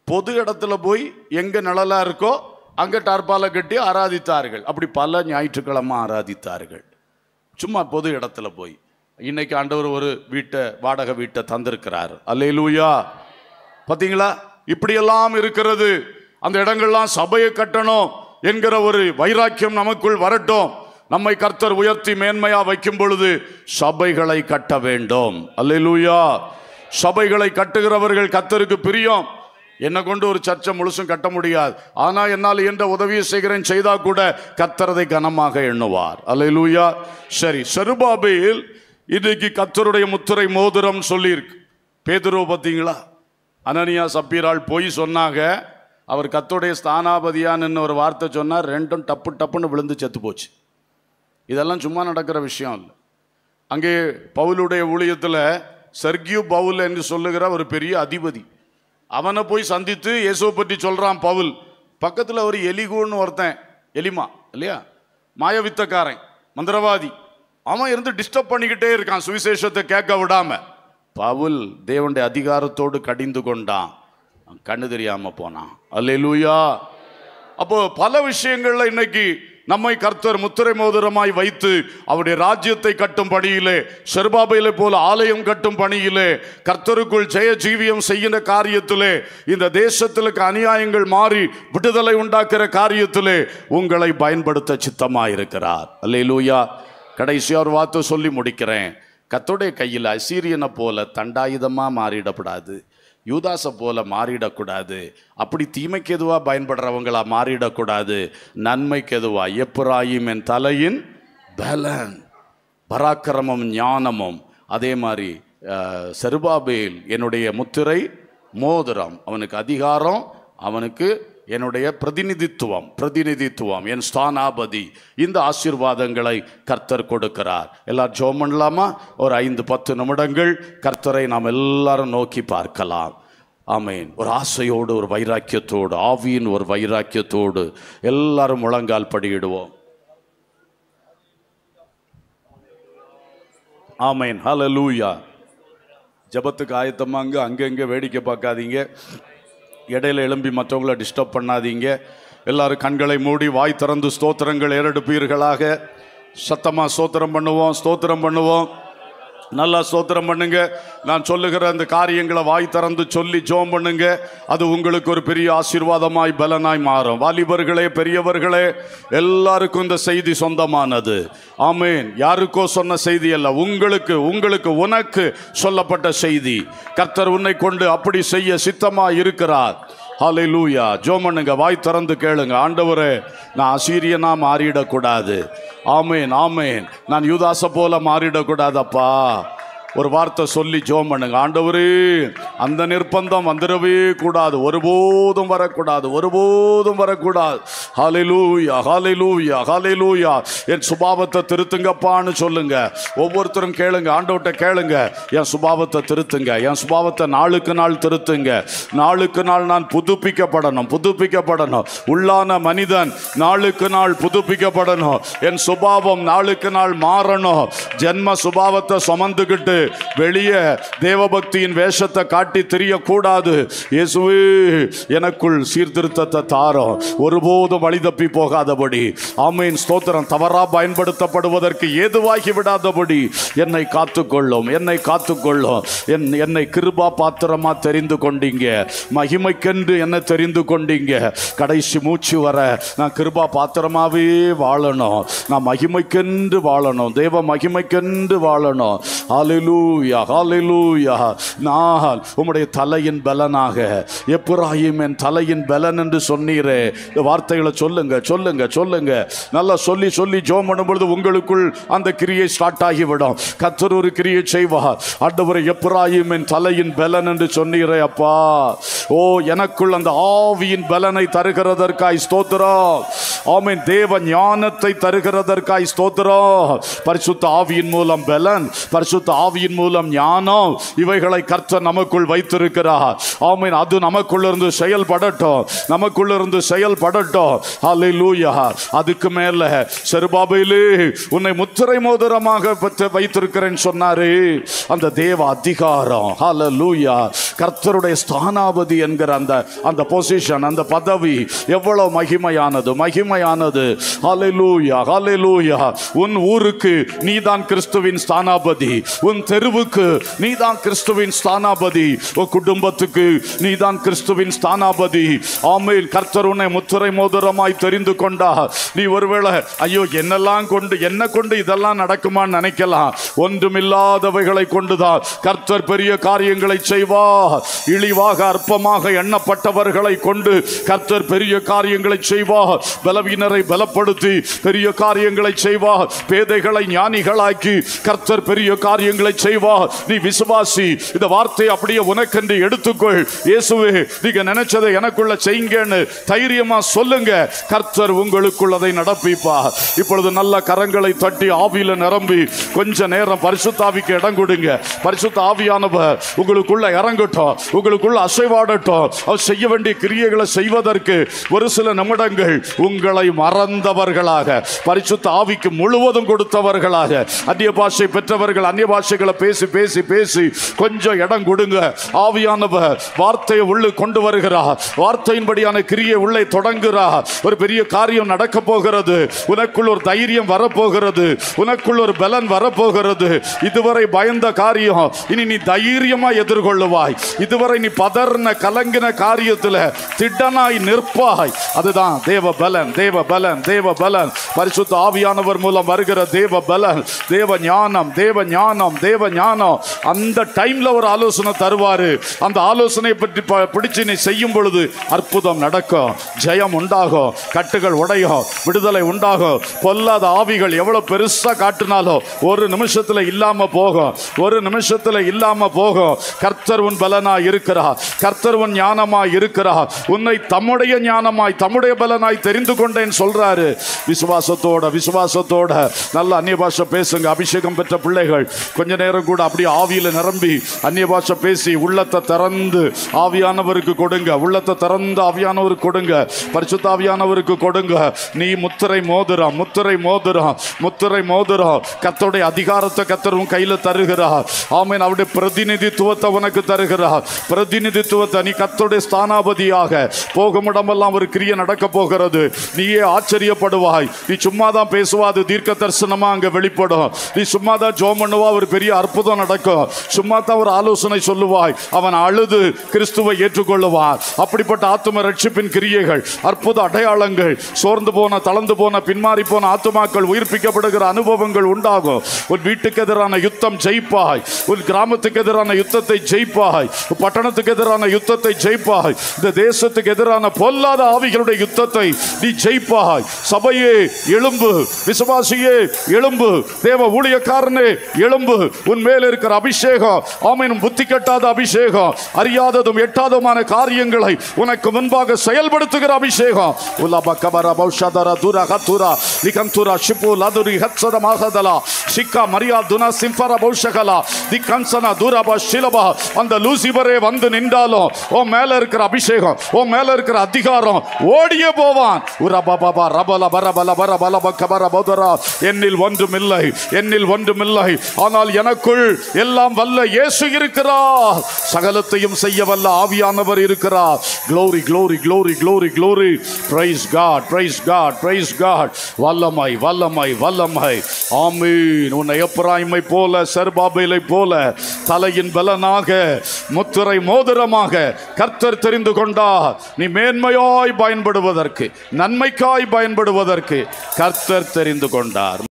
A: பொது இடத்துல போய் எங்கே நிழலாக இருக்கோ அங்கே டார்பாலை கட்டி ஆராதித்தார்கள். அப்படி பல ஞாயிற்றுக்கிழமை ஆராதித்தார்கள். சும்மா பொது இடத்துல போய். இன்னைக்கு ஆண்டவர் ஒரு வீட்டை வாடகை வீட்டை தந்திருக்கிறார். அல்லேலூயா. பார்த்தீங்களா இப்படியெல்லாம் இருக்கிறது. அந்த இடங்கள்லாம் சபையை கட்டணும் என்கிற ஒரு வைராக்கியம் நமக்குள் வரட்டும். நம்மை கர்த்தர் உயர்த்தி மேன்மையா வைக்கும் பொழுது சபைகளை கட்ட வேண்டும். அல்லேலூயா. சபைகளை கட்டுகிறவர்கள் கர்த்தருக்கு பிரியம். என்னை கொண்டு ஒரு சர்ச்சை முழுசும் கட்ட முடியாது. ஆனால் என்னால் என்ற உதவியை செய்கிறேன் செய்தால் கூட கர்த்தரதை கனமாக எண்ணுவார். அல்லேலூயா. சரி செருபாபையில் இன்றைக்கு கத்தருடைய முத்துரை மோதிரம் சொல்லியிருக்கு. பேதுருவ பார்த்தீங்களா? அனனியா சப்பீராள் போய் சொன்னாங்க அவர் கத்தோடைய ஸ்தானாபதியான்னு ஒரு வார்த்தை சொன்னார் ரெண்டும் டப்பு டப்புன்னு விழுந்து செத்து போச்சு. இதெல்லாம் சும்மா நடக்கிற விஷயம் இல்லை. அங்கே பவுலுடைய ஊழியத்தில் சர்கியூ பவுல் என்று சொல்லுகிற ஒரு பெரிய அதிபதி. அவனை போய் சந்தித்து இயேசுவை பற்றி சொல்கிறான் பவுல். பக்கத்தில் ஒரு எலிகூன்னு ஒருத்தன் எலிமா இல்லையா? மாயவித்தக்காரன் மந்திரவாதி. அவன் இருந்து டிஸ்டர்ப் பண்ணிக்கிட்டே இருக்கான் சுவிசேஷத்தை கேட்க விடாம. பவுல் தேவனுடைய அதிகாரத்தோடு கடிந்து கொண்டான். கண்ணு தெரியாமல் போனான். அல்லேலூயா! அப்போ பல விஷயங்களில் இன்னைக்கு நம்மை கர்த்தர் முத்திரை மோதிரமாய் வைத்து அவருடைய ராஜ்யத்தை கட்டும் பணியிலே செருபாபையிலே போல ஆலயம் கட்டும் பணியிலே கர்த்தருக்குள் ஜெய ஜீவியம் செய்கிற காரியத்திலே இந்த தேசத்திலுக்கு அநியாயங்கள் மாறி விடுதலை உண்டாக்குற காரியத்திலே உங்களை பயன்படுத்த சித்தமாயிருக்கிறார். அல்லேலூயா. கடைசியாக ஒரு வார்த்தை சொல்லி முடிக்கிறேன். கத்தோடைய கையில் அசீரியனை போல தண்டாயுதமாக மாறிடப்படாது. யூதாசை போல மாறிடக்கூடாது. அப்படி தீமைக்கு எதுவாக பயன்படுறவங்களா மாறிடக்கூடாது. நன்மைக்கு எதுவா? எப்புராயும் என் தலையின் பலன். பராக்கிரமம் ஞானமும். அதே மாதிரி செருபாபேல் என்னுடைய முத்திரை மோதிரம். அவனுக்கு அதிகாரம் அவனுக்கு என்னுடைய பிரதிநிதித்துவம் பிரதிநிதித்துவம் என் ஸ்தானாபதி. இந்த ஆசீர்வாதங்களை கர்த்தர் கொடுக்கிறார். எல்லாரும் ஜோம் பண்ணலாமா? ஒரு ஐந்து பத்து நிமிடங்கள் கர்த்தரை நாம் எல்லாரும் நோக்கி பார்க்கலாம். ஆமேன். ஒரு ஆசையோடு ஒரு வைராக்கியத்தோடு ஆவியின் ஒரு வைராக்கியத்தோடு எல்லாரும் முழங்கால் படியிடுவோம். ஆமேன். ஹலலூயா ஜெபத்துக்கு ஆயத்தமாங்க அங்கங்கே வேடிக்கை பார்க்காதீங்க. இடையில எழும்பி மற்றவங்கள டிஸ்டர்ப் பண்ணாதீங்க. எல்லாரும் கண்களை மூடி வாய் திறந்து ஸ்தோத்திரங்கள் ஏறெடுப்பீர்களாக. சத்தமாக ஸ்தோத்திரம் பண்ணுவோம் ஸ்தோத்திரம் பண்ணுவோம். நல்லா சோத்திரம் பண்ணுங்க. நான் சொல்லுகிற அந்த காரியங்களை வாய் திறந்து சொல்லி ஜோம் பண்ணுங்க. அது உங்களுக்கு ஒரு பெரிய ஆசீர்வாதமாய் பலனாய் மாறும். வாலிபர்களே பெரியவர்களே எல்லாருக்கும் இந்த செய்தி சொந்தமானது. ஆமேன். யாருக்கோ சொன்ன செய்தி அல்ல. உங்களுக்கு உங்களுக்கு உனக்கு சொல்லப்பட்ட செய்தி. கர்த்தர் உன்னை கொண்டு அப்படி செய்ய சித்தமாக இருக்கிறார். ஹalleluya. லூயா பண்ணுங்க வாய் திறந்து கேளுங்க. ஆண்டவரே நான் அசீரியனா மாறிடக்கூடாது. ஆமேன் ஆமேன். நான் யூதாச போல மாறிடக்கூடாதப்பா. ஒரு வார்த்தை சொல்லி ஜோம் பண்ணுங்க. ஆண்டவரே அந்த நிர்பந்தம் வந்துடவே கூடாது. ஒருபோதும் வரக்கூடாது. ஒருபோதும் வரக்கூடாது. ஹalleluya ஹalleluya லூயா என் சுபாவத்தை திருத்துங்கப்பான்னு சொல்லுங்க. ஒவ்வொருத்தரும் கேளுங்க. ஆண்டவர்கிட்ட கேளுங்க. என் சுபாவத்தை திருத்துங்க. என் சுபாவத்தை நாளுக்கு நாள் திருத்துங்க. நாளுக்கு நாள் நான் புதுப்பிக்கப்படணும். புதுப்பிக்கப்படணும். உள்ளான மனிதன் நாளுக்கு நாள் புதுப்பிக்கப்படணும். என் சுபாவம் நாளுக்கு நாள் மாறணும். ஜென்ம சுபாவத்தை சுமந்துக்கிட்டு வெளியே தேவபக்தியின் வேஷத்தை காட்டி தெரியக்கூடாது. இயேசுவே எனக்குள் சீர்திருத்தத்தை தாரம் ஒருபோதும் வழி தப்பி போகாதபடி. ஆமையின் ஸ்தோத்திரம். தவறா பயன்படுத்தப்படுவதற்கு ஏதுவாகி விடாதபடி என்னை காத்துக்கொள்ளும் என்னை காத்துக்கொள்ளும். என் என்னை கிருபா பாத்திரமா தெரிந்து கொண்டீங்க. மகிமைக்கென்று என்ன தெரிந்து கொண்டீங்க. கடைசி மூச்சு வர நான் கிருபா பாத்திரமாவே வாழணும். நான் மகிமைக்கென்று வாழணும். தேவ மகிமைக்கென்று வாழணும். ஹalleluya ஹalleluya நான் உம்முடைய தலையின் பலனாக. எப்புராயிம் என் தலையின் பலன் என்று சொன்னீரே. இந்த வார்த்தைகளை சொல்லுங்க சொல்லுங்க சொல்லுங்க. நல்லா சொல்லி சொல்லி ஜோம் பண்ணும்பொழுது உங்களுக்குள் அந்த கிரியை ஸ்டார்ட் ஆகிவிடும். கத்தர் ஒரு கிரியை செய்வார். ஆண்டவரை எப்புராயிம் என் தலையின் பலன் என்று சொன்னீரே அப்பா. ஓ எனக்குள் அந்த ஆவியின் பலனை தருகிறதற்காய் ஸ்தோத்திரம் ஆமீன் தேவ ஞானத்தை தருகிறதற்காய் ஸ்தோத்திரம் பரிசுத்த ஆவியின் மூலம் பலன் பரிசுத்த ஆவி ஆவியின் மூலம் ஞானம் இவைகளை கர்த்தர் நமக்குள் வைத்திருக்கிறார். ஆமீன். அது நமக்குள்ள இருந்து செயல்படட்டும். நமக்குள்ள இருந்து செயல்படட்டும். லூயா அதுக்கு மேல செருபாபையிலே உன்னை முத்திரை மோதிரமாக வைத்திருக்கிறேன் சொன்னாரு. அந்த தேவ அதிகாரம். லூயா கர்த்தருடைய ஸ்தானாபதி என்கிற அந்த அந்த பொசிஷன் அந்த பதவி எவ்வளவு மகிமையானது மகிமையானது. ஹalleluya லூயா உன் ஊருக்கு நீதான் கிறிஸ்துவின் ஸ்தானாபதி. உன் தெருவுக்கு நீதான் கிறிஸ்துவின் ஸ்தானாபதி. உன் குடும்பத்துக்கு நீதான் கிறிஸ்துவின் ஸ்தானாபதி. ஆமையில் கர்த்தர் உன்னை முத்துரை மோதிரமாய் தெரிந்து கொண்டா நீ ஒருவேளை ஐயோ என்னெல்லாம் கொண்டு என்ன கொண்டு இதெல்லாம் நடக்குமான்னு நினைக்கலாம். ஒன்றுமில்லாதவைகளை கொண்டுதான் கர்த்தர் பெரிய காரியங்களை செய்வா இழிவாக அற்பமாக எண்ணப்பட்டவர்களை கொண்டு கர்த்தர் பெரிய காரியங்களை செய்வா பலவீனரை பலப்படுத்தி பெரிய காரியங்களை செய்வா பேதைகளை ஞானிகளாக்கி கர்த்தர் பெரிய காரியங்களை செய்வார் நீ விசுவாசி இந்த வார்த்தையை அப்படியே உனக்கென்று எடுத்துக்கொள். இயேசுவே நீங்க நினைச்சதை எனக்குள்ள செய்யுங்கன்னு தைரியமா சொல்லுங்க. கர்த்தர் உங்களுக்குள்ளதை நடப்பிப்பா இப்பொழுது நல்ல கரங்களை தட்டி ஆவியில நிரம்பி கொஞ்ச நேரம் பரிசுத்தாவிக்கு இடம் கொடுங்க. பரிசுத்த ஆவியானவர் உங்களுக்குள்ள இறங்கட்டும். உங்களுக்குள்ள அசைவாடட்டும். அவர் செய்ய வேண்டிய கிரியைகளை செய்வதற்கு ஒரு சில நிமிடங்கள் உங்களை மறந்தவர்களாக பரிசுத்த ஆவிக்கு முழுவதும் கொடுத்தவர்களாக அந்நிய பாஷை பெற்றவர்கள் அந்நிய பாஷைகள் பேசி பேசி பேசி கொஞ்சம் இடம் கொடுங்க. ஆவியானவர் வார்த்தையை உள்ளே கொண்டு வருகிறார் வார்த்தையின்படியான கிரியை உள்ளே தொடங்குகிறார் ஒரு பெரிய காரியம் நடக்க போகிறது. உனக்குள் ஒரு தைரியம் வரப்போகிறது. உனக்குள் ஒரு பலன் வரப்போகிறது. இதுவரை பயந்த காரியம் இனி நீ தைரியமா எதிர்கொள்ளுவாய். இதுவரை நீ பதர்ன கலங்கின காரியத்தில் திடனாய் நிற்பாய். அதுதான் தேவ பலன் தேவ பலன் தேவ பலன். பரிசுத்த ஆவியானவர் மூலம் வருகிற தேவ பலன் தேவ ஞானம் தேவ ஞானம் தேவ ஞானம் அந்த டைம்ல ஒரு ஆலோசனை தருவாரு. அந்த ஆலோசனை பற்றி பிடிச்சு நீ செய்யும் பொழுது அற்புதம் நடக்கும். ஜெயம் உண்டாகும். கட்டுகள் உடையும். விடுதலை உண்டாகும். பொல்லாத ஆவிகள் எவ்வளவு பெருசா காட்டினாலும் ஒரு நிமிஷத்துல இல்லாம போகும். ஒரு நிமிஷத்துல இல்லாம போகும். கர்த்தர் உன் பலனாய் இருக்கிறா கர்த்தர் உன் ஞானமாய் இருக்கிறா உன்னை தம்முடைய ஞானமாய் தம்முடைய பலனாய் தெரிந்து கொண்டேன் சொல்றாரு. விசுவாசத்தோட விசுவாசத்தோட. நல்ல அந்நிய பாஷை பேசுங்க. அபிஷேகம் பெற்ற பிள்ளைகள். கொஞ்ச நேரம் நேரம் கூட அப்படியே ஆவியில் நிரம்பி அந்நிய பாஷை பேசி உள்ளத்தை திறந்து ஆவியானவருக்கு கொடுங்க. உள்ளத்தை திறந்து ஆவியானவருக்கு கொடுங்க. பரிசுத்த ஆவியானவருக்கு கொடுங்க. நீ முத்திரை மோதிரம் முத்திரை மோதிரம் முத்திரை மோதிரம் கத்தோடைய அதிகாரத்தை கத்தரும் கையில் கையில தருகிறார் ஆமீன். அவருடைய பிரதிநிதித்துவத்தை உனக்கு தருகிறார் பிரதிநிதித்துவத்தை நீ கத்தோடைய ஸ்தானாபதியாக போகுமிடமெல்லாம் ஒரு கிரிய நடக்க போகிறது. நீயே ஆச்சரியப்படுவாய். நீ சும்மா தான் பேசுவா அது தீர்க்க தரிசனமா அங்க வெளிப்படும். நீ சும்மா தான் ஜோம் பண்ணுவா ஒரு பெரிய அற்புதம் நடக்கும். சும்மா தான் ஒரு ஆலோசனை சொல்லுவாய். அவன் அழுது கிறிஸ்துவை ஏற்றுக்கொள்ளுவார். அப்படிப்பட்ட ஆத்தும ரட்சிப்பின் கிரியைகள் அற்புத அடையாளங்கள் சோர்ந்து போன தளர்ந்து போன பின்மாறி போன ஆத்துமாக்கள் உயிர்ப்பிக்கப்படுகிற அனுபவங்கள் உண்டாகும். உன் வீட்டுக்கு எதிரான யுத்தம் ஜெயிப்பாய். உன் கிராமத்துக்கு எதிரான யுத்தத்தை ஜெயிப்பாய். பட்டணத்துக்கு எதிரான யுத்தத்தை ஜெயிப்பாய். இந்த தேசத்துக்கு எதிரான பொல்லாத ஆவிகளுடைய யுத்தத்தை நீ ஜெயிப்பாய். சபையே எலும்பு விசுவாசியே எலும்பு தேவ ஊழியக்காரனே எலும்பு உன் மேல் இருக்கிற அபிஷேகம் ஆமீன் புத்தி கட்டாத அபிஷேகம் அறியாததும் எட்டாததுமான காரியங்களை உனக்கு முன்பாக செயல்படுத்துகிற அபிஷேகம். உலப கபர பௌஷதர துர ஹத்துரா நிகந்துரா ஷிபு லதுரி ஹத்சத மகதலா சிக்கா மரியா துனா சிம்பர பௌஷகலா. தி கன்சனா துரப ஷிலபா. அந்த லூசிபரே வந்து நின்றாலும் ஓ மேல இருக்கிற அபிஷேகம் ஓ மேல இருக்கிற அதிகாரம் ஓடியே போவான். உரபபப ரபல பரபல பரபல பக்கபர பௌதரா. என்னில் ஒன்றுமில்லை என்னில் ஒன்றுமில்லை. ஆனால் எனக்குள் எல்லாம் வல்ல இயேசு இருக்கிறார். சகலத்தையும் செய்ய வல்ல ஆவியானவர் இருக்கிறார். Glory glory glory glory glory praise God praise God praise God வல்லமை வல்லமை வல்லமை. ஆமீன். உன்னை எப்ராயிமை போல செர்பாபேலை போல தலையின் பலனாக முத்துரை மோதிரமாக கர்த்தர் தெரிந்து கொண்டார். நீ மேன்மையாய் பயன்படுவதற்கு நன்மைக்காய் பயன்படுவதற்கு கர்த்தர் தெரிந்து கொண்டார்.